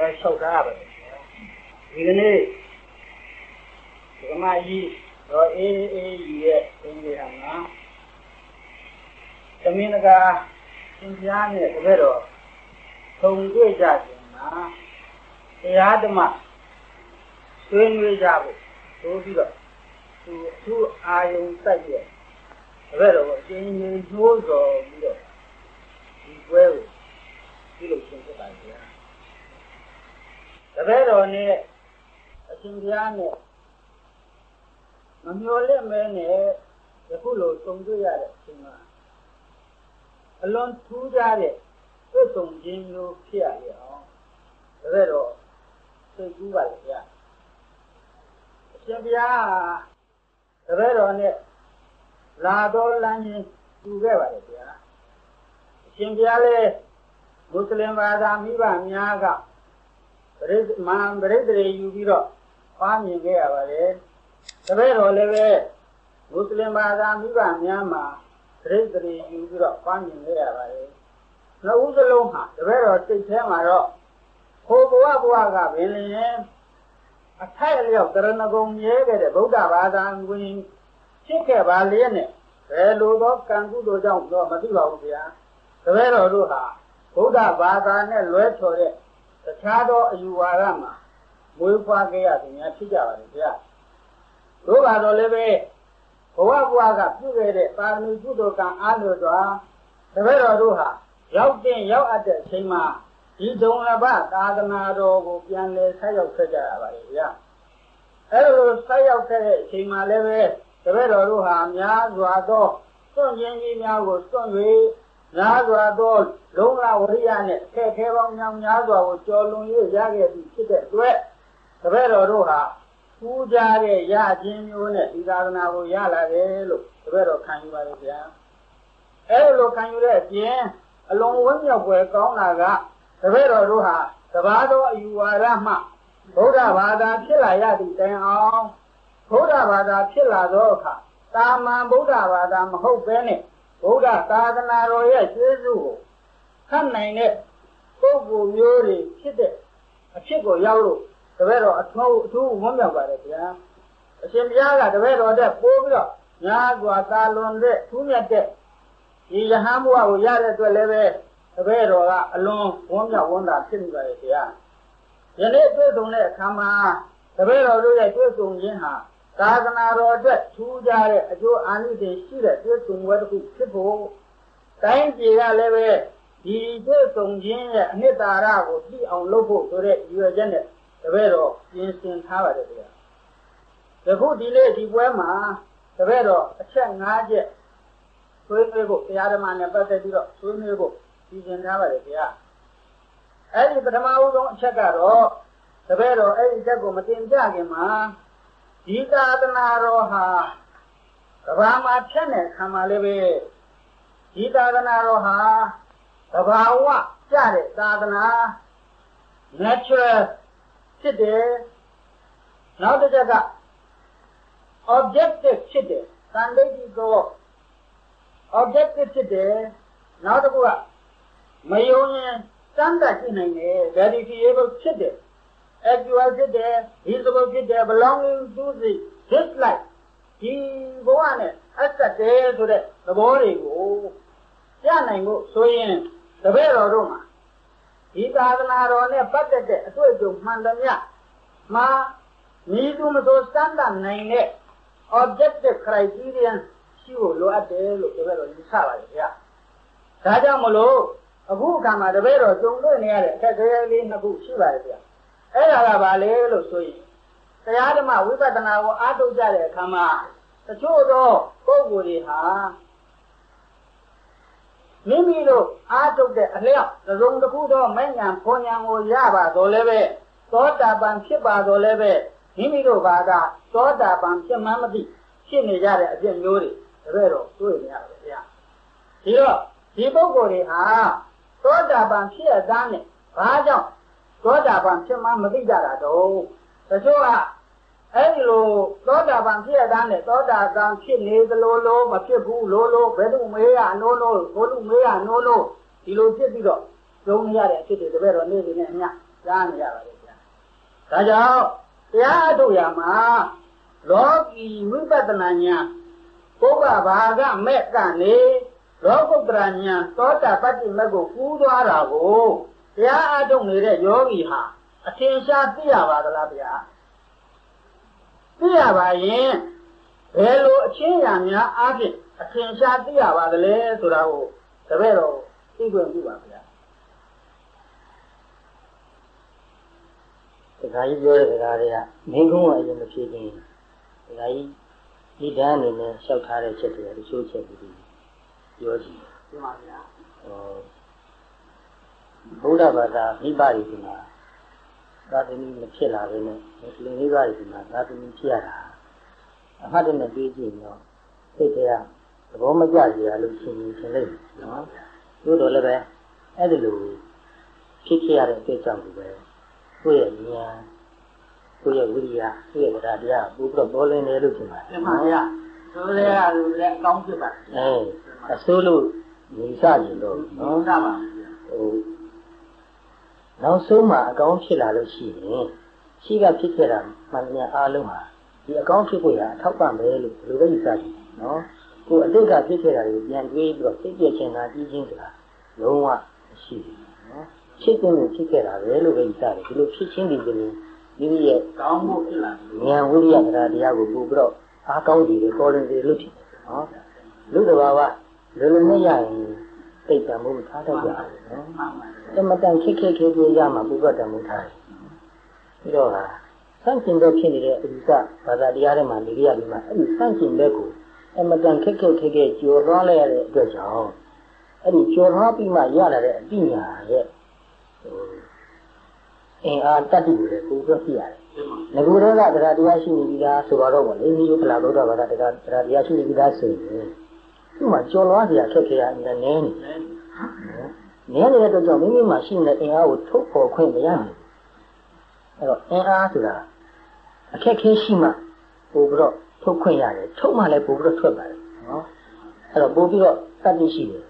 သွားလျှောက်ထားပါတယ်ဒီကနေ့ဓမ္မကြီးတော့အေးအေးကြီးရဲ့သင်္ကေတမှာသမင်းကသင်ကြားနဲ့တပည့်တော်ထုံတွေ့ကြခြင်းမှာတရားဓမ္မဆွေးနွေးကြဖို့ဆိုပြီးတော့သူအထူးအာယုံစိုက်ရဲ့တပည့်တော်အချင်းချင်းနှိုးဆော်ပြီးတော့ဒီပွဲကိုပြုလုပ်ခြင်းဖြစ်ပါရဲ့တ ပည့်တော်နဲ့အရှင်ဘုရားနဲ့မမျော်လင့်မဲနဲ့ယခုလိုတုံတွေ့ရတဲ့အချိန်မှာအလွန်ထူးခြားတဲ့တွေ့ဆုံခြင်းမျိုးဖြစ်ရအောင်တပည့်တော်သိကူးပါလေဗျာအရှင်ဘုရားတပည့်တော်နဲ့လာတော်လမ်းချင်းတူခဲ့ပါလေဗျာအရှင်ဘုရားလည်းမွတ်စလင်ဘာသာမိဘများက ပရိမန်ပရိသေယူပြီးတော့ဖွားမြင်ခဲ့ရပါတယ်တပည့်တော်လည်းပဲမွတ်စလင်ဘာသာမိဘများမှာပရိသေယူပြီးတော့ဖွားမြင်ခဲ့ရပါတယ်နှစ်ဦးစလုံးဟာတပည့်တော်စိတ်ထဲမှာတော့ဟိုဘဝဘဝကပင်လျင်အထိုက်အလျောက်တရဏဂုံမြဲခဲ့တဲ့ဗုဒ္ဓဘာသာဝင်ဖြစ်ခဲ့ပါလျက်နဲ့ဘယ်လိုသောကံကုသိုလ်ကြောင့်တော့မသိပါဘူးဗျာတပည့်တော်တို့ဟာဗုဒ္ဓဘာသာနဲ့လွဲချော်တဲ့ တခြားသောအယူဝါဒမှာမွေးဖွားခဲ့ရသူများဖြစ်ကြပါလေဗျာတို့ကတော့လည်းပဲဘဝဘဝကပြုခဲ့တဲ့ပါရမီကုသိုလ်ကံအားလို့တော့တပည့်တော်တို့ဟာရောက်တဲ့ရောက်အပ်တဲ့အချိန်မှာဒီဒုံလဘသာသနာတော်ကိုပြန်လဲဆက်ရောက်ခဲ့ကြရပါလေဗျာအဲလိုဆက်ရောက်ခဲ့တဲ့အချိန်မှာလည်းပဲတပည့်တော်တို့ဟာများစွာသောစွန့်ခြင်းကြီးများကိုစွန့်၍ များစွာသောလုံလဝရိယနဲ့အခက်ခဲပေါင်းများများစွာကိုကျော်လွန်၍ရခဲ့ပြီဖြစ်တဲ့အတွက်တပည့်တော်တို့ဟာပူကြတဲ့ရခြင်းမျိုးနဲ့ဒီသာသနာကိုရလာတယ်လို့တပည့်တော်ခံယူပါလေဗျာအဲလိုခံယူတဲ့အပြင်အလုံးဝင်းမြောက်ွယ်ကောင်းတာကတပည့်တော်တို့ဟာတပါးသောအယူဝါဒမှဗုဒ္ဓဘာသာဖြစ်လာရသည့်တိုင်အောင်ဗုဒ္ဓဘာသာဖြစ်လာသောအခါတာမန်ဗုဒ္ဓဘာသာမဟုတ်ဘဲနဲ့ ဗုဒ္ဓသာသနာတော်ရဲ့ကျေးဇူးကိုခံနိုင်တဲ့ပုဂ္ဂိုလ်မျိုးတွေဖြစ်တဲ့အဖြစ်ကိုရောက်လို့တပည့်တော်အထူးအထူးဝန်းမြောက်ပါတယ်ဗျာအရှင်ဘုရားကတပည့်တော်တဲ့ပိုးပြီးတော့ညာစွာသာလွန်တဲ့ထူးမြတ်တဲ့ဒီယဟန်ဘုရားကိုရတဲ့အတွက်လည်းပဲတပည့်တော်ကအလွန်ဝန်းမြောက်ဝန်းသာဖြစ်နေပါရဲ့ဗျာယနေ့တွေ့ဆုံတဲ့အခါမှာတပည့်တော်တို့ရဲ့တွေ့ဆုံခြင်းဟာ သာသနာတော်အတွက်ထူးခြားတဲ့အကျိုးအာနိသင်ရှိတဲ့တွေ့ဆုံပွဲတစ်ခုဖြစ်ဖို့တိုင်းပြည်ကလည်းပဲဒီတွေ့ဆုံခြင်းရဲ့အနှစ်သာရကိုသိအောင်လုပ်ဖို့ဆိုတဲ့ရည်ရွယ်ချက်နဲ့တပည့်တော်ပြင်ဆင်ထားပါတယ်ဗျာ။ဒီခုဒီနေ့ဒီပွဲမှာတပည့်တော်အချက်၅ချက်ဆွေးနွေးဖို့တရားဓမ္မနဲ့ပတ်သက်ပြီးတော့ဆွေးနွေးဖို့ပြင်ဆင်ထားပါတယ်ဗျာ။အဲဒီပထမဦးဆုံးအချက်ကတော့တပည့်တော်အဲ့ဒီချက်ကိုမတင်ပြခင်မှာ ဒီသာသနာတော်ဟာကဘာမှာဖြတ်နေခံမှာလည်းပဲဒီသာသနာတော်ဟာကဘာဝကြတဲ့သာသနာ natural ဖြစ်တယ်နောက်တစ်ချက်က objective ဖြစ်တယ်သံဒိဋ္ဌိကို objective ဖြစ်တယ်နောက်တစ်ခုကမယုံရင်စမ်းသပ်ကြည့်နိုင်တယ် verifiable ဖြစ်တယ် actual ဖြစ်တယ် visible ဖြစ်တယ် belonging to the this life ဒီဘဝနဲ့အဆက်တည်းဆိုတဲ့သဘောတွေကိုပြနိုင်ဖို့ဆိုရင်တပည့်တော်တို့မှာဒီသာသနာတော်နဲ့ပတ်သက်တဲ့အတွေ့အကြုံမှန်သမျှမှာမိသူမဆိုစမ်းသပ်နိုင်တဲ့ objective criterion ရှိဖို့လိုအပ်တယ်လို့တပည့်တော်ယူဆပါတယ်ဗျာ။ဒါကြောင့်မလို့အခုအခါမှာတပည့်တော်ကြုံတွေ့နေရတဲ့အခက်အခဲလေးနှစ်ခုရှိပါတယ်ဗျာ။ အဲ့ဒါကဘာလဲလို့ဆိုရင်တရားဓမ္မဝိပဿနာကိုအားထုတ်ကြတဲ့အခါမှာတချို့သောပုဂ္ဂိုလ်တွေဟာမိမိတို့အားထုတ်တဲ့အလျောက်သုံးတစ်ခုသောမဉ္ဇဉ်ဖွဉ္ဇဉ်ကိုရပါတော့လည်းပဲသောတာပန်ဖြစ်ပါတော့လည်းပဲမိမိတို့ဘာကသောတာပန်ဖြစ်မှန်းမသိဖြစ်နေကြတဲ့အဖြစ်မျိုးတွေတပည့်တော်တွေ့နေရတယ်ဗျာဒီတော့ဒီပုဂ္ဂိုလ်တွေဟာသောတာပန်ဖြစ်ရသားနဲ့ဘာကြောင့် သောတာပန်ဖြစ်မှန်းမသိကြတာတော့တချို့ကအဲ့ဒီလိုသောတာပန်ဖြစ်ရတဲ့နဲ့သောတာပန်ဖြစ်နေသလိုလိုမဖြစ်ဘူးလိုလိုဘယ်သူမေးရနိုးနိုးဘိုးလူမေးရနိုးနိုးဒီလိုဖြစ်ပြီးတော့ကျုံရတဲ့အဖြစ်တွေတပည့်တော်နေနေနဲ့အများကြားနေရပါလေဗျာဒါကြောင့်တရားအထုတ်ရမှာလောကီဝိပဿနာဉာဏ်ပုဗ္ဗဘာကမဲ့ကနေလောကုတ္တရာဉာဏ်သောတာပတ္တိမက်ကိုကူးသွားတာကို တရားအထုတ်နေတဲ့ယောဂီဟာအထင်ရှားသိရပါသလားဗျာသိရပါရင်ဘယ်လိုအချင်းရာများအားဖြင့်အထင်ရှားသိရပါသလဲဆိုတာကိုတပည့်တော်သိခွင့်ပြုပါဗျာဒကာကြီးပြောတဲ့ဒကာတွေကမင်းကုန်းကအရင်မဖြစ်ခြင်းဒကာကြီးဒီတန်းအနေနဲ့လျှောက်ထားတဲ့ချက်တွေကတချို့ချက်တွေပြောကြည့်ဒီမှာဗျာဟော ဘုရားဘာသာမိဘတွေဒီမှာသာသမီမဖြစ်လာဘဲနဲ့လူမိဘတွေဒီမှာသာသမီဖြစ်ရတာအမှတ်တမဲ့တွေးကြည့်တော့စိတ်တွေကသဘောမကျကြရလို့ရှင်ရှင်ရှင်လိုက်နော်တို့တော့လည်းပဲအဲ့ဒီလိုဖြစ်ခဲ့ရတဲ့အတွက်ကြောင့်ဒီပဲကိုယ့်ရဲ့ဉာဏ်ကိုယ့်ရဲ့ဝိရိယကိုယ့်ရဲ့တရားတရားပို့ပြီးတော့ပေါ်လင်းတယ်လို့ထင်ပါတယ်မှန်ပါဗျာဆိုရဲကလည်းအကောင်းဖြစ်ပါအဲအစိုးလို့ညီစကြည့်လို့နော်စပါဟို နောက်ဆုံးမှအကောင်းဖြစ်လာလို့ရှိရင်ရှိကဖြစ်ခဲ့တာမှန်မြန်အားလုံးဟာဒီအကောင်းဖြစ်ဖို့ရအထောက်ပံ့ပဲလို့ဘယ်လိုပဲယူဆကြည့်နော်ကိုအတိတ်ကဖြစ်ခဲ့တာတွေကိုပြန်တွေးပြီးတော့သိပြချင်တာကြီးချင်းဆိုတာလုံးဝမရှိဘူးနော်ဖြစ်ခြင်းကိုဖြစ်ခဲ့တာပဲလို့ပဲယူဆတယ်ဒီလိုဖြစ်ခြင်းဒီကနေ့မိမိရဲ့ကောင်းမှုဖြစ်လာဉာဏ်ဝိရိယတရားတရားကိုပို့ပြီးတော့အားကောင်းတယ်ပေါ်လင်တယ်လို့ထင်တယ်နော်လူတဘာဝလွယ်လွယ်နဲ့ရရင် သိတံမှုထားတတ်ကြတယ်နော်တမတန်ခက်ခက်ခဲခဲရမှာပုဂ္ဂတံမှုထားတယ်ပြီးတော့ဟာဆန့်ကျင်ဘက်ဖြစ်နေတဲ့အယူဆဘာသာတရားတွေမှာနေရပြီးမှအဲ့ဒီဆန့်ကျင်ဘက်ကိုအမတန်ခက်ခက်ခဲခဲကျော်လွှားလိုက်ရတဲ့အတွက်ကြောင့်အဲ့ဒီကျော်လွှားပြီးမှရလာတဲ့အပညာရဲ့ဟိုအင်အားတတ်တည်ကိုလည်းပို့ပြီးသိရတယ်ငကူတော့ကတရားတရားရှိနေပြီလားဆိုတော့ဗောလေဒီလိုဖလာဗုဒ္ဓဘာသာတရားတရားတရားရှိနေပြီလားဆိုရင် သူ့မှာကြော်လွှားစရာခက်ခဲရနေနေနေနေနေတဲ့အတွက်ကြောင့်မိမိမှာရှိနေတဲ့အင်အားကိုထုတ်ဖော်ခွင့်မရဘူးအဲ့တော့အင်အားဆိုတာအခက်ခဲရှိမှပို့ပြီးတော့ထုတ်ခွင့်ရတယ်ထုတ်မှလည်းပို့ပြီးတော့ထွက်ပါတယ်နော်အဲ့တော့ပို့ပြီးတော့တတ်သိရှိတယ်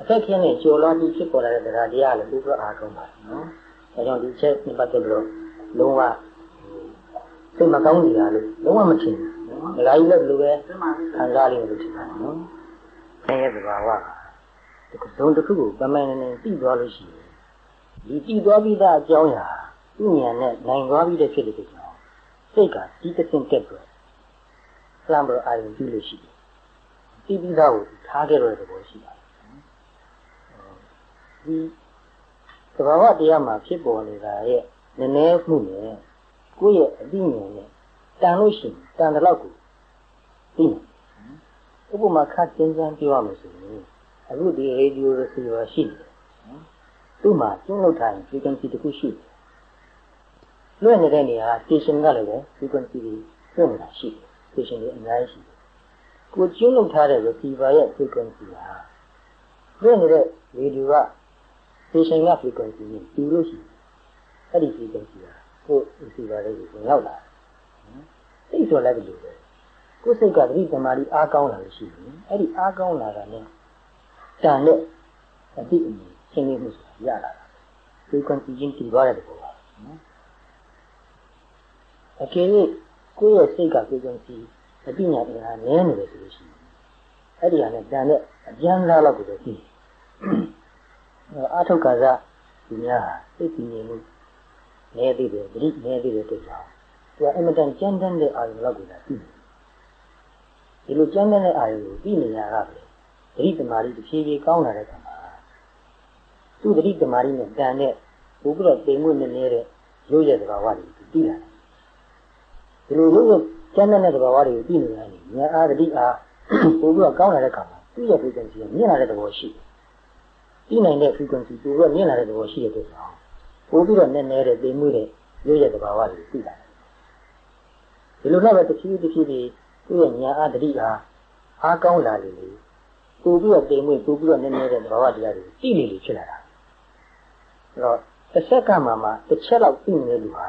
အခက်ခဲနဲ့ကြော်လွှားပြီးဖြစ်ပေါ်လာတဲ့တရားတရားလည်းပို့ပြီးတော့အားထုတ်ပါတယ်နော်ဒါကြောင့်ဒီချက်နဲ့ပတ်သက်ပြီးတော့လုံးဝစိတ်မကောင်းနေတာလို့လုံးဝမထင်ဘူး။ဒကာကြီးလည်းဘယ်လိုပဲခံစားလိမ့်မယ်လို့ထင်ပါတယ်နော်။ ဆင်းရဲသဘာဝကဒီဇုံတစ်ခုကိုပမိုင်နေသိသွားလို့ရှိရင်ဒီသိသွားပြီးသားအကြောင်းအရာသူ့ဉာဏ်နဲ့နိုင်သွားပြီးတဲ့ဖြစ်တဲ့ကြောင့်စိတ်ကဒီတစ်ဆင့်တက်ပြီးလှမ်းပြီးအာရုံပြုလို့ရှိတယ်။သိပြီးသားကိုထားခဲ့ရတဲ့သဘောရှိပါတယ်။ဒီသဘာဝတရားမှာဖြစ်ပေါ်နေတာရဲ့နည်းနည်းမှုနဲ့ကိုယ့်ရဲ့အသိဉာဏ်နဲ့တန်လို့ရှိရင်တန်တဲ့လောက်ကိုသိတယ် ဥပမာခတ်ကျဉ်းကျဉ်းပြောရမယ်ဆိုရင်အခုဒီ radio receiver ရှိတယ်သူ့မှာကျင်းလောက်ထားရင် frequency တစ်ခုရှိတယ်လွှင့်နေတဲ့နေရာ station ကလည်းပဲ frequency တွေလွှင့်နေတာရှိတယ် station တွေအများကြီးရှိတယ်ကိုကျင်းလောက်ထားတဲ့ receiver ရဲ့ frequency ဟာလွှင့်နေတဲ့ radio က station က frequency နဲ့တူလို့ရှိတယ်အဲ့ဒီ frequency ဟာကိုယ်စီပါလေးကိုဝင်ရောက်လာစိတ်ဆိုလည်းဒီလိုပဲ ကိုယ်စိတ်ကသတိသမာဓိအားကောင်းလာလို့ရှိရင်အဲ့ဒီအားကောင်းလာတာနဲ့တန်တဲ့အတိအမြင်ရှင်းလင်းမှုဆိုတာရလာတာ frequency ချင်းတည်သွားတဲ့ပုံပါနော်အကယ်၍ကိုယ့်ရဲ့စိတ်က frequency အတိညာတရားနည်းနေတယ်ဆိုလို့ရှိရင်အဲ့ဒီဟာနဲ့တန်တဲ့အကျဉ်းလားလောက်ကိုပဲသိအာထုတ်ကာသဒီများဟာစိတ်တည်ငြိမ်မှုနည်းသေးတယ်သတိနည်းသေးတယ်တို့ကြောင့်သူကအင်မတန်ကြမ်းတမ်းတဲ့အာရုံလောက်ကိုသာသိ ဒီလိုကြမ်းတမ်းတဲ့အာရုံကိုသိနေရတာပဲသတိတမာရီတစ်ဖြည်းဖြည်းကောင်းလာတဲ့အခါမှာသူ့သတိတမာရီနဲ့တန်တဲ့ဘုရားတိမ်မွေ့နေနေတဲ့ရုပ်ရတဲ့ဘာဝတွေကိုသိလာတယ်ဒီလိုရုပ်ရကြမ်းတမ်းတဲ့ဘာဝတွေကိုသိနေရတယ်ဉာဏ်အားသတိအားဘုရားကောင်းလာတဲ့အခါမှာသူ့ရဲ့ frequency ကမြင့်လာတဲ့သဘောရှိတယ်သိနိုင်တဲ့ frequency သူကမြင့်လာတဲ့သဘောရှိတဲ့အတွက်ပို့ပြီးတော့နည်းနည်းတဲ့သိမှုတဲ့ရုပ်ရဲ့သဘာဝတွေသိလာတယ်ဒီလိုနဲ့ပဲတစ်ဖြည်းတစ်ဖြည်းပြီး သူ့ရဲ့ညာအားတတိအားအားကောင်းလာလေလေပို့ပြီးတော့သိမှုပို့ပြီးတော့နည်းနည်းတဲ့သဘာဝတရားတွေသိလေလေဖြစ်လာတာအဲ့တော့တစ်ဆက်ကမှမှတစ်ချက်လောက်သိနေလူဟာ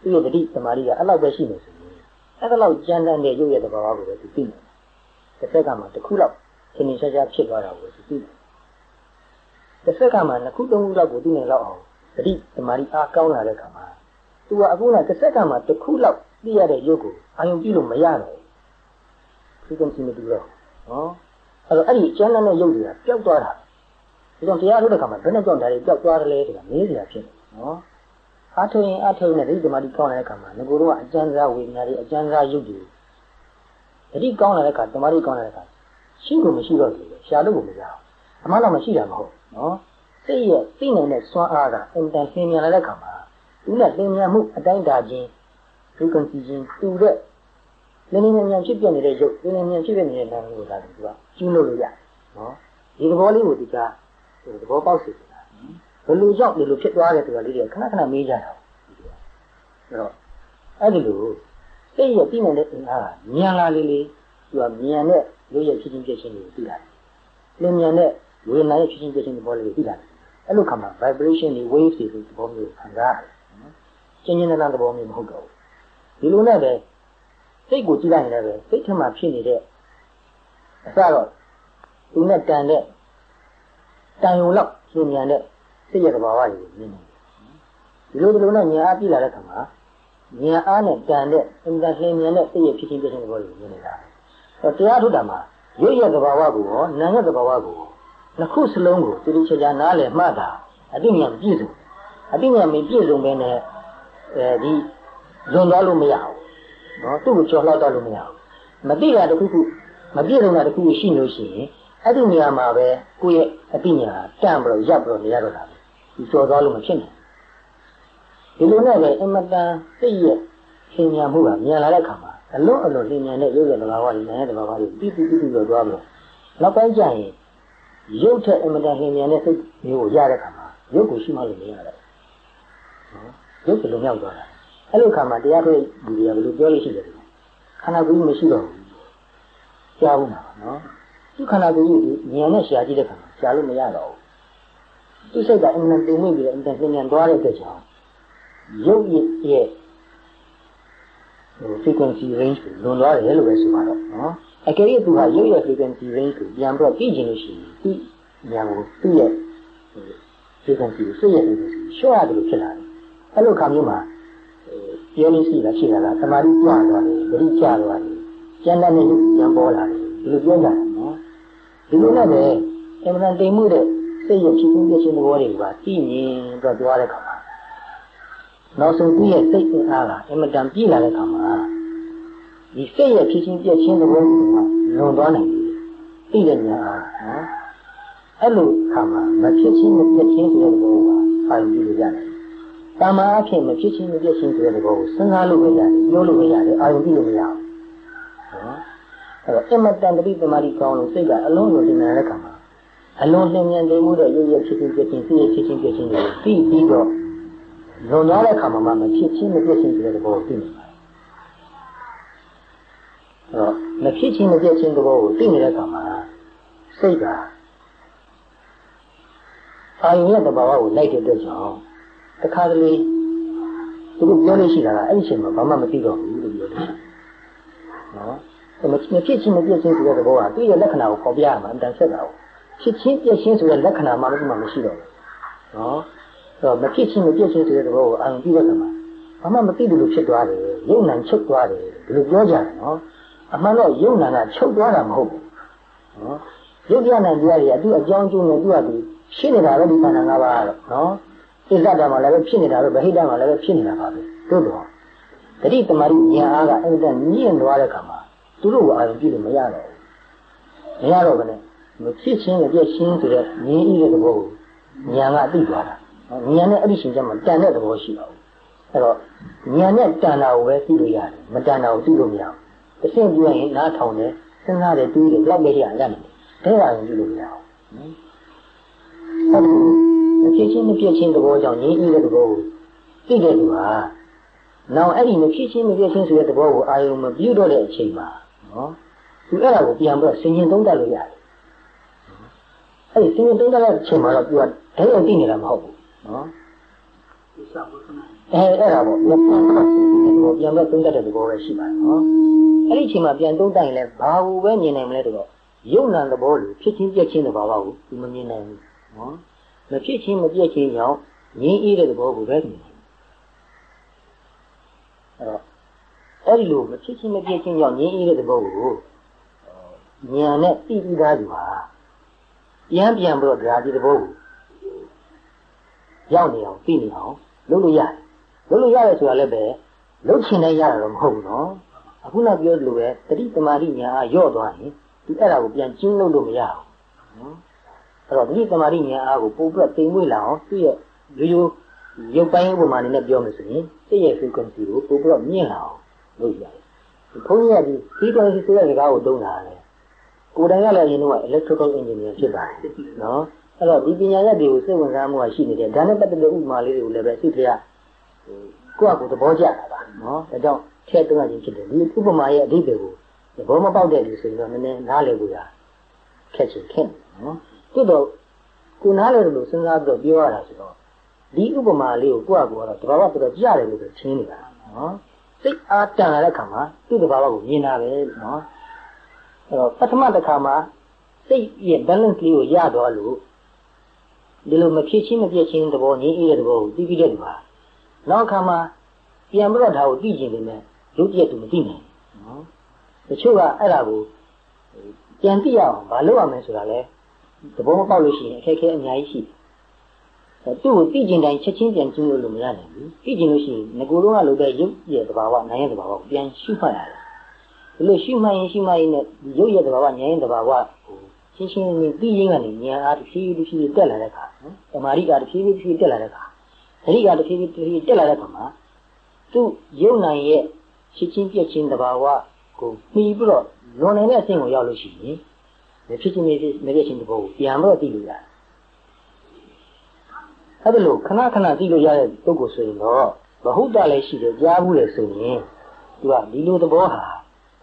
သူ့ရဲ့တတိသမာဓိကအဲ့လောက်ပဲရှိနေဆိုရင်အဲ့ဒါလောက်ကြမ်းတမ်းတဲ့ရုပ်ရဲ့သဘာဝကိုပဲသူသိနေတယ်တစ်ဆက်ကမှတစ်ခုလောက်သင်္ချာချာဖြစ်သွားတာကိုသူသိတယ်တစ်ဆက်ကမှနှစ်ခုသုံးခုလောက်ကိုသိနေလောက်အောင်တတိတမာရီအားကောင်းလာတဲ့ခါမှာသူကအခုကတစ်စက္ကန့်မှာတစ်ခုလောက် သိရတဲ့ရုပ်ကိုအာယုံကြည့်လို့မရတော့ဘူး frequency မတူတော့နော်အဲ့တော့အဲ့ဒီကျမ်းတဲ့ရုပ်တွေကပျောက်သွားတာဒါကြောင့်တရားထုတ်တဲ့ခါမှာဘယ်နဲ့ကြောင့်ဒါတွေပျောက်သွားတယ်လဲဆိုတာမေးစရာဖြစ်တယ်နော်အားထုတ်ရင်အားထုတ်ရင်လည်းဒီတမာရီကောင်းလာတဲ့ခါမှာငကိုတော့အကျဉ်းစားဝေဒနာတွေအကျဉ်းစားရုပ်တွေတတိကောင်းလာတဲ့ခါတမာရီကောင်းလာတဲ့ခါရှိကိုမရှိတော့ဘူးရှာလို့ကိုမရအောင်အမှန်တော့မရှိတာမဟုတ်နော်စိတ်ရဲ့သိနိုင်တဲ့စွမ်းအားကအင်တန်သင်မြန်လာတဲ့ခါမှာသူနဲ့သင်မြန်မှုအတိုင်းတာချင်း frequency ချင်းတူတဲ့လင်းလင်းမြန်မြန်ဖြစ်ပြနေတဲ့ရုပ်လင်းလင်းမြန်ဖြစ်ပြနေတဲ့နာမ်ကိုလာတယ်သူကကျူးလို့လို့ရတယ်နော်ဒီသဘောလေးကိုဒီကသဘောပေါက်စေတာဘယ်လိုကြောင့်ဒီလိုဖြစ်သွားတယ်ဆိုတာလေးတွေခဏခဏမေးကြတာအဲ့တော့အဲ့ဒီလိုစိတ်ရဲ့သိနိုင်တဲ့အင်အားကမြန်လာလေးလေးသူကမြန်တဲ့ရုပ်ရဲ့ဖြစ်ချင်းဖြစ်ချင်းတွေကိုသိလာတယ်လင်းမြန်တဲ့ဝေဒနာရဲ့ဖြစ်ချင်းဖြစ်ချင်းသဘောလေးကိုသိလာတယ်အဲ့လိုခါမှာ vibration တွေ wave တွေသဘောမျိုးခံစားရတယ်ကျဉ်းကျဉ်းတန်းသဘောမျိုးမဟုတ်တော့ဘူး ဒီလိုနဲ့ပဲစိတ်ကိုကြည့်လိုက်ရင်လည်းစိတ်ထမှာဖြစ်နေတဲ့အစတော့သူနဲ့တန်တဲ့တန်ယုံလောက်ရှင်မြန်တဲ့စိတ်ရဲ့သဘာဝတွေကိုမြင်နေဒီလိုဒီလိုနဲ့ဉာဏ်အားပြလာတဲ့ခါမှာဉာဏ်အားနဲ့တန်တဲ့အင်တာရှင်မြန်တဲ့စိတ်ရဲ့ဖြစ်ချင်းဖြစ်ချင်းသဘောတွေကိုမြင်နေတာအဲတရားထုတ်တာမှာရုပ်ရဲ့သဘာဝကိုရောနာမ်ရဲ့သဘာဝကိုနှစ်ခုစလုံးကိုတိတိကျကျနားလည်မှတ်တာအတိညာပြည့်စုံအတိညာမပြည့်စုံပဲနဲ့အဲဒီ လွန်သွားလို့မရဘူးနော်သူ့ကိုကြော်လှောက်တော့လို့မရဘူးမသိတာတခုခုမပြည့်စုံတာတခုခုရှိလို့ရှိရင်အဲ့ဒီနေရာမှာပဲကိုယ့်ရဲ့အတိညာတန့်ပြီးတော့ရပ်ပြီးတော့နေရတော့တာပဲဒီကြော်သွားလို့မဖြစ်နိုင်ဒီလိုနဲ့ပဲအမတန်သိရဲ့သင်ညာမှုကမြန်လာတဲ့ခါမှာအလွန်အလွန်သင်ညာနဲ့ရုပ်ရဲ့သဘာဝတွေနာရဲ့သဘာဝတွေတိတိတိတိတော့သွားပြီးတော့နောက်ပိုင်းကျရင်ရုပ်ထက်အမတန်သင်ညာနဲ့စိတ်မျိုးကိုရတဲ့ခါမှာရုပ်ကိုရှိမှလို့မရတော့ရုပ်ကလုံးမြောက်သွားတာ အဲ့လိုခါမှာတရားထုတ်လူတွေကဘယ်လိုပြောလို့ရှိလဲခန္ဓာကိုယ်မရှိတော့ဘူးကြားဘူးမှာနော်သူခန္ဓာကိုယ်ကြီးဉာဏ်နဲ့ရှာကြည့်တဲ့ခါမှာရှာလို့မရတော့ဘူးသူစိတ်ကအင်မတန်တင်မိပြီးတော့အင်မတန်ဉာဏ်သွားတဲ့အတွက်ကြောင့်ရုပ်ရဲ့ဟို frequency range ကိုလွန်သွားတယ်လို့ပဲဆိုပါတော့နော်အကယ်၍သူဟာရုပ်ရဲ့ frequency range ကိုပြန်ပြီးတော့ကြည့်ချင်လို့ရှိရင်သူဉာဏ်ကိုသူ့ရဲ့ frequency ကိုစိတ်ရဲ့ frequency ရှော့ရတယ်လို့ဖြစ်လာတယ်အဲ့လိုခါမျိုးမှာ ပြောလို့ရှိတာရှိတာကသမာဓိကျသွားတယ်ဂရိကျသွားတယ်ကျန်တဲ့နေ့ပြန်ပေါ်လာတယ်ဒီလိုပြောကြတာနော်ဒီလိုနဲ့ပဲအမှန်တိမ်မှုတဲ့စိတ်ရဲ့ဖြစ်ချင်းပြချင်းသဘောတွေကကြည့်ရင်တော့ကြွားတဲ့ခါမှာနောက်ဆုံးသူ့ရဲ့စိတ်အင်အားကအမှန်တန်ပြည့်လာတဲ့ခါမှာဒီစိတ်ရဲ့ဖြစ်ချင်းပြချင်းသဘောကလွန်သွားနိုင်တယ်သိတဲ့ညာနော်အဲ့လိုခါမှာမဖြစ်ချင်းမပြချင်းဆိုတဲ့သဘောကအာရုံပြုလို့ရတယ် တာမန်အဖြစ်မဖြစ်ချင်းမပြည့်ချင်းဆိုတဲ့သဘောကိုစဉ်းစားလို့ပဲရတယ်ပြောလို့ပဲရတယ်အာရုံပြုလို့မရဘူးနော်အဲ့တော့အမတန်တတိပမာတိကောင်းလို့စိတ်ကအလုံးစုံတင်နေတဲ့ခါမှာအလုံးလင်းမြန်နေမှုတဲ့ရုပ်ရဖြစ်ချင်းပြည့်ချင်းစိတ်ရဖြစ်ချင်းပြည့်ချင်းတွေပြီးပြီးတော့လွန်သွားတဲ့ခါမှာမှမဖြစ်ချင်းမပြည့်ချင်းဆိုတဲ့သဘောကိုသိနေပါတယ်အဲ့တော့မဖြစ်ချင်းမပြည့်ချင်းသဘောကိုသိနေတဲ့ခါမှာစိတ်ကအာရုံရဲ့သဘာဝကိုလိုက်တဲ့အတွက်ကြောင့် တခါတလေသူတို့ပြောလို့ရှိတာကအဲ့ဒီအချိန်မှာဘာမှမသိတော့ဘူးလို့ပြောတယ်နော်မဖြစ်ချင်းမပြည့်ချင်းဆိုတဲ့သဘောကသူ့ရဲ့လက္ခဏာကိုပေါ်ပြရမှာအတန်ဆက်တာကိုဖြစ်ချင်းပြည့်ချင်းဆိုတဲ့လက္ခဏာမှမရှိမှမရှိတော့ဘူးနော်အဲ့တော့မဖြစ်ချင်းမပြည့်ချင်းဆိုတဲ့သဘောကိုအာရုံပြုတဲ့အခါမှာဘာမှမသိဘူးလို့ဖြစ်သွားတယ်ရုပ်နာချုပ်သွားတယ်ဒီလိုပြောကြတယ်နော်အမှန်တော့ရုပ်နာကချုပ်သွားတာမဟုတ်ဘူးနော်ရုပ်ပြနာတရားတွေကသူ့အကြောင်းကျိုးနဲ့သူ့ဟာသူရှင်းနေတာပဲဒီခန္ဓာ၅ပါးကတော့နော် ဣဇ္ဇတာမှာလည်းပဲဖြစ်နေတာပဲဗဟိတမှာလည်းပဲဖြစ်နေတာပါပဲတို့တော့တတိတမာရိဉာဏ်အားကအင်တန်ညင့်သွားတဲ့ခါမှာသူတို့ကအာရုံပြုလို့မရတော့ဘူးမရတော့ဘဲနဲ့မဖြစ်ချင်းမပြည့်ချင်းဆိုတဲ့ငြင်းဤတဲ့သဘောကိုဉာဏ်ကအသိသွားတာဉာဏ်နဲ့အဲ့ဒီရှင်ကျမှတန်တဲ့သဘောရှိတာအဲ့တော့ဉာဏ်နဲ့တန်တာကိုပဲသိလို့ရတယ်မတန်တာကိုသိလို့မရဘူးတစ်ဆင့်ပြောရင်နားထောင်တယ်စဉ်းစားတယ်တွေးတယ်လောက်လည်းရရတယ်ဒါကရင်ပြုလို့မရဘူးဟုတ် မဖြစ်ချင်းမပြည့်ချင်းသဘောကြောင့်ငြင်းဤတဲ့သဘောကိုသိတဲ့သူဟာနောက်အဲ့ဒီမဖြစ်ချင်းမပြည့်ချင်းဆိုတဲ့သဘောကိုအာယုံမပြုတ်တော့တဲ့အချိန်မှာနော်သူအဲ့ဒါကိုပြန်ပြီးတော့ဆင်ခြင်သုံးသပ်လို့ရတယ်အဲ့ဒီဆင်ခြင်သုံးသပ်တဲ့အချိန်မှာတော့သူကဓာတ်ရိုက်သိနေတာမဟုတ်ဘူးနော်အဲအဲ့ဒါပေါ့ပြန်ပြန်ပြန်သုံးသပ်တဲ့သဘောပဲရှိပါတယ်နော်အဲ့ဒီအချိန်မှာပြန်သုံးသပ်ရင်လည်းဘာဘူးပဲမြင်နိုင်မလဲဆိုတော့ယုံနာသဘောလိုဖြစ်ချင်းပြည့်ချင်းတဲ့ဘာဝကိုသူမမြင်နိုင်ဘူးနော် မဖြစ်ချင်းမပြည့်ချင်းကြောင့်ငြင်းအေးတဲ့သဘောကိုပဲမြင်တယ်အဲ့တော့အဲ့ဒီလိုမဖြစ်ချင်းမပြည့်ချင်းကြောင့်ငြင်းအေးတဲ့သဘောကိုဉာဏ်နဲ့သိပြီးသားသူဟာပြန်ပြန်ပြီးတော့ဒါဒီသဘောကိုရောက်နေအောင်သိနေအောင်လုပ်လို့ရတယ်လုပ်လို့ရတယ်ဆိုတာလည်းပဲလုပ်ချင်တဲ့ရတာတော့မဟုတ်ဘူးနော်အခုနပြောသလိုပဲတတိတမာတိညာအားရော့သွားရင်သူအဲ့ဒါကိုပြန်ကျင်းလို့လို့မရဘူးနော် အဲ့တော့တတိတမာတိညာအားကိုပို့ပြီးတိမ်မွေ့လာအောင်သူ့ရဲ့ရိုးရိုးရုပ်ပိုင်းဥပမာနဲ့ပြောမယ်ဆိုရင်စိတ်ရဲ့ frequency ကိုပို့ပြီးမြင့်လာအောင်လုပ်ရတယ်ဘုန်းကြီးကဒီ frequency ဆိုတဲ့စကားကိုသုံးတာလေကိုယ်တိုင်ကလည်းအရင်က electrical engineer ဖြစ်ပါတယ်နော်အဲ့တော့ဒီပညာရပ်တွေကိုစိတ်ဝင်စားမှုကရှိနေတယ်ဒါနဲ့ပတ်သက်တဲ့ဥပမာလေးတွေကိုလည်းပဲစိတ်ထဲကကိုယ့်အကူသဘောကျတာပါနော်ဒါကြောင့်ထည့်သွင်းရခြင်းဖြစ်တယ်ဒီဥပမာရဲ့အဓိပ္ပာယ်ကိုသဘောမပေါက်တဲ့လူဆိုရင်တော့နည်းနည်းနားလည်ဖို့ရခက်ချင်ခက်နော် သို့တော့ကိုနားလည်လို့စဉ်းစားပြီးတော့ပြောရတာဆိုတော့ဒီဥပမာလေးကိုကိုယ့်အကူကတော့တဘာဝတော်တော်ကြားတယ်လို့ပဲထင်နေတာနော်စိတ်အားတန်လာတဲ့ခါမှာသူ့တဘာဝကိုမြင်တာပဲနော်အဲ့တော့ပထမတစ်ခါမှာစိတ်ရဲ့ balance လေးကိုရတော့လို့ဒီလိုမဖြစ်ချင်းမပြည့်ချင်းသဘောငြင်းအေးတဲ့သဘောကိုသိပြီးတဲ့သူပါနောက်ခါမှာပြန်ပြီးတော့ဒါကိုသိကျင်နေတယ်ရုပ်တရက်သူမသိနိုင်နော်တချို့ကအဲ့ဒါကိုပြန်သိရအောင်မလုပ်ရမယ်ဆိုတာလဲ သဘောမပေါက်လို့ရှိရင်အခက်အခဲအများကြီးရှိတယ်သူ့ကိုသိကျင်တိုင်းချက်ချင်းပြန်ကျင်းလို့လို့မရနိုင်ဘူးသိကျင်လို့ရှိရင်ငကိုယ်တော့ကလုပ်တဲ့ရုပ်ရဲ့သဘာဝနာရဲ့သဘာဝကိုပြန်ရှုမှတ်ရတယ်ဒီလိုရှုမှတ်ရင်ရှုမှတ်ရင်နဲ့ရုပ်ရဲ့သဘာဝနာရဲ့သဘာဝကိုရှင်းရှင်းလင်းလင်းသိရင်းကနေဉာဏ်အားတစ်ဖြည်းဖြည်းတက်လာတဲ့အခါနော်တမာရိကတစ်ဖြည်းဖြည်းတက်လာတဲ့အခါသတိကတစ်ဖြည်းဖြည်းတက်လာတဲ့အခါမှာသူ့ယုံနိုင်ရဲ့ရှင်းချင်းပြည့်ချင်းတဘာဝကိုမှီပြီးတော့လွန်နေတဲ့အဆင့်ကိုရောက်လို့ရှိရင် မဖြစ်ချင်းမဖြစ်မဖြစ်ချင်းတဘောကိုပြန်ပြီးတော့သိလို့ရတယ်အဲ့ဒါလို့ခဏခဏသိလို့ရတဲ့ပုဂ္ဂိုလ်ဆိုရင်တော့ဘဟုတ္တလည်းရှိတယ်ကြားဘူးလေဆိုရင်သူကဒီလိုသဘောဟာ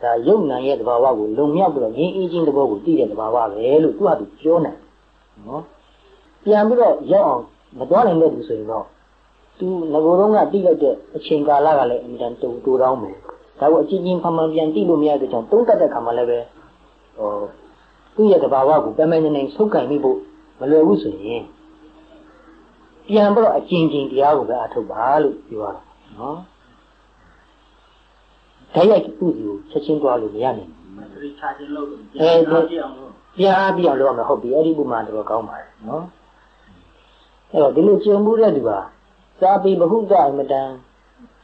ဒါယုံနိုင်ရဲ့တဘာဝကိုလုံမြောက်ပြီးတော့ရင်းအေးချင်းတဘောကိုသိတဲ့တဘာဝပဲလို့သူကသူပြောနိုင်နော်ပြန်ပြီးတော့ရောက်အောင်မတော်နိုင်တဲ့သူဆိုရင်တော့သူငကိုယ်တော့ကတိလိုက်တဲ့အချိန်ကာလကလည်းအမြဲတမ်းတူတူတောင်းမယ်ဒါကိုအချင်းချင်းဖန်ဖန်ပြန်တိလို့မရတဲ့ကြောင့်တုံးတက်တဲ့ခါမှလည်းပဲဟော သူ့ရဲ့တဘာဝကိုပမန်နေနေဆုပ်ကင်မိဖို့မလွယ်ဘူးဆိုရင်ပြန်ပြီးတော့အချင်းချင်းတရားကိုပဲအထုတ်ပါလို့ပြောတာနော်တိုက်ရိုက်သူ့စီကိုချက်ချင်းသွားလို့မရနိုင်ဘူးသတိချခြင်းလို့ပြန်အားပြအောင်လို့ပြန်အားပြအောင်လုပ်ရမယ်ဟုတ်ပြီအဲ့ဒီပုံမှန်တော့ကောင်းပါတယ်နော်အဲ့တော့ဒီလိုကြုံမှုတဲ့သူကစာပေဘဟုတအမတန်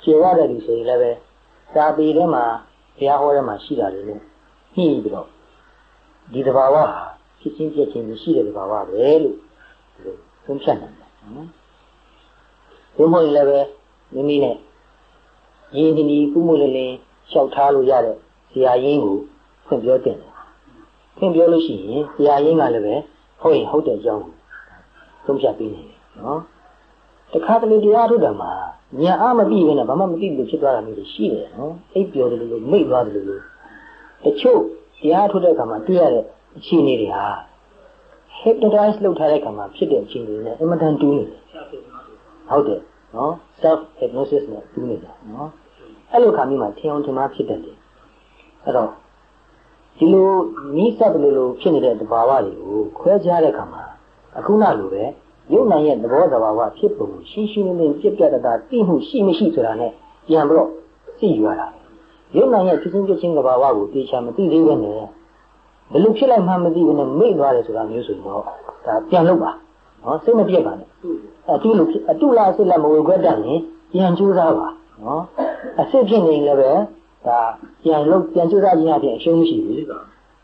ကျေရတဲ့လူဆိုရင်လည်းပဲစာပေထဲမှာဘုရားဟောထဲမှာရှိတာတွေနဲ့ညှိပြီးတော့ ဒီတဘာဝဟာဖြစ်ချင်းပြည့်ချင်းရှိတဲ့တဘာဝပဲလို့ဒီလိုသုံးဖြတ်နိုင်တယ်နော်ဘုမဟုတ်ရင်လည်းပဲမိမိနဲ့ရင်းနှီးကုမှုလေးလေးလျှောက်ထားလို့ရတဲ့ဆရာရင်းကိုဖွင့်ပြောတင်တယ်ဖွင့်ပြောလို့ရှိရင်ဆရာရင်းကလည်းပဲဟုတ်ရင်ဟုတ်တဲ့အကြောင်းသုံးဖြတ်ပေးနေတယ်နော်တခါတလေတရားထုတ်တယ်မှာညာအားမပြီးဘဲနဲ့ဘာမှမသိလို့ဖြစ်သွားတာမျိုးတွေရှိတယ်နော်အိပ်ပျော်တယ်လို့မိတ်သွားတယ်လို့တချို့ တရားထုတ်တဲ့အခါမှာတွေ့ရတဲ့အခြေအနေတွေဟာ hypnotize လုပ်ထားတဲ့အခါမှာဖြစ်တဲ့အခြေအနေတွေနဲ့အင်မတန်တူးနေတယ်ဟုတ်တယ်နော် self hypnosis နဲ့တူးနေတာနော်အဲ့လိုခါမျိုးမှာထင်အောင်ထင်မှားဖြစ်တတ်တယ်အဲ့တော့ဒီလိုနီးစပ်တယ်လို့ဖြစ်နေတဲ့သဘာဝတွေကိုခွဲခြားတဲ့အခါမှာအခုနလိုပဲယုံနိုင်ရဲ့သဘောသဘာဝဖြစ်ပုံကိုရှင်းရှင်းလင်းလင်းပြပြတတ်တာသိမှုရှိမရှိဆိုတာနဲ့ပြန်ပြီးတော့သိရတာ ယုံနိုင်ရဲ့ဖြစ်ချင်းဖြစ်ချင်းသဘာဝကိုသိချာမသိသေးဘဲနဲ့ဘယ်လိုဖြစ်လိုက်မှမသိဘူးနဲ့မိတ်သွားတယ်ဆိုတာမျိုးဆိုရင်တော့ဒါပြန်လုပ်ပါနော်စိတ်မပြတ်ပါနဲ့အတူလို့အတူလားစိတ်လားမဝင်ခွက်တတ်ရင်ပြန်ကြိုးစားပါနော်အစ်စ်ဖြစ်နေလည်းပဲဒါပြန်လုပ်ပြန်ကြိုးစားခြင်းအပြင်အရှုံးမရှိဘူး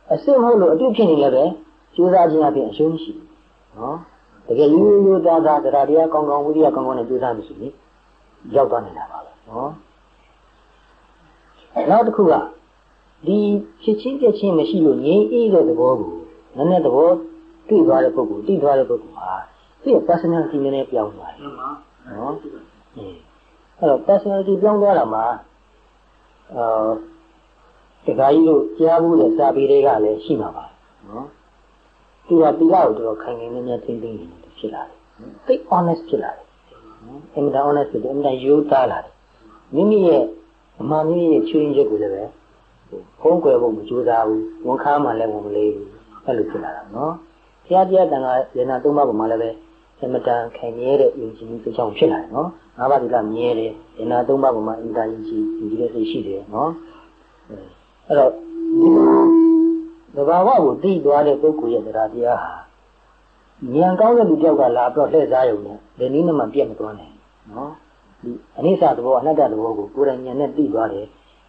အစ်စ်မဟုတ်လို့အတူဖြစ်နေလည်းပဲကြိုးစားခြင်းအပြင်အရှုံးမရှိဘူးနော်တကယ်ရိုးရိုးသားသားတရားတရားကောင်းကောင်းဝိရိယကောင်းကောင်းနဲ့ကြိုးစားလို့ရှိရင်ရောက်သွားနေတာပါပဲနော် နောက်တစ်ခုကဒီဖြစ်ချင်းပြချင်းမရှိလို့ငြိမ်းအေးတဲ့သဘောကိုနည်းနည်းသဘောတွေ့သွားတဲ့ပုဂ္ဂိုလ်သိသွားတဲ့ပုဂ္ဂိုလ်ဟာသူ့ရဲ့ personality နည်းနည်းပြောင်းသွားတယ်နော်အဲ့တော့ personality ပြောင်းသွားတာမှာအာတခါကြီးလို့ကြားဘူးတဲ့စာပေတွေကလည်းရှိမှာပါနော်သူကတိလကိုတော်တော်ခိုင်ခိုင်မြဲမြဲထိမ့်သိမ့်နေတယ်ဖြစ်လာတယ်သိ honest ဖြစ်လာတယ်အင်မတန် honest ဖြစ်တယ်အင်မတန်ရိုးသားလာတယ်မိမိရဲ့ အမှန်မိမိရဲ့ချွေးရင်းချက်ကိုလည်းပဲဖုံးကွယ်ဖို့မကြိုးစားဘူးဝန်ခါမှလည်းဝင်မလေးဘူးအဲ့လိုဖြစ်လာတာနော်ဘုရားတရားတန်ခါရဏသုံးပါးပေါ်မှာလည်းပဲအမတန်ခိုင်မြဲတဲ့ယုံကြည်မှုစိတ်ချောင်းဖြစ်လာတယ်နော်ငါးပါးဒီကမြဲတယ်ဒနာသုံးပါးပေါ်မှာအင်တာယုံကြည်ယုံကြည်တဲ့စိတ်ရှိတယ်နော်အဲ့တော့ဒီသဘာဝကိုသိသွားတဲ့ပုဂ္ဂိုလ်ရဲ့တရားတရားဟာဉာဏ်ကောင်းတဲ့လူတယောက်ကလာပြီးတော့လှည့်စားရုံနဲ့ဒီနည်းနဲ့မှပြတ်မသွားနိုင်နော် ဒီအနိစ္စသဘောအနတ္တသဘောကိုကိုယ်တိုင်ဉာဏ်နဲ့သိသွားတယ်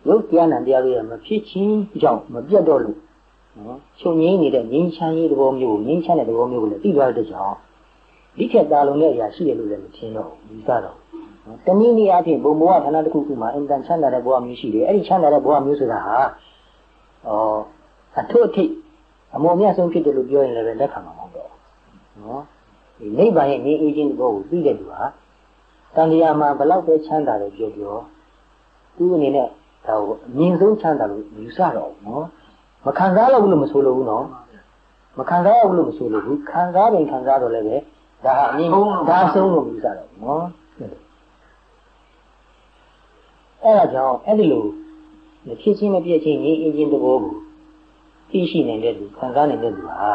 ရုပ်တရားနဲ့တရားတွေမဖြစ်ချင်းကြောင့်မပြတ်တော့လို့နော်ချုပ်ငိမ့်နေတဲ့ငြိမ်းချမ်းရေးသဘောမျိုးကိုငြိမ်းချမ်းတဲ့သဘောမျိုးကိုလည်းသိသွားတဲ့ကြောင့်ဒီထက်သာလုံးတဲ့အရာရှိတယ်လို့လည်းမထင်တော့ဘူးဒီကတော့တနည်းနည်းအားဖြင့်ဘုံဘဝဌာနတစ်ခုခုမှာအင်တန်ချမ်းသာတဲ့ဘဝမျိုးရှိတယ်အဲ့ဒီချမ်းသာတဲ့ဘဝမျိုးဆိုတာဟာအော်အထွတ်အထိပ်အမောမြတ်ဆုံးဖြစ်တယ်လို့ပြောရင်လည်းလက်ခံမှာမဟုတ်တော့နော်ဒီနိဗ္ဗာန်ရဲ့ငြိမ်းအေးခြင်းသဘောကိုသိတဲ့သူဟာ တန်တရားမှာဘလောက်ပဲချမ်းသာတယ်ပြောပြောသူ့အနေနဲ့ဒါကိုအမြင့်ဆုံးချမ်းသာလို့ယူဆတော့နော်မခံစားရဘူးလို့မဆိုလို့ဘူးနော်မခံစားရဘူးလို့မဆိုလို့ဘူးခံစားရင်ခံစားတော့လည်းပဲဒါဟာအမြင့်ဒါဆုံးလို့ယူဆတော့နော်အဲ့ဒါကြောင့်အဲ့ဒီလိုမဖြစ်ချင်းမပြည့်ချင်းငြိမ်းအေးခြင်းသဘောကိုသိရှိနိုင်တဲ့လူခံစားနိုင်တဲ့လူဟာ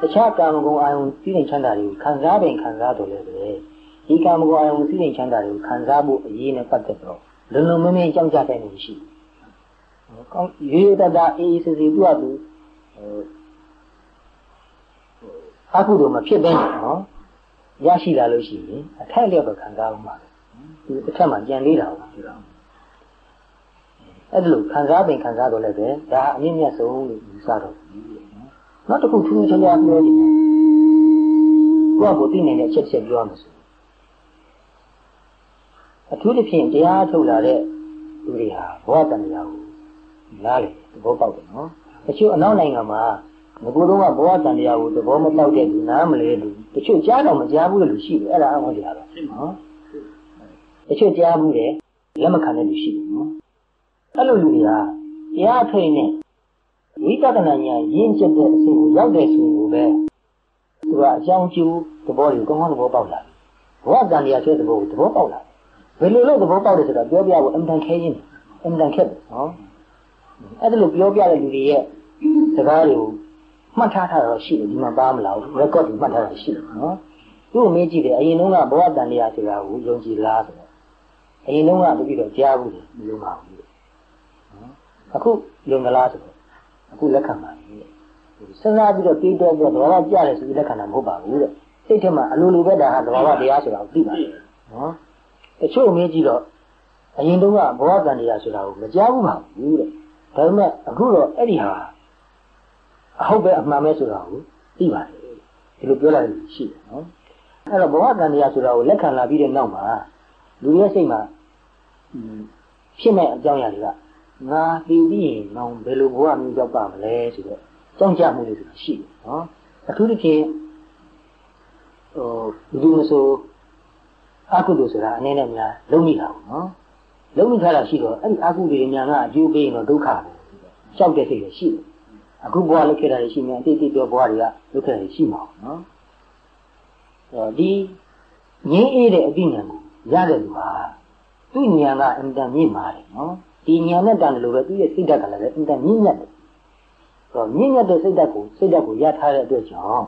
တခြားကာမဂုဏ်အာယုံသိနေချမ်းသာတွေကိုခံစားပင်ခံစားတော်လည်းပဲ ဒီကာမဂုဏ်အာယုံသိနေချမ်းသာတွေကိုခံစားဖို့အရေးနဲ့ပတ်သက်တော့လုံလုံမင်းမင်းကြောက်ကြတဲ့နေရှိကောင်းရေတတအေးအေးစီစီသူ့အတူအခုတော့မဖြစ်တဲ့နော်ရရှိလာလို့ရှိရင်အထက်လျော့ပဲခံစားအောင်ပါဒီတစ်ထက်မှကြံသေးတာဟုတ်အဲ့ဒါလို့ခံစားပင်ခံစားတော့လည်းပဲဒါအမြင့်မြတ်ဆုံးလို့ယူဆတော့နောက်တစ်ခုထူးထူးခြားခြားပြောနေတယ်ကိုယ့်ကိုသိနေတဲ့အချက်ချက်ပြောရမယ်ဆို အထူးသဖြင့်တရားထုတ်လာတဲ့လူတွေဟာဘဝတန်တရားကိုနားလေသဘောပေါက်တယ်နော်တချို့အနောက်နိုင်ငံမှာငကိုယ်တော့ကဘဝတန်တရားကိုသဘောမပေါက်တဲ့လူနားမလဲလူတချို့ကြားတော့မကြားဘူးလို့ရှိတယ်အဲ့ဒါအမှန်တရားပဲနော်တချို့ကြားဘူးတယ်လက်မခံတဲ့လူရှိတယ်နော်အဲ့လိုလူတွေကတရားထိန်နဲ့ဝိပဿနာဉာဏ်ရင့်ကျက်တဲ့အဆင့်ကိုရောက်တဲ့ဆိုရင်ပဲသူကအကြောင်းကျိုးသဘောကိုကောင်းကောင်းသဘောပေါက်လာတယ်ဘဝတန်တရားဆိုတဲ့သဘောကိုသဘောပေါက်လာတယ် ဘယ်လိုလုပ်သဘောပေါက်လဲဆိုတော့ပြောပြဖို့အင်တန်ခဲခြင်းအင်တန်ခက်တယ်နော်အဲ့ဒါလိုပြောပြတဲ့လူတွေရဲ့စကားတွေကိုမှတ်ထားတာတော့ရှိတယ်ဒီမှာပါမလား record တွေမှတ်ထားတာရှိတယ်နော်သူ့ကိုမေးကြည့်တယ်အရင်တုန်းကဘဝတန်တရားဆိုတာကိုယုံကြည်လားဆိုတော့အရင်တုန်းကတပိတော့ကြားဘူးလေမယုံပါဘူးနော်အခုယုံကလားဆိုတော့အခုလက်ခံပါပြီစဉ်းစားပြီးတော့ပြီးတော့ပြီးတော့ဘာမှကြားတယ်ဆိုပြီးလက်ခံတာမဟုတ်ပါဘူးတဲ့စိတ်ထဲမှာအလိုလိုပဲဒါဟာသဘာဝတရားဆိုတာကိုသိပါတယ်နော် တချို့မေးကြည့်တော့အရင်တုန်းကဘဝတန်တရားဆိုတာကိုမကြားဘူးပါဘူးတဲ့ဒါပေမဲ့အခုတော့အဲ့ဒီဟာအဟုတ်ပဲအမှန်ပဲဆိုတာကိုသိပါတယ်ဒီလိုပြောလိုက်ရှိတယ်နော်အဲ့တော့ဘဝတန်တရားဆိုတာကိုလက်ခံလာပြီးတဲ့နောက်မှာလူရဲ့စိတ်မှာဖြစ်မဲ့အကြောင်းအရာတွေကငါသိပြီးရင်တော့ဘယ်လိုဘဝမျိုးရောက်ပါမလဲဆိုတော့ကြောင်းကြမှုတွေဆိုတာရှိတယ်နော်အထူးသဖြင့်ဟိုဘယ်သူမဆို အကုသိုလ်ဆိုတာအနေနဲ့များလုံးမိတာပေါ့နော်လုံးမိထားတာရှိတော့အဲ့ဒီအကုသိုလ်တွေများကအကျိုးပေးရင်တော့ဒုက္ခပဲကြောက်တဲ့စိတ်တွေရှိတယ်အခုဘဝလုခဲ့တာတွေရှိနေအတိတ်တိပြောဘဝတွေကလုခဲ့တာတွေရှိမှာနော်အဲဒီငင်းအေးတဲ့အသိဉာဏ်ကိုရတဲ့လူဟာသူ့ဉာဏ်ကအင်တန်မြင့်ပါတယ်နော်ဒီဉာဏ်နဲ့တန်တယ်လို့ပဲသူ့ရဲ့စိတ်ဓာတ်ကလည်းအင်တန်မြင့်မြတ်တယ်ဆိုတော့မြင့်မြတ်တဲ့စိတ်ဓာတ်ကိုစိတ်ဓာတ်ကိုရထားတဲ့အတွက်ကြောင့်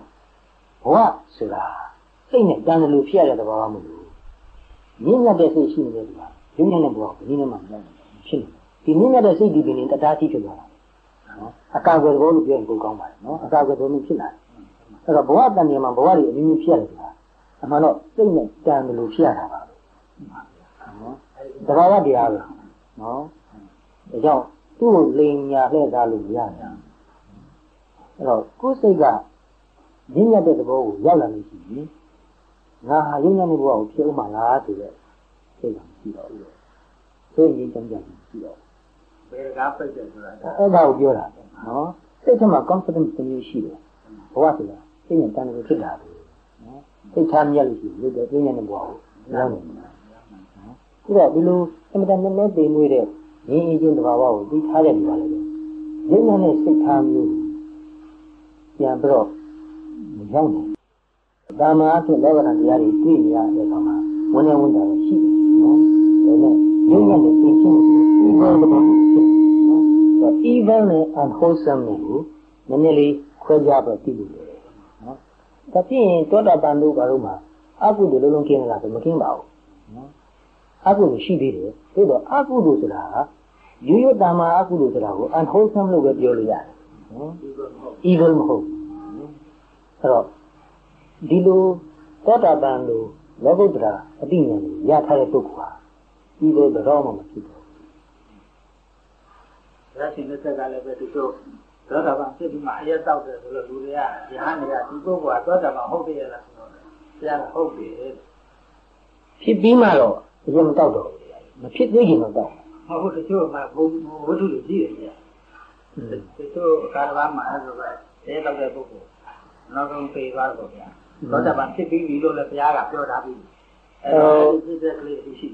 ဘဝဆိုတာစိတ်နဲ့တန်တယ်လို့ဖြစ်ရတဲ့သဘောမှမဟုတ် မြင့်မြတ်တဲ့စိတ်ရှိနေတဲ့သူဟာရုံညံ့တဲ့ဘဝကိုဒီနေ့မှမဖြစ်ဘူးဒီမြင့်မြတ်တဲ့စိတ်ဒီပင်နဲ့တရားသိဖြစ်သွားတာနော်အကာအကွယ်သဘောလို့ပြောရင်ပိုကောင်းပါတယ်နော်အကာအကွယ်သဘောမျိုးဖြစ်လာတယ်အဲ့တော့ဘဝတန်တရားမှာဘဝတွေအမျိုးမျိုးဖြစ်ရတယ်ဆိုတာအမှန်တော့စိတ်နဲ့တန်တယ်လို့ဖြစ်ရတာပါနော်တဘာဝတရားပဲနော်ဒါကြောင့်သူ့ကိုလိန်ညာလှည့်သားလို့ရတာအဲ့တော့ကိုယ်စိတ်ကရင်းရတဲ့သဘောကိုရောက်လာလို့ရှိရင် ငါဟာရင်းရတဲ့ဘဝကိုဖြစ်ဥမှာလားဆိုတဲ့စိတ်ကမရှိတော့ဘူးဆိုရင်ကြံကြံရှိတော့ဘယ်ကားပိတ်တယ်ဆိုတာအဲ့ဒါကိုပြောတာနော်စိတ်ထဲမှာ confidence တမျိုးရှိတယ်ဘဝဆိုတာစိတ်နဲ့တန်တယ်ဖြစ်တာပဲနော်စိတ်ထားမြတ်လို့ရှိရင်ဒီပြင်းနေတဲ့ဘဝကိုရောက်နေတယ်နော်ပြီးတော့ဒီလိုအမှန်တမ်းနဲ့တည်မွေးတဲ့ရင်းအချင်းတဘာဝကိုသိထားတဲ့လူပါလေရင်းနဲ့စိတ်ထားမျိုးပြန်ပြီးတော့မရောက်နို င်ဒါမှအဖြစ်လောကဓာတ်တရားတွေတွေ့နေရတဲ့အခါမှာဝန်နဲ့ဝန်တာရှိတယ်နော်ဒါနဲ့ရင်းနဲ့သိချင်း evil တဘာဝဖြစ်နော် evil နဲ့ unwholesome ကိုနည်းနည်းလေးခွဲခြားပြီးသိလို့ရတယ်နော်ဒါဖြစ်ရင်တောတာပန်တို့ကတော့မှာအကုသိုလ်လုံးလုံးကျင်းလာဆိုမကျင်းပါဘူးနော်အကုသိုလ်ရှိသေးတယ်သို့တော့အကုသိုလ်ဆိုတာရိုးရိုးတာမာအကုသိုလ်ဆိုတာကို unwholesome လို့ပဲပြောလို့ရတယ်နော် evil မဟုတ်အဲ့တော့ ဒီလိုသောတာပန်လိုလောကုတ္တရာအတိညာဉ်ကိုရထားတဲ့ပုဂ္ဂိုလ်ဟာ evil တော့မှမဖြစ်ဘူးဒါရှင်လက်ဆက်ကလည်းပဲသူတို့သောတာပန်ဖြစ်ပြီးမှအရက်တောက်တယ်ဆိုလို့လူတွေကဉာဏ်တွေကဒီပုဂ္ဂိုလ်ကသောတာပန်ဟုတ်တယ်လားဆိုတော့ဆရာကဟုတ်တယ်ဖြစ်ပြီးမှတော့အရင်မတောက်တော့ဘူးမဖြစ်သေးခင်တော့တောက်မဟုတ်တချို့မှဘုံဝတ္ထုတွေကြည့်ရတယ်တချို့ကာရဘာမှာအဲ့လိုပဲအဲတောက်တဲ့ပုဂ္ဂိုလ်နောက်ဆုံးပြေသွားတော့ဗျာ သောတာပန်ဖြစ်ပြီးပြီလို့လည်းဘုရားကပြောထားပြီးအဲ့တော့ဒီဖြစ်တဲ့ကလေးရှိရှိ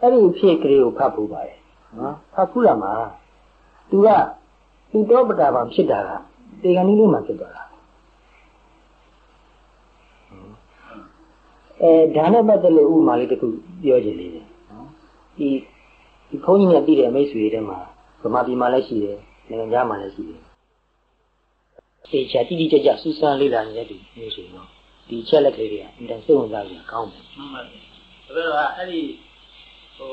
အဲ့ဒီဖြစ်ကလေးကိုဖတ်ဖို့ပါတယ်နော်ဖတ်ဖို့လာမှာသူကသူတော့ပတာပံဖြစ်တာကတေဂန်ကြီးလေးမှဖြစ်သွားတာအဲဒါနဲ့ပတ်သက်လို့ဥပမာလေးတစ်ခုပြောချင်လေးတယ်နော်ဒီဒီဘုန်းကြီးနဲ့တည်တဲ့မိတ်ဆွေတွေထဲမှာဗမာပြည်မှာလည်းရှိတယ်နိုင်ငံခြားမှာလည်းရှိတယ်အေချာတိတိကျကျစူးစမ်းလေ့လာနေတဲ့သူမျိုးဆိုတော့ ဒီချက်လက်ကလေးတွေကအင်တန်စိတ်ဝင်စားကြကောင်းတယ်မှန်ပါတယ်ဒါပေမဲ့အဲ့ဒီဟို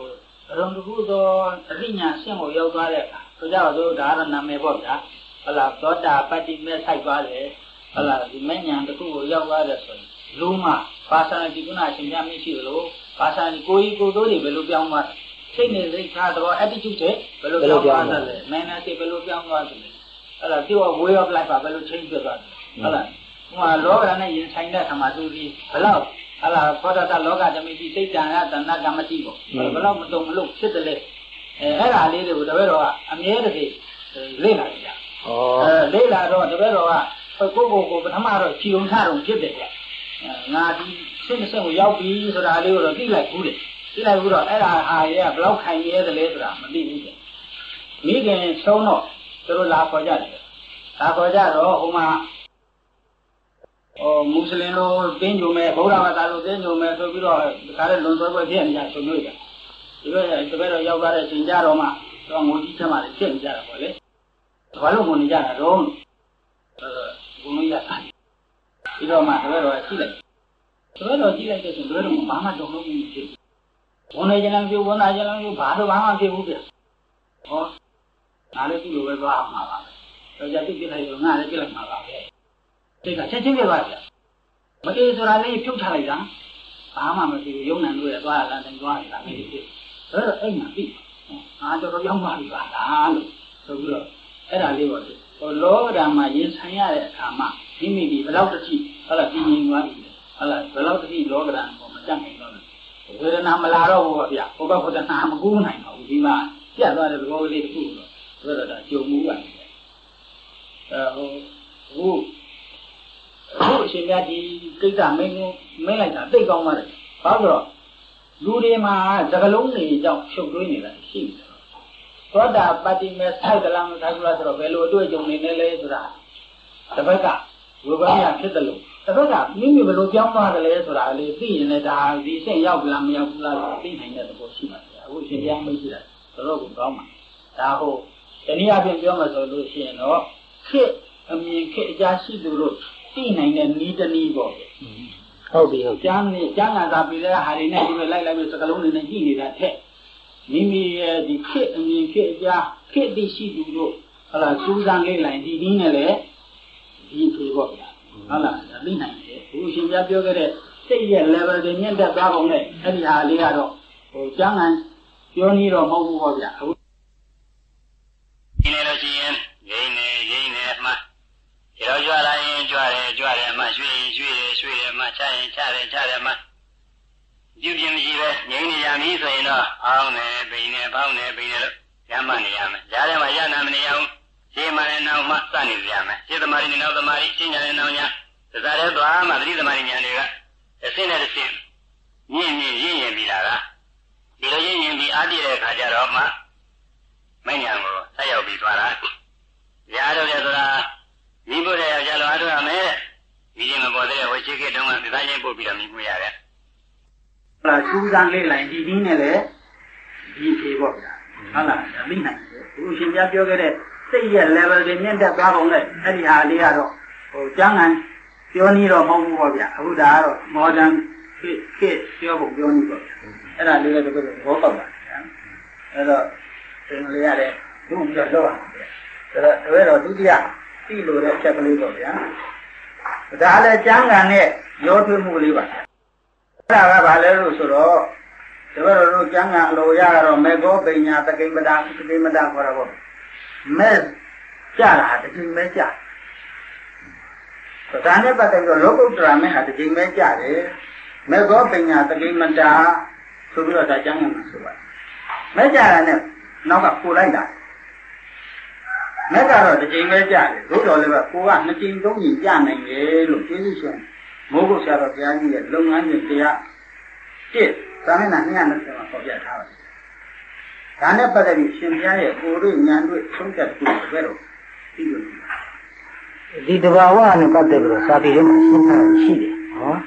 အရုံတခုသောအဋ္ဌညာဆင့်ကိုရောက်သွားတဲ့အခါဆိုကြပါစို့ဒါကတော့နာမည်ပေါ့ဗျာဟုတ်လားသောတာပတ္တိမဲ့ဆိုင်သွားတယ်ဟုတ်လားဒီမဲ့ညာတစ်ခုကိုရောက်သွားတယ်ဆိုရင်လူမှပါသနာတိကုဏအရှင်မြတ်မရှိဘူးလို့ပါသနာတိကိုကြီးကိုယ်တို့တွေဘယ်လိုပြောင်းသွားတယ်စိတ်နဲ့စိတ်ထားတော့ attitude တွေဘယ်လိုပြောင်းသွားတယ်လဲ manner တွေဘယ်လိုပြောင်းသွားတယ်လဲအဲ့ဒါပြော way of life ကဘယ်လို change ဖြစ်သွားတယ်ဟုတ်လား ဟိုမှာလောကနဲ့ရင်ဆိုင်တဲ့အခါမှာသူဒီဘယ်လောက်ဟလာသောတာတလောကဓမ္မတိစိတ်တန်ရတဏကမ္မတိပေါ့ဘယ်လောက်မတုံမလို့ဖြစ်တယ်လေအဲအဲ့ဒါလေးတွေကိုတပည့်တော်ကအမြဲတည်းလေ့လာကြဩအဲလေ့လာတော့တပည့်တော်ကကိုကိုကိုပထမတော့ခြီုံထားတော့ဖြစ်တယ်ကြငါဒီစိတ်မဆက်ကိုရောက်ပြီဆိုတာလေးကိုတော့သိလိုက်ဘူးလေသိလိုက်ဘူးတော့အဲ့ဒါဟာရဲ့ဘယ်လောက်ခိုင်ရဲတယ်လဲဆိုတာမသိဘူးလေမိခင်ဆုံးတော့သူတို့လာခေါ်ကြတယ်လာခေါ်ကြတော့ဟိုမှာ ဟိုမွတ်စလင်တို့တင်းညိုမဲ့ဗုဒ္ဓဘာသာတို့တင်းညိုမဲ့ဆိုပြီးတော့ဒီကားတဲ့လွန်ဆွဲပွဲဖြစ်နေကြဆိုမျိုးကြဒီဘက်ဒီဘက်တော့ရောက်သွားတဲ့ချိန်ကြတော့မှတော့ငိုကြီးချက်မှလည်းဖြစ်နေကြတာပေါ့လေဘာလို့ငိုနေကြတာတော့အဲဘုံလို့ရတာပြီးတော့မှတပည့်တော်ရှိလိုက်တပည့်တော်ကြည့်လိုက်တဲ့ဆိုတပည့်တော်ဘာမှတော့လုံးမဖြစ်ဘူးဝန်နေကြလည်းပြုဝန်နာကြလည်းပြုဘာလို့ဘာမှဖြစ်ဘူးပြဟောငါလည်းသူ့လိုပဲသွားမှာပါပဲတော့ကြတိပြလိုက်တော့ငါလည်းပြလိုက်မှာပါပဲ စိတ်ကချက်ချင်းပြသွားကြမအေးဆိုတာလည်းဖြုတ်ထားလိုက်တာဘာမှမဖြစ်ဘူးယုံနံလို့ရသွားရလားတင်သွားရလားမဖြစ်ဘူးအဲ့တော့အဲ့မှာပြီငါတော့တော့ရောက်သွားပြီပါလားလို့ဆိုပြီးတော့အဲ့ဒါလေးပေါ့ဟိုလောကဓာတ်မှာရင်ဆိုင်ရတဲ့အခါမှာမိမိဒီဘယ်လောက်တတိဟုတ်လားပြင်းပြင်းသွားပြီဟုတ်လားဘယ်လောက်တတိလောကဓာတ်ကိုမတတ်နိုင်တော့ဘူးဝေဒနာမလာတော့ဘူးဗျာဘုဘဘုဒ္ဓနာမကူးနိုင်တော့ဘူးဒီမှာပြတ်သွားတဲ့သဘောလေးတစ်ခုတော့ဆိုတော့ဒါကြုံမှုပါအဲဟိုအခု အခုအရှင်မြတ်ဒီကိစ္စမင်းမင်းလိုက်တာသိကောင်းပါတယ်ဘာလို့တော့လူတွေမှာသကလုံးတွေကြောင့်ဖြုတ်သွင်းနေတာရှိတယ်သောတာပတ္တိမေဆိုင်တလံထိုက်ဘူးလားဆိုတော့ဘယ်လိုအတွေ့အကြုံနေလဲလဲဆိုတာတစ်ဖက်ကဝိပဿနာဖြစ်တယ်လို့တစ်ဖက်ကမိမိဘယ်လိုပြောင်းသွားတယ်လဲဆိုတာလေးသိရင်လည်းဒါဒီအဆင့်ရောက်လားမရောက်ဘူးလားသိနိုင်တဲ့သဘောရှိပါတယ်အခုရှင်ပြမိတ်ရှိတာတော်တော်ကိုကောင်းပါဒါဟုတ်တနည်းအားဖြင့်ပြောမှဆိုလို့ရှိရင်တော့ခေအမြင်ခေအကြရှိသူတို့ သိနိုင်တဲ့ဤတနည်းပေါ့ဟုတ်ပြီဟုတ်ပြီကျမ်းနဲ့ကျမ်းဂန်သာပြီးတဲ့ဟာတွေနဲ့ဒီလိုလိုက်လိုက်ပြီးစကလုံးတွေနဲ့ကြည့်နေတာထက်မိမိရဲ့ဒီခေအမြင်ခေအကြားခေသိရှိသူတို့ဟလာစူးစမ်းလေးလိုက်ဒီနည်းနဲ့လေဒီဖြေပေါ့ဗျာဟုတ်လားဒါသိနိုင်တယ်ဘုရှင်ပြပြောခဲ့တဲ့စိတ်ရဲ့ level တွေမြင့်တက်သွားပုံနဲ့အဲ့ဒီဟာလေးကတော့ဟိုကျမ်းဂန်ပြောနေတော့မဟုတ်ဘူးပေါ့ဗျာအခုဒီနေ့လို့ရှိရင်ရင်းနေရင်းနေမှ ရောကြွလာရင်ကြွတယ်ကြွတယ်မှရွှေ့ရင်ရွှေ့တယ်ရွှေ့တယ်မှချရင်ချတယ်ချတယ်မှပြုပြင်မရှိပဲငြိမ်းနေရမည်ဆိုရင်တော့အောင်းတယ်ပိန်တယ်ပေါင်းတယ်ပိန်တယ်လို့ရမှနေရမယ်။ဒါထဲမှာရနာမနေအောင်ရှင်းမှလည်းနောက်မှစနေကြရမယ်။ရှင်းသမားတွေနောက်သမားတွေရှင်းညာလည်းနောက်ညာသစ္စာတွေသွားမှသတိသမားတွေညာတွေကအစင်းနဲ့တစ်စင်းညင်ညင်ရင့်ရင်ပြီးလာတာဒီလိုရင့်ရင်ပြီးအားပြည့်တဲ့အခါကျတော့မှမဉဏ်ကိုဆက်ရောက်ပြီးသွားတာ။ရားတော့လေဆိုတာ မိဖို့တဲ့ယောက်ျားလိုအားထုတ်ရမယ်တဲ့။ဒီချင်းမပေါ်တဲ့ဝေချစ်ခေတုန်းကဒီသားချင်းပို့ပြီးတော့မိမှုရတယ်ဟလာစူးစမ်းလေးလိုက်ဒီနည်းနဲ့လေဒီဖြေပေါ့ဗျာဟုတ်လားဒါသိနိုင်တယ်ဘုရှင်ပြပြောခဲ့တဲ့စိတ်ရဲ့ level တွေမြင့်တက်သွားပုံနဲ့အဲ့ဒီဟာလေးကတော့ဟိုကျမ်းဂန်ပြောနေတော့မဟုတ်ဘူးပေါ့ဗျာအခုဒါကတော့ modern ခေခေပြောဖို့ပြောနေတော့အဲ့ဒါလေးလည်းတကယ်ဘောပေါက်တာအဲ့တော့သင်လေးရတယ်သူ့ပြီးတော့လောက်အောင်အဲ့တော့တကယ်တော့ဒုတိယ ပြီလို့တဲ့အချက်ကလေးပေါ့ဗျာဒါလည်းကျမ်းဂန်နဲ့ရောထွေးမှုလေးပါအဲ့ဒါကဘာလဲလို့ဆိုတော့တပည့်တော်တို့ကျမ်းဂန်အလိုရတော့မေဃောပညာတကိမတာတကိမတာခေါ်တာပေါ့မဲကြတာတကိမဲကြဒါနဲ့ပတ်သက်ပြီးတော့လောကုတ္တရာမဲဟာတကိမဲကြတယ်မေဃောပညာတကိမတာဆိုပြီးတော့ဒါကျမ်းဂန်မှာဆိုပါတယ်မဲကြတာနဲ့နောက်ကပို့လိုက်တာ မက်ကတော့တစ်ချိန်ပဲကြာတယ်သို့တော်လည်းပဲကိုကနှစ်ချိန်သုံးချိန်ကြာနိုင်တယ်လို့ကျေးဇူးရှင်မိုးကုတ်ဆရာတော်ဘုရားကြီးရဲ့လုပ်ငန်းရှင်တရားတစ်သာမဏေ220မှာပေါ်ပြထားပါတယ်ဒါနဲ့ပတ်သက်ပြီးရှင်ဘုရားရဲ့ကိုယ်တို့ဉာဏ်တို့ဆုံးဖြတ်ကိုပဲတော့ပြီးလို့ဒီတဘာဝနဲ့ပတ်သက်ပြီးတော့စာပေထဲမှာရှင်းထားတာရှိတယ်နော်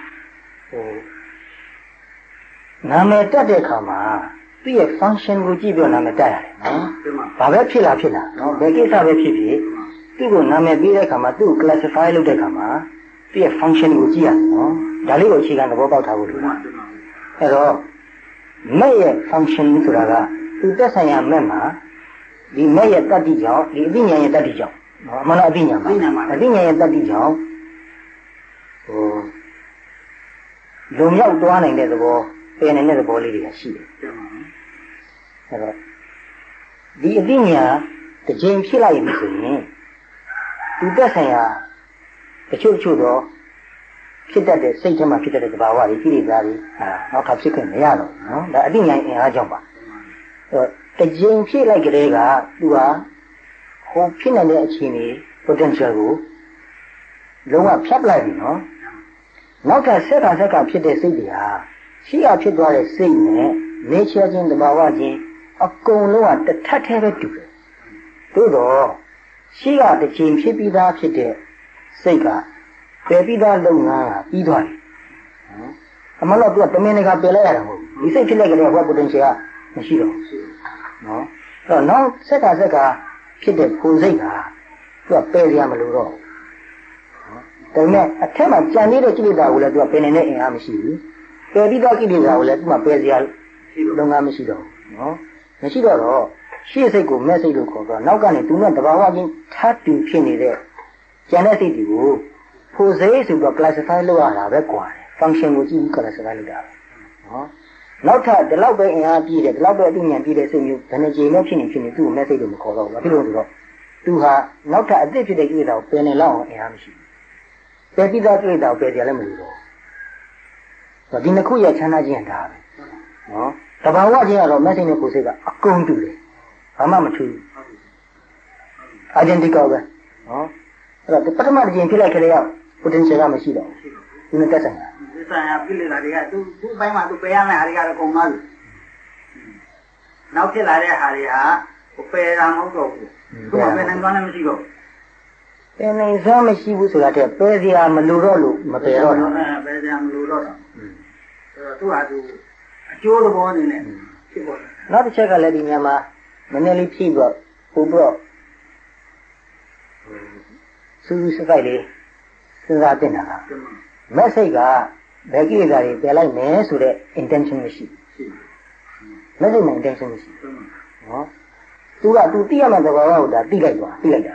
ဟိုနာမည်တက်တဲ့အခါမှာ သူ့ရဲ့ function ကိုကြည့်ပြီးတော့နာမည်တက်ရတယ်နော်ဒီမှာဘာပဲဖြစ်လာဖြစ်လာနော်ဘယ်ကိစ္စပဲဖြစ်ဖြစ်သူ့ကိုနာမည်ပေးတဲ့အခါမှာသူ့ကို classify လုပ်တဲ့အခါမှာသူ့ရဲ့ function ကိုကြည့်ရတယ်နော်ဒါလေးကိုအခြေခံသဘောပေါက်ထားဖို့လိုတယ်အဲ့တော့မဲ့ရဲ့ function ဆိုတာကသူတက်ဆိုင်ရာမဲ့မှာဒီမဲ့ရဲ့တတ္တိကြောင့်ဒီအသိဉာဏ်ရဲ့တတ္တိကြောင့်နော်အမှန်တော့အသိဉာဏ်ပါအသိဉာဏ်ရဲ့တတ္တိကြောင့်ဟိုလုံရောက်သွားနိုင်တဲ့သဘောပယ်နိုင်တဲ့သဘောလေးတွေကရှိတယ်ဒီမှာ အဲ့တော့ဒီအသိဉာဏ်တစ်ချိန်ဖြစ်လိုက်ပြီဆိုရင်ဒီသက်ဆိုင်ရာတချို့တချို့တော့ဖြစ်တတ်တဲ့စိတ်ထဲမှာဖြစ်တတ်တဲ့သဘာဝတွေကိလေသာတွေဟာနောက်ထပ်ဖြစ်ခွင့်မရတော့ဘူးနော်ဒါအသိဉာဏ်အင်အားကြောင့်ပါအဲ့တော့တစ်ချိန်ဖြစ်လိုက်ကြတဲ့ကသူဟာဟိုဖြစ်နေတဲ့အခြေအနေ potential ကိုလုံးဝဖြတ်လိုက်ပြီနော်နောက်ထပ်ဆက်ကဆက်ကဖြစ်တဲ့စိတ်တွေဟာရှိရဖြစ်သွားတဲ့စိတ်နဲ့ nature ချင်းသဘာဝချင်း အကုန်လုံးကတစ်ထပ်တည်းပဲတူတယ်သို့တော့ရှိကတစ်ချိန်ဖြစ်ပြီးသားဖြစ်တဲ့စိတ်ကပယ်ပြီးသားလုပ်ငန်းကပြီးသွားတယ်နော်အမှန်တော့သူကတမင်တကာပယ်လိုက်ရတာမဟုတ်ဘူးဒီစိတ်ဖြစ်လိုက်ကြတဲ့ဘဝ potential ကမရှိတော့ဘူးနော်အဲ့တော့နောက်ဆက်ကဆက်ကဖြစ်တဲ့ပုံစိတ်ကသူကပယ်ရမလို့တော့ဒါပေမဲ့အထက်မှာကြံနေတဲ့ကိလေသာကိုလည်းသူကပယ်နိုင်တဲ့အင်အားမရှိဘူးပယ်ပြီးသားကိလေသာကိုလည်းသူကပယ်စရာလုပ်ငန်းမရှိတော့ဘူးနော် မရှိတော့တော့ရှေ့စိတ်ကိုမဲ့စိတ်လို့ခေါ်တော့နောက်ကနေသူနဲ့တဘာဝချင်းထပ်တူဖြစ်နေတဲ့ကျန်တဲ့စိတ်တွေကိုဖိုစိတ်ဆိုတော့ classify လုပ်ရတာပဲကွာတယ် function ကိုကြည့်ပြီး classify လုပ်တာပဲနော်နောက်ထပ်ဒီလောက်ပဲအင်အားပြည့်တယ်ဒီလောက်ပဲအသိဉာဏ်ပြည့်တဲ့စိတ်မျိုးဘယ်နှကြိမ်နဲ့ဖြစ်နေဖြစ်နေသူ့ကိုမဲ့စိတ်လို့မခေါ်တော့ဘူးဘာဖြစ်လို့လဲဆိုတော့သူဟာနောက်ထပ်အသစ်ဖြစ်တဲ့ကိလေသာကိုပယ်နေလောက်အောင်အင်အားမရှိဘူးပယ်ပြီးသားကိလေသာကိုပယ်ကြလည်းမလို့တော့ဘူးဒီနှစ်ခုရဲ့ချမ်းသာခြင်းဒါပဲနော် တဘာဝချင်းကတော့မဲ့စိတ်နဲ့ကိုယ်စိတ်ကအကုန်တူတယ်ဘာမှမထူးဘူး identical ပဲနော်အဲ့တော့ပထမတစ်ချိန်ဖြစ်လိုက်ကြတဲ့ရောက် potential ကမရှိတော့ဘူးဒီနဲ့တက်ဆိုင်တာဒီဆိုင်ရာကိလေသာတွေကသူသူ့ဘိုင်းမှာသူပယ်ရမယ့်ဟာတွေကတော့ကုန်သွားပြီနောက်ဖြစ်လာတဲ့ဟာတွေဟာပယ်တာမဟုတ်တော့ဘူးသူကပယ်နိုင်ကောင်းလည်းမရှိတော့ဘူးပင်နိုင်စွမ်းမရှိဘူးဆိုတာတဲ့ပယ်စရာမလိုတော့လို့မပယ်တော့ဘူးအဲပယ်စရာမလိုတော့တော့အဲတော့သူဟာသူ အကျိုးသဘောအနေနဲ့ဖြစ်ပေါ်တယ်နောက်တစ်ချက်ကလည်းဒီညမှာနည်းနည်းလေးဖြည့်ပြီးတော့ပို့ပြီးတော့စူးစူးစစိုက်လေးစဉ်းစားတင်တာကဒီမှာ message ကဘယ်ကိလေသာတွေပယ်လိုက်မယ်ဆိုတဲ့ intention မရှိရှိ message မှာ intention မရှိဒီမှာနော်သူကသူသိရမယ့်သဘာဝကိုဒါသိလိုက်သွားသိလိုက်တာ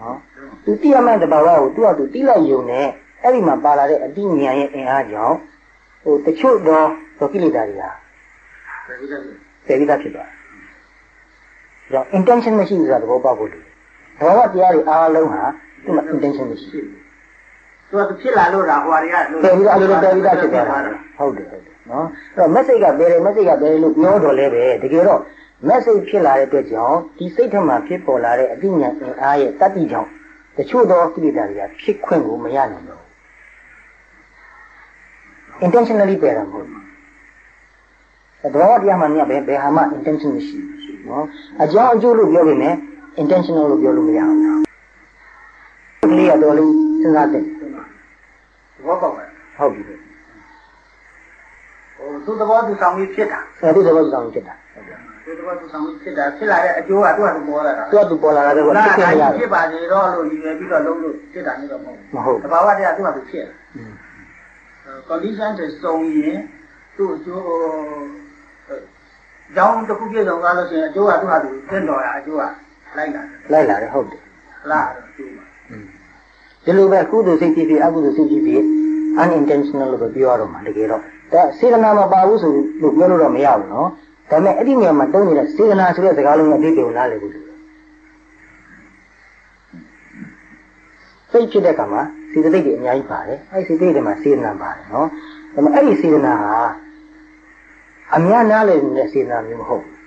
နော်သူသိရမယ့်သဘာဝကိုသူကသူသိလိုက်ယုံနဲ့အဲ့ဒီမှာပါလာတဲ့အတိညာရဲ့အင်အားကြောင့်ဟိုတချို့တော့ ဒုကိလေသာတွေဟာပယ်ပြီးတော့ပယ်ပြီးသားဖြစ်သွားတယ်ဒါကြောင့် intention မရှိဘူးဆိုတာသဘောပေါက်ဖို့လိုတယ်သဘောတရားတွေအားလုံးဟာသူ့မှာ intention မရှိရှိသူကဖြစ်လာလို့ဒါဟိုဟာတွေကပယ်ပြီးသားအလိုလိုပယ်ပြီးသားဖြစ်သွားတာဟုတ်တယ်ဟုတ်တယ်နော်အဲ့တော့ message ကပယ်တယ် message ကပယ်တယ်လို့ပြောတော့လဲပဲတကယ်တော့ message ဖြစ်လာတဲ့အတွက်ကြောင့်ဒီစိတ်ထမှာဖြစ်ပေါ်လာတဲ့အသိဉာဏ်အင်အားရဲ့တတ္တိကြောင့်တချို့သောကိလေသာတွေကဖြစ်ခွင့်ကိုမရနိုင်တော့ဘူး intentionally ပယ်တာမဟုတ်ဘူး သဘောတရားမှမြတ်ပဲဘယ်ဟာမှ intention မရှိဘူးနော်အကြောင်းအကျိုးလို့ပြောပေမဲ့ intentional လို့ပြောလို့မရဘူးကလေးကတော့လေးစဉ်းစားတဲ့သဘောပေါက်တယ်ဟုတ်ပြီဟိုသူ့သဘောသူဆောင်ပြီးဖြစ်တာအဲဒီသဘောကြောင့်ဖြစ်တာသူ့သဘောသူဆောင်ပြီးဖြစ်တာဖြစ်လာတဲ့အကျိုးကသူ့ဟာသူပေါ်လာတာသူကသူပေါ်လာတဲ့ကောဖြစ်ခွင့်မရဘူးဖြစ်ပါစေတော့လို့ရည်ရွယ်ပြီးတော့လုံးလို့ဖြစ်တာမျိုးတော့မဟုတ်မဟုတ်ဘူးတဘာဝတရားသူ့ဟာသူဖြစ်อืมတ condition တွေစုံရင်သူ့အကျိုး ကြောင်းတစ်ခုပြည့်စုံသွားလို့ရှိရင်အကျိုးကသူ့ဟာသူသင့်တော်တာအကျိုးကလိုက်လာတယ်လိုက်လာတယ်ဟုတ်တယ်လားတော့သူ့မှာဒီလိုပဲကုသိုလ်စိတ်ဖြစ်ဖြစ်အကုသိုလ်စိတ်ဖြစ်ဖြစ် unintentional လို့ပဲပြောရတော့မှာတကယ်တော့ဒါစေတနာမပါဘူးဆိုလို့ပြောလို့တော့မရဘူးနော်ဒါပေမဲ့အဲ့ဒီနေရာမှာတုံးနေတဲ့စေတနာဆိုတဲ့စကားလုံးရဲ့အဓိပ္ပာယ်ကိုနားလည်ဖို့လိုတယ်စိတ်ဖြစ်တဲ့ကံမှာစေတသိက်တွေအများကြီးပါတယ်အဲ့ဒီစေတသိက်တွေမှာစေတနာပါတယ်နော်ဒါပေမဲ့အဲ့ဒီစေတနာဟာ အများနားလည်နေတဲ့စေတနာမျိုးမဟုတ်ဘူး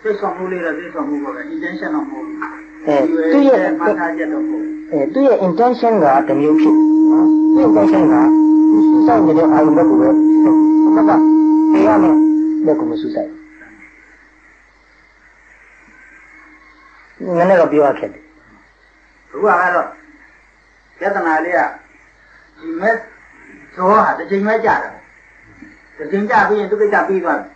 စိတ်ဆောင်မှုလေးတော့စိတ်ဆောင်မှုပေါ့ပဲ intention တော့မဟုတ်ဘူးအဲဒီသူ့ရဲ့ရဲ့မှတ်သားချက်တော့မဟုတ်ဘူးအဲသူ့ရဲ့ intention ကတစ်မျိုးဖြစ်နော်သူ့ intention ကစိုက်နေတဲ့အာရုံဘက်ကိုပဲဘက်ကပေးရမယ်လက်ကိုမဆူဆိုင်နည်းနည်းတော့ပြောရခဲ့တယ်ဘုရားကတော့ယတနာလေးကဒီမဲ့သောဟာတစ်ချိန်မဲ့ကြာတယ် တစ်ချိန်ကြာပြီးရင်သူကိစ္စပြီးသွားတယ်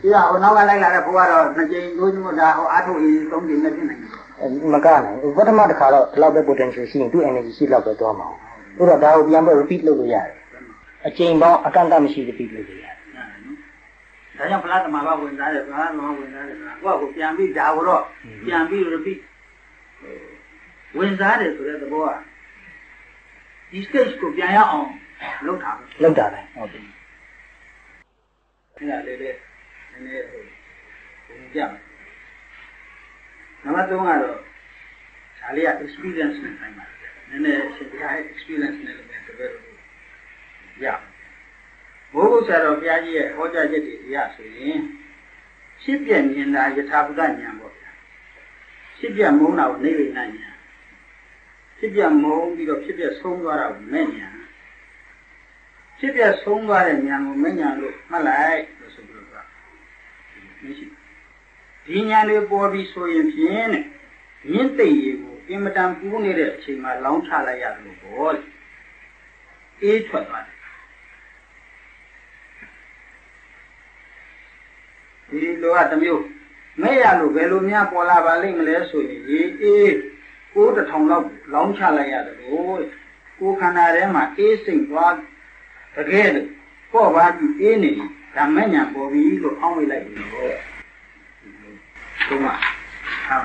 ဒီကဟိုနောက်ကလိုက်လာတဲ့ဘုရားတော့နှစ်ချိန်သုံးချိန်တော့ဒါဟိုအာထုပ်ရင်သုံးချိန်နဲ့ဖြစ်နိုင်တယ်အဲမကနိုင်ဘူးပထမတစ်ခါတော့ဒီလောက်ပဲ potential ရှိရင်သူ့ energy ရှိလောက်ပဲသွားမှာဟုတ်တော့ဒါကိုပြန်ပြီး repeat လုပ်လို့ရတယ်အချိန်ပေါင်းအကန့်အသတ်မရှိ repeat လုပ်လို့ရတယ်ဒါကြောင့်ဖလားသမာဘဝင်သားတယ်ဖလားသမာဝင်သားတယ်ဆိုတာကိုယ့်ကိုပြန်ပြီးဒါကိုတော့ပြန်ပြီး repeat ဝင်စားတယ်ဆိုတဲ့သဘောကဒီ stage ကိုပြန်ရအောင်လုပ်တာပဲလောက်တာပဲဟုတ်တယ် အဲ့ဒါလေးလေးနည်းနည်းဟိုပုံပြမယ်နံပါတ်3ကတော့ဒါလေးက experience နဲ့ဆိုင်ပါတယ်နည်းနည်းရှင်ပြ experience နဲ့လည်းတပည့်တော်ရဘိုးဘုဆရာတော်ဘုရားကြီးရဲ့ဟောကြားချက်တွေအရဆိုရင်ဖြစ်ပြမြင်တာယထာဘုဒ္ဓဉာဏ်ပေါ့ဗျာဖြစ်ပြမုန်းတာကိုနေဝိညာဉ်ဉာဏ်ဖြစ်ပြမုန်းပြီးတော့ဖြစ်ပြဆုံးသွားတာကိုမဲ့ဉာဏ် ဖြစ်ပြဆုံးသွားတဲ့ဉာဏ်ကိုမဲ့ဉာဏ်လို့မှတ်လိုက်လို့ဆိုပြီးတော့မရှိဒီဉာဏ်လေးပေါ်ပြီးဆိုရင်ဖြင့်တဲ့မြင့်သိရေကိုအင်မတန်ပူးနေတဲ့အချိန်မှာလောင်းချလိုက်ရတယ်လို့ပေါ့လေအေးထွက်သွားတယ်ဒီလိုကတစ်မျိုးမဲ့ရလို့ဘယ်လိုများပေါ်လာပါလိမ့်မလဲဆိုရင်ရေအေးကိုးတစ်ထောင်လောက်လောင်းချလိုက်ရတယ်လို့ကိုယ်ခန္ဓာထဲမှာအေးစိမ့်သွား တကယ်လို့ပေါ့ပါကြည့်အေးနေဓမ္မညာပေါ်ပြီလို့အောင်းဝေးလိုက်ပြီလို့ဒီမှာဟာ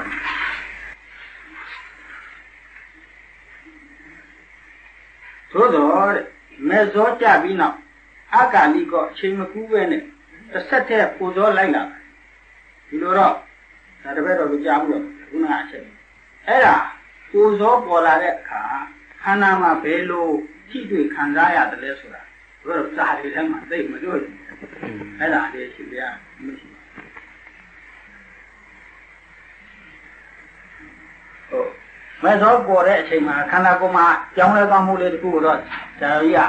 သို့တော့တဲ့မေဇောကြပြီးနောက်အကာလိကောအချိန်မကူးပဲနဲ့တစ်ဆက်တည်းပူဇောလိုက်လာဒီလိုတော့ဒါတပည့်တော်ကိုကြားမှုတော့ခုနကအချက်အဲ့ဒါပူဇောပေါ်လာတဲ့အခါခန္ဓာမှာဘယ်လိုထိတွေ့ခံစားရတယ်လဲဆိုတာ ဘုရားစာရီထဲမှာသိမလို့အဲ့ဒါလေးရှိပြမရှိဟုတ်မဲသောပေါ်တဲ့အချိန်မှာခန္ဓာကိုယ်မှာကြောင်းလဲသွားမှုလေးတခုတော့ဒါကြီးက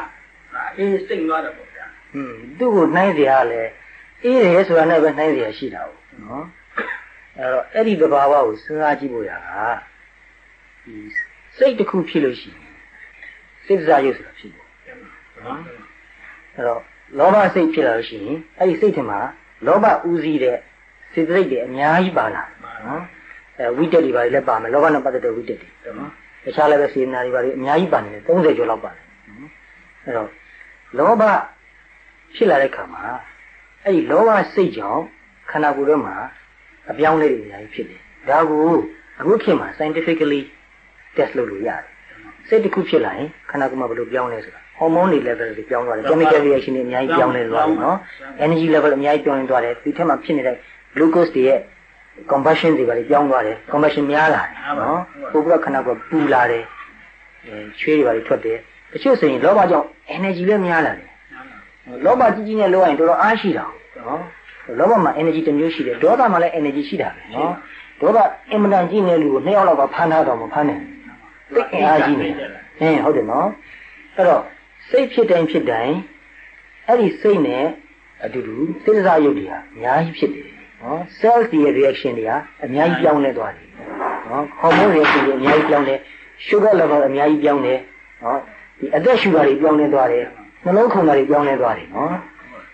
အေးစိတ်သွားတယ်ပေါ့ဗျာ ဟွန်းသူ့ကိုနှိုင်းเสียရလဲအေးတယ်ဆိုတာနဲ့ပဲနှိုင်းเสียရှိတာ哦နော်အဲ့တော့အဲ့ဒီတဘာဝကိုစဉ်းစားကြည့်ဖို့ရတာဒီစိတ်တစ်ခုဖြစ်လို့ရှိရင်စိတ်စားရုပ်ဆိုတာဖြစ်တယ်နော် အဲ့တော့လောဘစိတ်ဖြစ်လာလို့ရှိရင်အဲ့ဒီစိတ်ထဲမှာလောဘဥစည်းတဲ့စေတသိက်တွေအများကြီးပါလာနော်အဲဝိတက်တွေပါလည်းပါမယ်လောဘနဲ့ပတ်သက်တဲ့ဝိတက်တွေနော်တခြားလည်းပဲစေနာတွေပါလည်းအများကြီးပါနေတယ်30ကျော်လောက်ပါတယ်နော်အဲ့တော့လောဘဖြစ်လာတဲ့ခါမှာအဲ့ဒီလောဘစိတ်ကြောင့်ခန္ဓာကိုယ်ထဲမှာအပြောင်းလဲတွေအများကြီးဖြစ်တယ်ဒါကိုအခုခေတ်မှာ scientifically test လုပ်လို့ရတယ်စိတ်တစ်ခုဖြစ်လာရင်ခန္ဓာကိုယ်မှာဘယ်လိုပြောင်းလဲဆိုတာ ဟော်မုန်းတွေ level တွေပြောင်းသွားတယ် chemical reaction တွေအများကြီးပြောင်းလဲသွားတယ်နော် energy level အများကြီးပြောင်းလဲသွားတယ်ဒီထက်မှာဖြစ်နေတဲ့ glucose တွေရဲ့ combustion တွေပါလေပြောင်းသွားတယ် combustion များလာတယ်နော်ပို့ပြီးတော့ခန္ဓာကိုယ်ပူလာတယ်အဲချွေးတွေပါလေထွက်တယ်တချို့ဆိုရင်လောဘကြောင့် energy လည်းများလာတယ်လောဘကြီးကြီးနဲ့လောရရင်တော်တော်အားရှိတာနော်လောဘမှာ energy တစ်မျိုးရှိတယ်ဒေါသမှာလည်း energy ရှိတာပဲနော်ဒေါသအင်မတန်ကြီးနေလူကိုနှစ်ယောက်လောက်ကဖမ်းထားတော့မဖမ်းနိုင်သိအင်အားကြီးနေအင်းဟုတ်တယ်နော်အဲ့တော့ စိတ်ဖြစ်တိုင်းဖြစ်တိုင်းအဲ့ဒီစိတ်နဲ့အတူတူစိတ်စားရုပ်တွေဟာအများကြီးဖြစ်တယ်နော် cell တွေရဲ့ reaction တွေဟာအများကြီးပြောင်းလဲသွားတယ်နော် hormone reaction တွေအများကြီးပြောင်းတယ် sugar level အများကြီးပြောင်းတယ်နော်ဒီအသက်ရှူတာတွေပြောင်းလဲသွားတယ်နှလုံးခုန်တာတွေပြောင်းလဲသွားတယ်နော်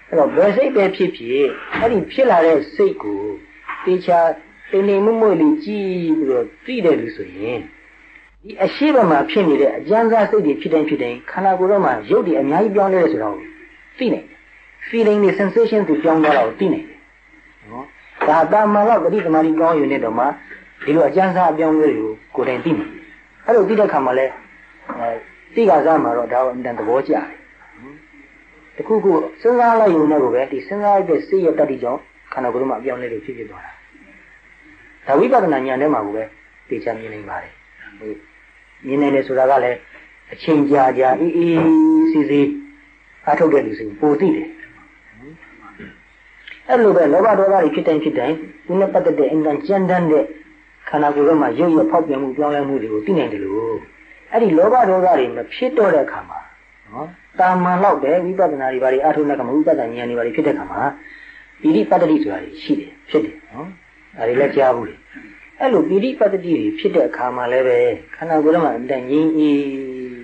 အဲ့တော့ဘယ်စိတ်ပဲဖြစ်ဖြစ်အဲ့ဒီဖြစ်လာတဲ့စိတ်ကိုတေချာတင်းနေမှုမွေ့လေးကြည့်ပြီးတော့သိတယ်လို့ဆိုရင် ဒီဒီအရှိဘမှာဖြစ်နေတဲ့အကျဉ်းစားစိတ်တွေဖြစ်တိုင်းဖြစ်တိုင်းခန္ဓာကိုယ်တော့မှရုပ်တွေအများကြီးပြောင်းလဲတယ်ဆိုတော့သိနိုင်တယ် feeling တွေ sensation တွေပြောင်းသွားတာကိုသိနိုင်တယ်နော်ဒါတာမန်တော့ပဋိသမารီကောင်းယူနေတော့မှဒီလိုအကျဉ်းစားအပြောင်းလဲတွေကိုကိုယ်တိုင်သိနိုင်တယ်အဲ့လိုသိတဲ့ခါမှာလဲအဲသိကစားမှာတော့ဒါကအင်တန်သဘောကျတယ်တခုခုစဉ်းစားလိုက်ရုံနဲ့ကိုပဲဒီစဉ်းစားရတဲ့စိတ်ရတတ်တိကြောင့်ခန္ဓာကိုယ်မှာအပြောင်းလဲတွေဖြစ်ဖြစ်သွားတာဒါဝိပဿနာဉာဏ်ထဲမှာကိုပဲသိချမြင်နိုင်ပါတယ် ဟုတ်မြင်နိုင်တယ်ဆိုတာကလည်းအချိန်ကြာကြာအေးအေးစီစီအထုတ်တဲ့လူစီပိုသိတယ်အဲ့လိုပဲလောဘဒေါသတွေဖြစ်တိုင်းဖြစ်တိုင်းဒီနဲ့ပတ်သက်တဲ့အင်္ဂန်ကြမ်းတမ်းတဲ့ခန္ဓာကိုယ်ထဲမှာရုပ်ရဖောက်ပြန်မှုပြောင်းလဲမှုတွေကိုသိနိုင်တယ်လို့အဲ့ဒီလောဘဒေါသတွေမဖြစ်တော့တဲ့အခါမှာနော်တာမန်တော့ပဲဝိပဿနာတွေဘာတွေအထုတဲ့အခါမှာဝိပဿနာဉာဏ်တွေဘာတွေဖြစ်တဲ့အခါမှာပိဋိပတ္တိဆိုတာရှိတယ်ဖြစ်တယ်နော်အဲ့ဒီလည်းကြားဘူးလေ အဲ့လိုပိဋိပတ္တိတွေဖြစ်တဲ့အခါမှာလည်းပဲခန္ဓာကိုယ်ထဲမှာအတန်ငြင်းအေး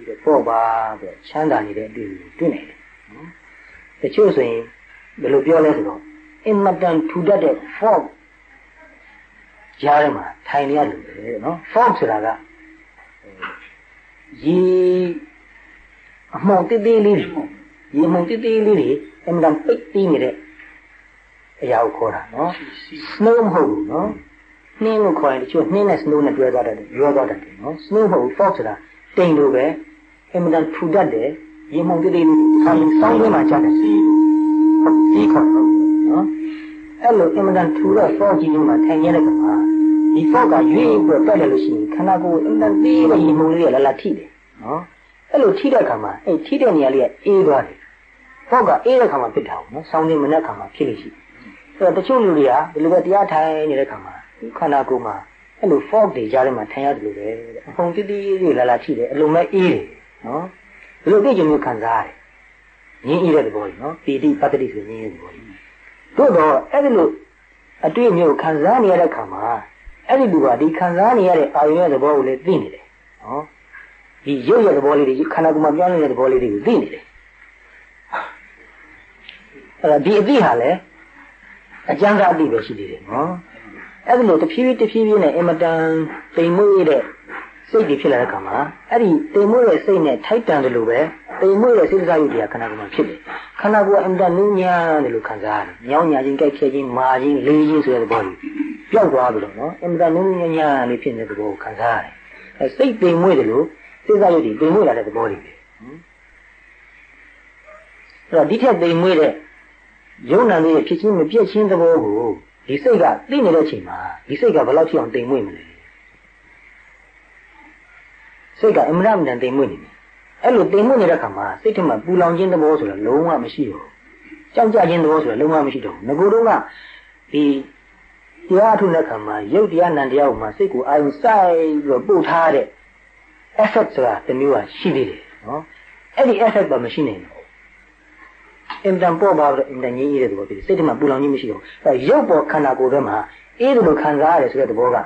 တဲ့ပေါ့ပါတဲ့ချမ်းသာနေတဲ့အတွေ့အကြုံတွေ့နိုင်တယ်နော်တချို့ဆိုရင်ဘယ်လိုပြောလဲဆိုတော့အင်မတန်ထူတတ်တဲ့ fog ကြားထဲမှာထိုင်နေရတယ်ပဲနော် fog ဆိုတာကရေအမောင်တိတိလေးတွေရေမောင်တိတိလေးတွေအင်မတန်ပိတ်ပြီးနေတဲ့အရာကိုခေါ်တာနော် snow မဟုတ်ဘူးနော် နှင်းလို့ခေါ်ရင်တချို့နှင်းနဲ့ snow နဲ့တွဲသွားတယ်ရောသွားတယ်နော် snow မဟုတ်ဘူး fog ဆိုတာတိမ်လို့ပဲအင်မတန်ထူတတ်တယ်ရေမောင်တိတိလေးတွေဆောင်းဆောင်းထဲမှာကြားတယ်စီဟုတ်ဒီခေါ်နော်အဲ့လိုအင်မတန်ထူတဲ့ fog ကြီးမျိုးမှာထိုင်ရတဲ့ကမှာဒီ fog ကရွေ့ပြီးတော့တက်တယ်လို့ရှိရင်ခန္ဓာကိုယ်အင်မတန်သေးတဲ့ရေမောင်လေးကလာလာထိတယ်နော်အဲ့လိုထိတဲ့အခါမှာအဲ့ထိတဲ့နေရာလေးကအေးသွားတယ်။ဖောက်ကအေးတဲ့အခါမှာဖြစ်တာပေါ့နော်။ဆောင်းနေမနဲ့အခါမှာဖြစ်လို့ရှိ။အဲ့တော့တချို့လူတွေကဒီလိုပဲတရားထိုင်နေတဲ့အခါမှာ ခန္ဓာကိုယ်မှာအဲ့လို fog တွေကြားထဲမှာထိုင်ရတယ်လို့ပဲ။အဖုံတိတိလေးလာလာထိတယ်အလုံးမဲ့အေးတယ်နော်။ဒီလိုသိကြမျိုးခံစားရတယ်။ငြင်းအေးတဲ့သဘောကြီးနော်။ပီတိပတ္တိဆိုငြင်းအေးတဲ့သဘောကြီး။သို့တော့အဲ့ဒီလိုအတွေ့အမျိုးခံစားနေရတဲ့အခါမှာအဲ့ဒီလူကဒီခံစားနေရတဲ့အာရုံရဲ့သဘောကိုလည်းသိနေတယ်နော်။ဒီရုပ်ရဲ့သဘောလေးတွေခန္ဓာကိုယ်မှာပြောင်းနေတဲ့သဘောလေးတွေကိုသိနေတယ်အဲ့တော့ဒီအသိဟာလည်းအကျဉ်းစားအသိပဲရှိသေးတယ်နော် အဲ့ဒီလိုတဖြည်းဖြည်းတဖြည်းဖြည်းနဲ့အင်မတန်တိမ်မွေ့တဲ့စိတ်တွေဖြစ်လာတဲ့အခါမှာအဲ့ဒီတိမ်မွေ့တဲ့စိတ်နဲ့ထိုက်တန်တယ်လို့ပဲတိမ်မွေ့တဲ့စိတ်စားရုပ်တွေကခန္ဓာကိုယ်မှာဖြစ်တယ်ခန္ဓာကိုယ်အင်မတန်နူးညံ့တယ်လို့ခံစားရတယ်ညောင်းညာခြင်းကြိုက်ခဲခြင်းမာခြင်းလေးခြင်းဆိုတဲ့သဘောကြီးပျောက်သွားပြီလို့နော်အင်မတန်နူးညံ့ညံ့လေးဖြစ်နေတဲ့သဘောကိုခံစားရတယ်အဲစိတ်တိမ်မွေ့တယ်လို့စိတ်စားရုပ်တွေတိမ်မွေ့လာတဲ့သဘောတွေပဲအဲ့တော့ဒီထက်တိမ်မွေ့တဲ့ယုံနာလေးဖြစ်ချင်းမပြည့်ချင်းသဘောကို ဒီစိတ်ကသိနေတဲ့အချိန်မှာဒီစိတ်ကဘယ်လောက်ဖြစ်အောင်တိမ်မွေ့မလဲစိတ်ကအမရမတန်တိမ်မွေ့နေတယ်အဲ့လိုတိမ်မွေ့နေတဲ့ခါမှာစိတ်ထဲမှာပူလောင်ခြင်းသဘောဆိုတာလုံးဝမရှိတော့ကြောက်ကြခြင်းသဘောဆိုတာလုံးဝမရှိတော့ဘူးငကိုယ်တော့ကဒီတရားထုတဲ့ခါမှာယုတ်တရားနံတရားကိုမှစိတ်ကိုအာရုံစိုက်ပြီးတော့ပို့ထားတဲ့ effect ဆိုတာတစ်မျိုးဟာရှိသေးတယ်နော်အဲ့ဒီ effect ပါမရှိနိုင်ဘူး အင်တန်ပေါ်ပါတော့အင်တန်ကြီးရတဲ့သဘောဖြစ်တယ်စိတ်ထဲမှာပူလောင်ခြင်းမရှိတော့အဲရုပ်ပေါ်ခန္ဓာကိုယ်ထဲမှာအေးတယ်လို့ခံစားရတယ်ဆိုတဲ့သဘောက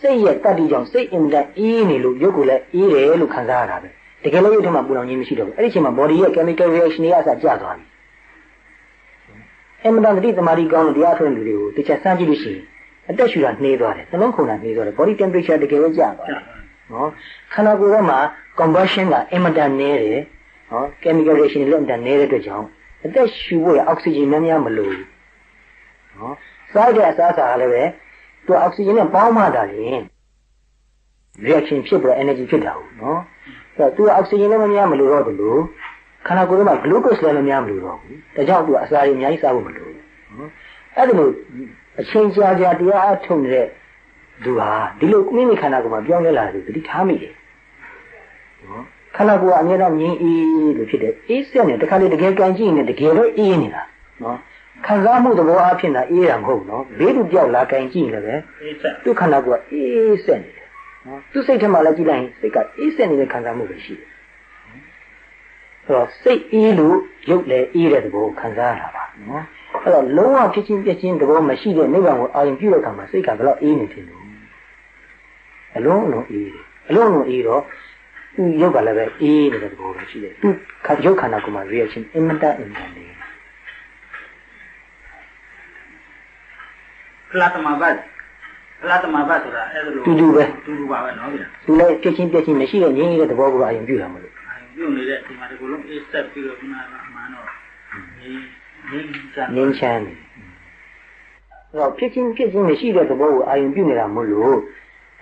စိတ်ရဲ့တတ္တိကြောင့်စိတ်အင်တန်အေးနေလို့ရုပ်ကိုလည်းအေးတယ်လို့ခံစားရတာပဲတကယ်လို့ရုပ်ထဲမှာပူလောင်ခြင်းမရှိတော့ဘူးအဲ့ဒီအချိန်မှာ body ရဲ့ chemical reaction တွေအစကျသွားပြီအင်တန်တတိသမารီကောင်းလို့တရားထုတ်တဲ့လူတွေကိုတခြားစမ်းကြည့်လို့ရှိရင်အသက်ရှူတာနှေးသွားတယ်နှလုံးခုန်တာနှေးသွားတယ် body temperature တကယ်ပဲကျသွားတယ်နော်ခန္ဓာကိုယ်ထဲမှာ combustion ကအင်မတန်နည်းတယ်နော် chemical reaction တွေလည်းအင်မတန်နည်းတဲ့အတွက်ကြောင့် အသက်ရှူဖို့ရအောက်ဆီဂျင်များများမလိုဘူးနော်စားတဲ့အစားအစာကလည်းပဲသူအောက်ဆီဂျင်နဲ့ပေါင်းမှသာလျှင် reaction ဖြစ်ပြီး energy ဖြစ်တာဟုတ်နော်အဲ့တော့သူအောက်ဆီဂျင်လည်းမများမလိုတော့ဘူးလို့ခန္ဓာကိုယ်ထဲမှာ glucose လည်းမများမလိုတော့ဘူးဒါကြောင့်သူအစာတွေအများကြီးစားဖို့မလိုဘူးနော်အဲ့ဒါလို့အချိန်ကြာကြာတရားအထုတ်နေတဲ့သူဟာဒီလိုမိမိခန္ဓာကိုယ်မှာပြောင်းလဲလာတယ်သတိထားမိတယ်နော် ခန္ဓာကိုယ်ကအမြဲတမ်းငြင်းအေးလို့ဖြစ်တယ်အေးစက်နေတခါလေတကယ်ကန်ကြည့်နေတကယ်တော့အေးနေတာနော်ခံစားမှုသဘောအဖြစ်တာအေးတာမဟုတ်နော်ဘေးသူပြောက်လာကန်ကြည့်နေလည်းပဲသူခန္ဓာကိုယ်ကအေးစက်နေတယ်နော်သူစိတ်ထဲမှာလည်းကြည့်လိုက်ရင်စိတ်ကအေးစက်နေတဲ့ခံစားမှုပဲရှိတယ်ဆိုတော့စိတ်အေးလို့ရုပ်လည်းအေးတဲ့သဘောကိုခံစားရတာပါနော်အဲ့တော့လုံးဝဖြစ်ချင်းပြည့်ချင်းသဘောမရှိတဲ့နိဗ္ဗာန်ကိုအာရုံပြုတဲ့အခါမှာစိတ်ကဘယ်တော့အေးနေတယ်လို့အလုံးအလုံးအေးတယ်အလုံးအလုံးအေးတော့ သူရုပ်ကလည်းပဲအေးနေတဲ့သဘောပဲရှိတယ်သူရုပ်ခန္ဓာကိုယ်မှာ reaction အင်မတန်အင်မတန်လေး Kelatamabat အလားတမဘတ်ဆိုတာအဲ့ဒါလိုတူတူပဲတူတူပါပဲနော်ဗျာသူလည်းပြည့်ချင်းပြည့်ချင်းမရှိတဲ့ငြင်းနေတဲ့သဘောကိုအာရုံပြုတာမလို့ပြုတ်နေတဲ့အချိန်မှာဒီကုလုံး A step ပြီးတော့ခုနကအမှန်တော့ဒီဒီချမ်းငြင်းချမ်းနေအဲ့တော့ဖြစ်ချင်းဖြစ်ချင်းမရှိတဲ့သဘောကိုအာရုံပြုနေတာမလို့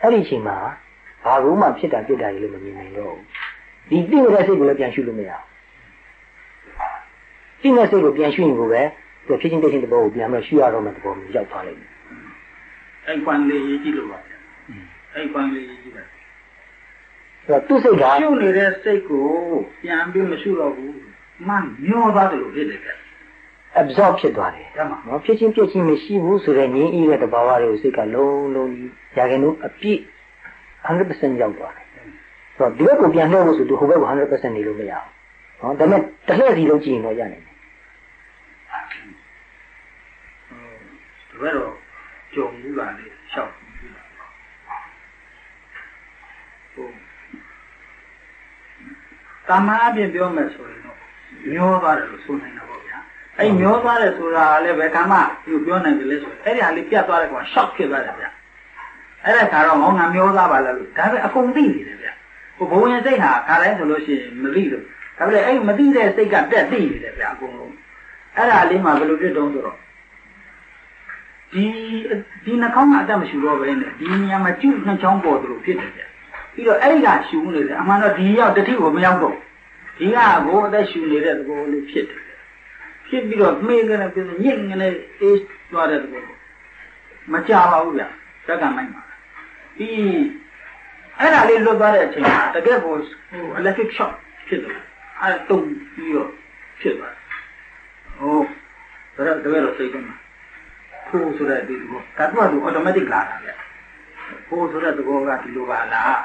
အဲ့ဒီအချိန်မှာ ဘာလို့မှဖြစ်တာပြစ်တာကြီးလို့မမြင်နိုင်တော့ဘူးဒီသိနေတဲ့စိတ်ကိုလည်းပြန်ရှုလို့မရဘူးသိနေတဲ့စိတ်ကိုပြန်ရှုရင်ကိုပဲသူဖြစ်ချင်းပြည့်ချင်းသဘောကိုပြန်မရှုရတော့မယ့်သဘောမျိုးရောက်သွားလိမ့်မယ်အဲ့ကွန်လေးရေးကြည့်လို့ပါဗျာအဲ့ကွန်လေးရေးကြည့်တယ်အဲ့တော့သူ့စိတ်ကရှုပ်နေတဲ့စိတ်ကိုပြန်ပြီးမရှုတော့ဘူးမှမျောသွားတယ်လို့ဖြစ်တယ်ဗျာ absorb ဖြစ်သွားတယ်ဓမ္မနော်ဖြစ်ချင်းပြည့်ချင်းမရှိဘူးဆိုတဲ့ငြင်းဤတဲ့သဘာဝတွေကိုစိတ်ကလုံးလုံးကြီးရာခိုင်နှုန်းအပြည့် 100%ရောက်သွားတယ်ဆိုတော့ဒီဘက်ကိုပြန်လှည့်ဖို့ဆိုသူဟိုဘက်ကို100%နေလို့မရဘူးနော်ဒါပေမဲ့တစ်လှည့်စီလုံးကြည့်ရင်တော့ရနိုင်တယ်တပည့်တော်ကြုံဘူးလားလေရှောက်ဘူးလားဟုတ်တာမန်အပြင်ပြောမယ်ဆိုရင်တော့မျောသွားတယ်လို့ဆိုနိုင်တာပေါ့ဗျာအဲ့မျောသွားတယ်ဆိုတာလည်းဘယ်ကမှသူပြောနိုင်တယ်လဲဆိုအဲ့ဒီဟာလေးပြတ်သွားတယ်ကွာ shock ဖြစ်သွားတယ်ဗျာ အဲ့ဒါကတော့မောင်ငါမျောသွားပါလားလို့ဒါပဲအကုန်သိနေတယ်ဗျာဟိုဘုံရင်စိတ်ဟာခါတိုင်းဆိုလို့ရှိရင်မသိလို့ဒါပေမဲ့အဲ့မသိတဲ့စိတ်ကတက်သိနေတယ်ဗျာအကုန်လုံးအဲ့ဒါလေးမှဘယ်လိုဖြစ်တုံးဆိုတော့ဒီဒီနှာခေါင်းကအတက်မရှူတော့ပဲနဲ့ဒီနေရာမှာကျုပ်နှချောင်းပေါ်သလိုဖြစ်တယ်ဗျပြီးတော့အဲ့ဒီကရှူနေတယ်အမှန်တော့ဒီရောက်တတိကိုမရောက်တော့ဒီကကိုအသက်ရှူနေတဲ့သဘောလေးဖြစ်တယ်ဖြစ်ပြီးတော့မှေးကနေပြညစ်ငနေအေးသွားတဲ့သဘောမကြပါဘူးဗျစက္ကန့်မိုက်ပါ ပြီးအဲ့ဒါလေးလွတ်သွားတဲ့အချိန်မှာတကယ်ကိုဟို electric shock ဖြစ်တယ်အဲ့တုံပြီးတော့ဖြစ်သွားတယ်ဟိုဒါတော့တကယ်တော့စိတ်ကမှာဖိုးဆိုတဲ့ဒီကောကတ်မှသူ automatic လာတာဗျဖိုးဆိုတဲ့သဘောကဒီလိုပါလား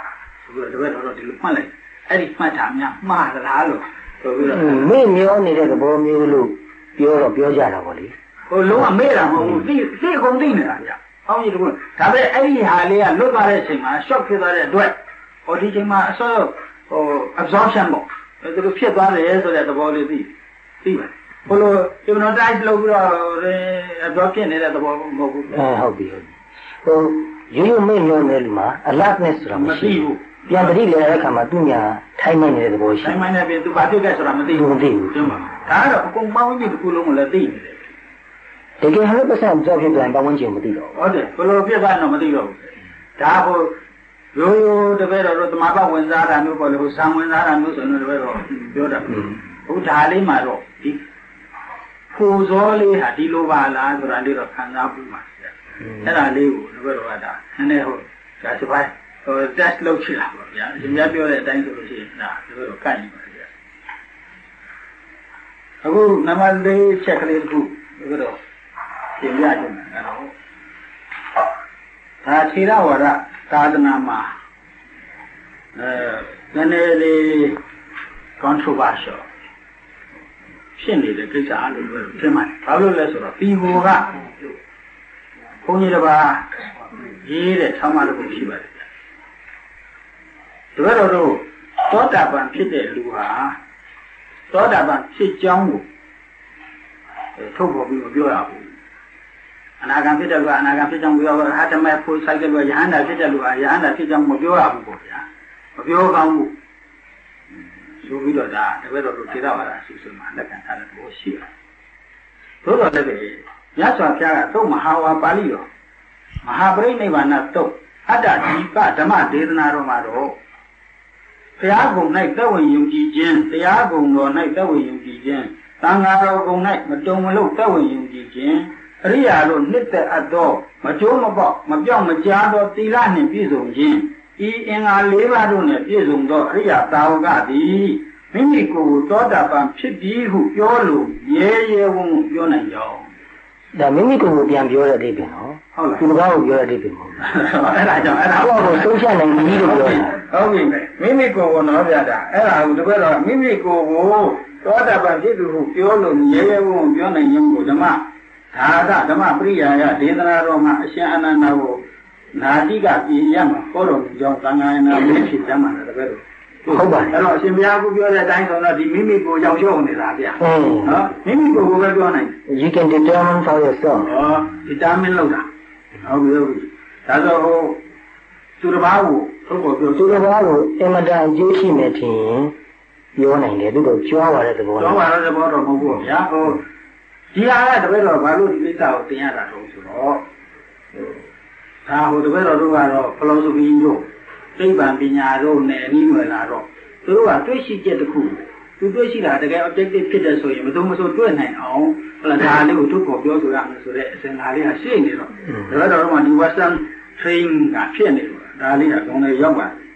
ဆိုပြီးတော့တပည့်တော်တော့ဒီလိုမှတ်လိုက်အဲ့ဒီမှတ်တာများမှားသလားလို့ဆိုပြီးတော့မေ့မျောနေတဲ့သဘောမျိုးလို့ပြောတော့ပြောကြတာပေါ့လေဟိုလုံးဝမေ့တာမဟုတ်ဘူးသိသိအကုန်သိနေတာဗျ အောင်းကြီးတကူဒါပေမဲ့အဲ့ဒီဟာလေးကလွတ်သွားတဲ့အချိန်မှာ shock ဖြစ်သွားတဲ့အတွက်ဟိုဒီချိန်မှာအစောဟို absorption ပေါ့အဲ့ဒါလိုဖြစ်သွားတယ်ဆိုတဲ့သဘောလေးသိသိပါဘလို့ hypnotize လုပ်ပြီးတော့ absorb ဖြစ်နေတဲ့သဘောမဟုတ်ဘူးအဲဟုတ်ပြီဟုတ်ပြီဟိုရိုးရိုးမေ့မျောနေတဲ့လူမှာ alertness ဆိုတာမမရှိသိဘူးဘူးပြန်တတိလဲတဲ့အခါမှာသူညာထိုင်းမိုက်နေတဲ့သဘောရှိဆိုင်မိုင်းနဲ့ပြင်သူဘာဖြစ်ခဲ့ဆိုတာမသိဘူးဘူးမသိဘူးကျမဒါကတော့အကုန်ပေါင်းကြီးတစ်ခုလုံးကိုလည်းသိနေတယ် တကယ်100%ကြောက်ဖြစ်ပြန်ပတ်ဝန်းကျင်မသိတော့ဘူးဟုတ်တယ်ဘယ်လိုဖြစ်သွားတော့မသိတော့ဘူးဒါဟိုရိုးရိုးတပည့်တော်တို့တမဘဝင်စားတာမျိုးပေါ့လေဟိုဇံဝင်စားတာမျိုးဆိုရင်တပည့်တော်ပြောတာအခုဒါလေးမှာတော့ဒီဖူဇောလေးဟာဒီလိုပါလားဆိုတာလေးတော့ခံစားပြီးပါအဲ့ဒါလေးကိုတပည့်တော်ကဒါနည်းနည်းဟိုဒါစပိုင်းဟို test လုပ်ချင်တာပေါ့ဗျာအများပြောတဲ့အတိုင်းဆိုလို့ရှိရင်ဒါတပည့်တော်ကိုက်နေပါဗျာအခုနံပါတ်၄ချက်ကလေးတစ်ခုတပည့်တော် ပြင်ပြခြင်းအဲ့တော့ဒါသီရဝရသာသနာမှာအဲနည်းနည်းလေး controversial ဖြစ်နေတဲ့ကိစ္စအလို့ပဲပြင်မှဘာလို့လဲဆိုတော့ဒီဟိုကဘုန်းကြီးတစ်ပါးရေးတဲ့ဆောင်းပါးတစ်ခုရှိပါတယ်ဗျတပည့်တော်တို့သောတာပန်ဖြစ်တဲ့လူဟာသောတာပန်ဖြစ်ကြောင်းကိုထုတ်ပေါ်ပြီးမပြောရဘူး အနာဂံဖြစ်တဲ့လူကအနာဂံဖြစ်ကြောင်းပြောတော့ဟာတမဲဖို့ဆိုင်တဲ့လူကယဟန္တာဖြစ်တဲ့လူကယဟန္တာဖြစ်ကြောင်းမပြောရဘူးပေါ့ဗျာမပြောကောင်းဘူးဆိုပြီးတော့ဒါတပည့်တော်တို့ထေရဝါဒအစီအစဉ်မှာလက်ခံထားတဲ့ဘောရှိတယ်သို့တော်လည်းပဲမြတ်စွာဘုရားကသုတ်မဟာဝါပါဠိတော်မဟာပရိနိဗ္ဗာန်သုတ်အတ္တဒီပဓမ္မဒေသနာတော်မှာတော့ဘုရားကုံ၌သက်ဝင်ယုံကြည်ခြင်းတရားကုံတော်၌သက်ဝင်ယုံကြည်ခြင်းသံဃာတော်ကုံ၌မတုံမလို့သက်ဝင်ယုံကြည်ခြင်း အရိယာတို့နှစ်သက်အပ်သောမကျိုးမပေါက်မပြောင်းမကြားသောသီလနှင့်ပြည့်စုံခြင်းဤအင်္ဂါ၄ပါးတို့နှင့်ပြည့်စုံသောအရိယာသာဝကသည်မိမိကိုယ်ကိုသောတာပန်ဖြစ်ပြီးဟုပြောလို့ရဲရဲဝံ့ဝံ့ပြောနိုင်ကြောင်းဒါမိမိကိုယ်ကိုပြန်ပြောတဲ့အဓိပ္ပာယ်နော်ဟုတ်လားသူတစ်ပါးကိုပြောတဲ့အဓိပ္ပာယ်မဟုတ်ဘူးအဲ့ဒါကြောင့်အဲ့ဒါကိုယ့်ကိုသုံးချက်နိုင်ပြီလို့ပြောတာဟုတ်ပြီမိမိကိုယ်ကိုတော့ပြတာအဲ့ဒါကိုတပည့်တော်မိမိကိုယ်ကိုသောတာပန်ဖြစ်သူဟုပြောလို့ရဲရဲဝံ့ဝံ့ပြောနိုင်ရင်ကိုဓမ္မ ဒါကဓမ္မပရိယာယဒေသနာတော်မှာအရှင်အနန္ဒကိုနာတိကပြည်ရမှာဟောတော်မူကြောင်းသံဃာနာမင်းဖြစ်ကြမှာတပည့်တော်ဟုတ်ပါတယ်အဲ့တော့အရှင်ဘုရားကပြောတဲ့အတိုင်းဆိုတော့ဒီမိမိကိုယ်ကြောင့်ရှုံးနေတာဗျာอืมနော်မိမိကိုယ်ကိုပဲပြောနိုင် you can determine for yourself ဟောဒီတာမင်းလောက်တာဟုတ်ပြီဟုတ်ပြီဒါဆိုဟိုသူတစ်ပါးကိုထုတ်ပေါ်ပြောသူတစ်ပါးကိုအင်မတန်အကျိုးရှိမယ်ထင်ရင်ပြောနိုင်တယ်သူတို့ကြွားပါတဲ့သဘောတော့ပါတော့သဘောတော့မဟုတ်ဘူးဗျာဟို ဒီဟာကတပည့်တော်ဘာလို့ဒီကိစ္စကိုသင်ရတာတုံးဆိုတော့ဒါဟိုတပည့်တော်တို့ကတော့ဖလောဆိုဖီတို့သိပ္ပံပညာတို့နဲ့အနည်းငယ်လာတော့သူတို့ကတွေ့ရှိချက်တစ်ခုသူတွေ့ရှိတာတကယ် objective ဖြစ်တဲ့ဆိုရင်မသုံးမဆိုတွေ့နိုင်အောင်ဟလာဒါလေးကိုထုတ်ပေါ်ပြောဆိုရမယ်ဆိုတဲ့အစဉ်လာလေးကရှိနေတော့တပည့်တော်တို့ကဒီ western train ကဖြစ်နေတော့ဒါလေးကကောင်းတယ်ရောက်ပါတယ်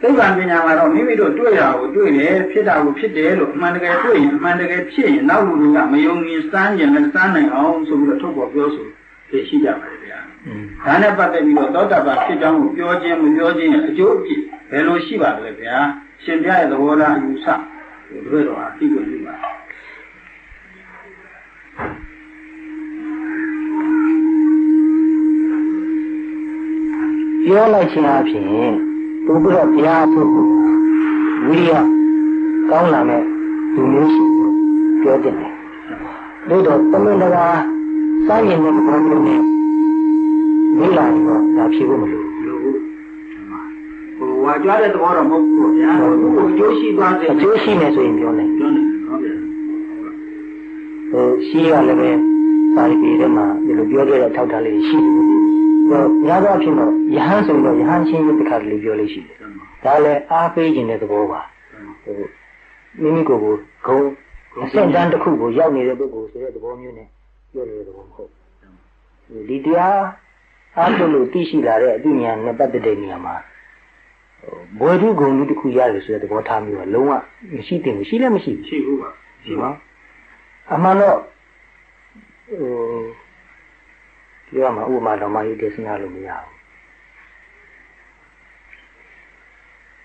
သိပ္ပံပညာမှာတော့မိမိတို့တွေ့တာကိုတွေ့တယ်ဖြစ်တာကိုဖြစ်တယ်လို့အမှန်တကယ်တွေ့ရင်အမှန်တကယ်ဖြစ်ရင်နောက်လူတွေကမယုံကြည်စမ်းကြင်လည်းစမ်းနိုင်အောင်ဆိုပြီးတော့ထုတ်ပေါ်ပြောဆိုသိရှိကြပါတယ်ဗျာ။ဒါနဲ့ပတ်သက်ပြီးတော့သောတာပန်ဖြစ်ကြောင်းကိုပြောခြင်းမပြောခြင်းအကျိုးအပြည့်ဘယ်လိုရှိပါလဲဗျာ။ရှင်ပြရဲ့သဘောထားအယူဆဒီလိုတော့အသိကိုယူပါပြောလိုက်ခြင်းအပြင် သူပြီးတော့ဘုရားထုတ်ဖို့ဝိရိယကောင်းလာမဲ့လူမျိုးရှိပြောတင်တယ်တို့တော့တမန်တော်စမ်းရင်တဲ့ဘုရားမျိုးနဲ့မိလာရင်တော့ဒါဖြစ်ဖို့မလိုလို့ဟိုဝါကြွားတဲ့သဘောတော့မဟုတ်ဘူးဗျာ။ဟိုသူ့ကိုအကျိုးရှိသွားစေအကျိုးရှိနေဆိုရင်ပြောနိုင်ပြောနေဟုတ်ဗျာဟိုရှိရလည်းပဲပါဠိပြေထဲမှာဒီလိုပြောခဲ့တဲ့ထောက်ထားလေးရှိတယ် တော့များသောအားဖြင့်တော့ယဟန်ဆိုတော့ယဟန်ချင်းရဲ့တခါတလေပြောလို့ရှိတယ်ဒါလည်းအားပေးခြင်းတဲ့သဘောပါဟိုမိမိကိုယ်ကိုဂုံအဆင့်တန်းတစ်ခုကိုရောက်နေတဲ့ပုဂ္ဂိုလ်ဆိုတဲ့သဘောမျိုးနဲ့ပြောနေတဲ့သဘောမဟုတ်ဒီတရားအားထုတ်လို့သိရှိလာတဲ့အသိဉာဏ်နဲ့ပတ်သက်တဲ့နေရာမှာဘွယ်ထုဂုံကြီးတစ်ခုရတယ်ဆိုတဲ့သဘောထားမျိုးကလုံးဝမရှိတင်ဘူးရှိလည်းမရှိဘူးရှိဘူးပါရှိပါအမှန်တော့ဟို ပြောရမှာဥပမာတော်မကြီးတည်စဉ်းစားလို့မရဘူး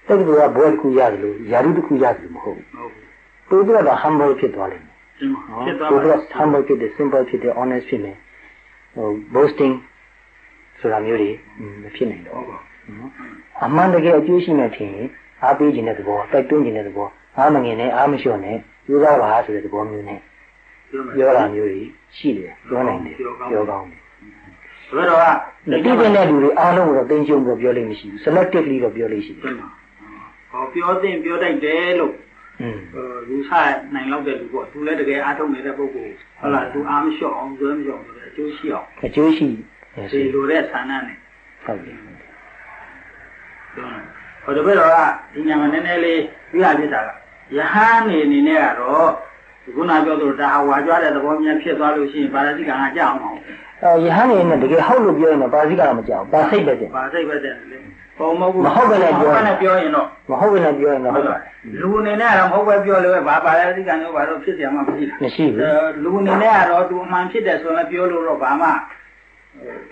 တက္ကသိုလ်ကဘွဲတစ်ခုရတယ်လို့ယာရုတစ်ခုရတယ်လို့မဟုတ်ဟုတ်ဘူးဘူးသူတို့က humble ဖြစ်သွားလိမ့်မယ်ဒီမှာနော်ဖြစ်သွားသူပါတို့က humble ဖြစ်တယ် simple ဖြစ်တယ် honest ဖြစ်တယ်ဟို boasting ဆိုတာမျိုးတွေမဖြစ်နိုင်တော့ဟုတ်ပါဘူးနော်အမှန်တကယ်အကျိုးရှိနေထင်ရင်အားပေးခြင်းတဲ့သဘောတိုက်တွန်းခြင်းတဲ့သဘောအားမငင်နဲ့အားမလျှော့နဲ့ယူသားပါဆိုတဲ့သဘောမျိုးနဲ့ပြောမယ်ပြောတာမျိုးတွေရှိတယ်ပြောနိုင်တယ်ပြောကောင်းတယ် ဘယ်တော့ကမတိတဲ့လူတွေအားလုံးကိုတော့တင်းကျုံပြီးပြောလို့မရှိဘူး selectively တော့ပြောလို့ရှိတယ်ဟောပြောတဲ့ပြောတတ်တယ်လို့อืมလူဆနိုင်လောက်တဲ့လူပေါ့သူလည်းတကယ်အားထုတ်နေတဲ့ပုဂ္ဂိုလ်ဟုတ်လားသူအားမလျှော့အောင်ဇွဲမလျှော့အောင်ဆိုတဲ့အကျိုးရှိအောင်အကျိုးရှိတယ်ဒီဆိုလိုတဲ့ဆန္ဒနဲ့ဟုတ်တယ်ဟောတပည့်တော်ကဒီညမှာနည်းနည်းလေးပြရပြတာကယဟန်နေအနေနဲ့ကတော့ ခုနပြောသလိုဒါဝါကြွားတဲ့သဘောများဖြစ်သွားလို့ရှိရင်ပါရဇိကံကကြောက်အောင် အဲယဟန်နေနဲ့တကယ်ဟုတ်လို့ပြောရင်တော့ပါဠိကတော့မကြောက်ဘူးပါစိတ်ပဲတဲ့ ပါစိတ်ပဲတဲ့လေပုံမဟုတ်ဘူး မဟုတ်ပဲနဲ့ပြော မဟုတ်ပဲနဲ့ပြောရင်တော့ မဟုတ်ဘူးနဲ့ပြောရင်တော့ဟုတ်ပါ လူအနေနဲ့ကတော့မဟုတ်ပဲပြောလို့ပဲဘာပါရဇိကံတို့ဘာလို့ဖြစ်เสียမှမရှိဘူး မရှိဘူး လူအနေနဲ့ကတော့သူအမှန်ဖြစ်တယ်ဆိုရင်ပြောလို့တော့ဘာမှ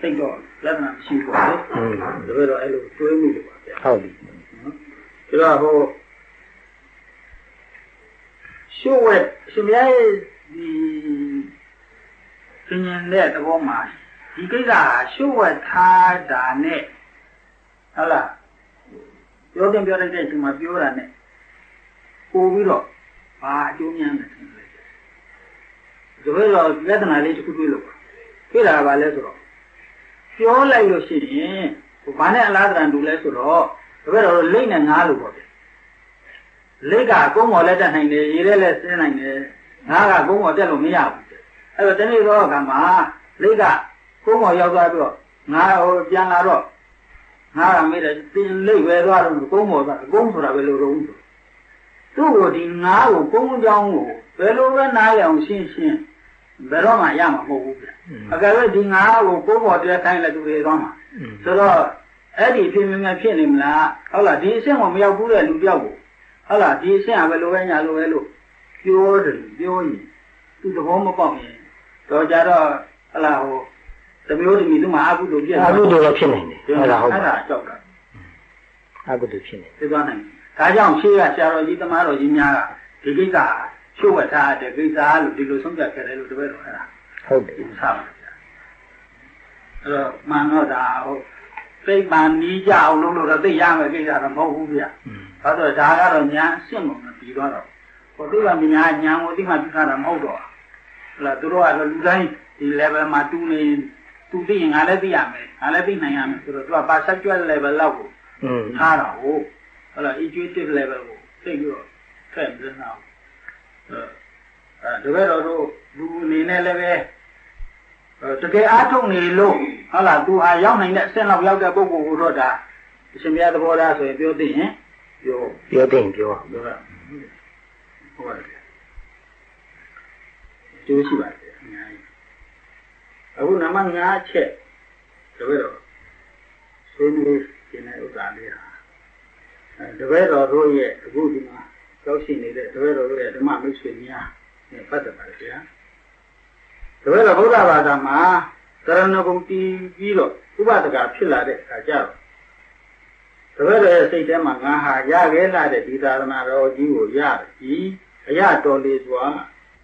သိတော့လက်မမရှိဘူးပေါ့လေ อืม ဒါပေတော့အဲ့လိုတွေးမိလို့ပါဗျာ ဟုတ်ပြီ ဒါတော့ဟို ရှုဝဲရှင်မရဲ့ဒီသင်ញတဲ့သဘောမှာဒီကိစ္စဟာရှုဝဲထားတာနဲ့ဟုတ်လားပြောတင်ပြောလိုက်တဲ့အချိန်မှာပြောတာနဲ့ပို့ပြီးတော့ဘာအကျိုးများမယ်ထင်လဲဒါပေတော့လက္ခဏာလေးတစ်ခုတွေ့လို့တွေ့တာကဘာလဲဆိုတော့ပြောလိုက်လို့ရှိရင်ဘာနဲ့အလားတန်တူလဲဆိုတော့ဒါပေတော့လိမ့်နဲ့ငားလို့ပေါ့ဗျ လိတ်ကကုန်းပေါ်လက်တက်နိုင်တယ်ရေထဲလက်ဆင်းနိုင်တယ်ငားကကုန်းပေါ်တက်လို့မရဘူးအဲ့တော့တနေ့တော့ကမှလိတ်ကကုန်းပေါ်ရောက်သွားပြီးတော့ငားဟိုပြန်လာတော့ငားကမေးတယ်တင်လိတ်ပဲသွားတော့ကုန်းပေါ်သွားကုန်းဆိုတာဘယ်လိုလုပ်လဲသူ့ကိုဒီငားကိုကုန်းကြောင်းကိုဘယ်လိုပဲနားလည်အောင်ရှင်းရှင်းဘယ်တော့မှရမှာမဟုတ်ဘူးဗျအကယ်၍ဒီငားကိုကုန်းပေါ်တက်တိုင်းလည်းသူတွေသွားမှာဆိုတော့အဲ့ဒီဖြစ်မြင်မြင်ဖြစ်နေမလားဟုတ်လားဒီအဆင့်ကိုမရောက်ဘူးတဲ့လူတယောက်ကို ဟုတ်လားဒီအဆင့်ကဘယ်လိုပဲညာလိုပဲလို့ပြောတယ်ပြောရင်သူသဘောမပေါက်ရင်တော့ကြတော့ဟုတ်လားဟိုတမျိုးတမီသူမှအကုသိုလ်ပြည့်အကုသိုလ်တော့ဖြစ်နိုင်တယ်အဲ့ဒါဟုတ်အဲ့ပါဒါကြောက်တာအကုသိုလ်ဖြစ်နေသိသွားနိုင်ဒါကြောင့်ရှေးကဆရာတော်ကြီးတမားတော်ကြီးများကဒီကိစ္စရှုပ်ဝတ်ထားတဲ့ကိစ္စလို့ဒီလိုဆုံးဖြတ်ခဲ့တယ်လို့တပည့်တော်အဲ့ဒါဟုတ်တယ်ယူဆပါဗျာအဲ့တော့မှန်တော့ဒါဟိုစိတ်မှန်နီးကြအောင်လုပ်လို့တော့သိရမယ်ကိစ္စတော့မဟုတ်ဘူးဗျာอืม ဘာလို့ဒါကတော့ညာအစ်မမပြီးတော့တော့ဟိုသိကမြညာညာကိုသိမှပြီးတာမဟုတ်တော့ဟလာသူတို့ကလူတိုင်းဒီ level မှာတူးနေသူသိရင်ငါလည်းသိရမယ်ငါလည်းသိနိုင်ရမယ်ဆိုတော့သူက perceptual level လောက်ကိုอืมထားတာဟုတ်ဟုတ်လား intuitive level ကိုသိပြီးတော့ထည့်ပြီးတော့အဲတကယ်တော့တို့လူအနေနဲ့လည်းပဲတကယ်အားထုတ်နေလို့ဟုတ်လားသူဟာရောက်နိုင်တဲ့အဆင့်လောက်ရောက်တဲ့ပုဂ္ဂိုလ်ကိုတော့ဒါအရှင်ဘုရားသဘောထားဆိုရင်ပြောသိရင် ပြောပြောတဲ့ပြောအောင်ပြောရဟုတ်ပါရဲ့ကျိုးရှိပါတယ်အများကြီးအခုနံပါတ်5ချက်တပည့်တော်ဆွေးနွေးခြင်းတဲ့ဥစ္စာလေးဟာအဲတပည့်တော်တို့ရဲ့အခုဒီမှာရောက်ရှိနေတဲ့တပည့်တော်တို့ရဲ့ဓမ္မမိတ်ဆွေများနဲ့ပတ်သက်ပါတယ်ဗျာတပည့်တော်ဗုဒ္ဓဘာသာမှာသရဏဂုံတည်ပြီးတော့ဥပဒကဖြစ်လာတဲ့အခါကျတော့ တပည့်တော်ရဲ့စိတ်ထဲမှာငါဟာရခဲ့လာတဲ့ဒီသာသနာတော်ကြီးကိုရပြီအရတော်လေးစွာ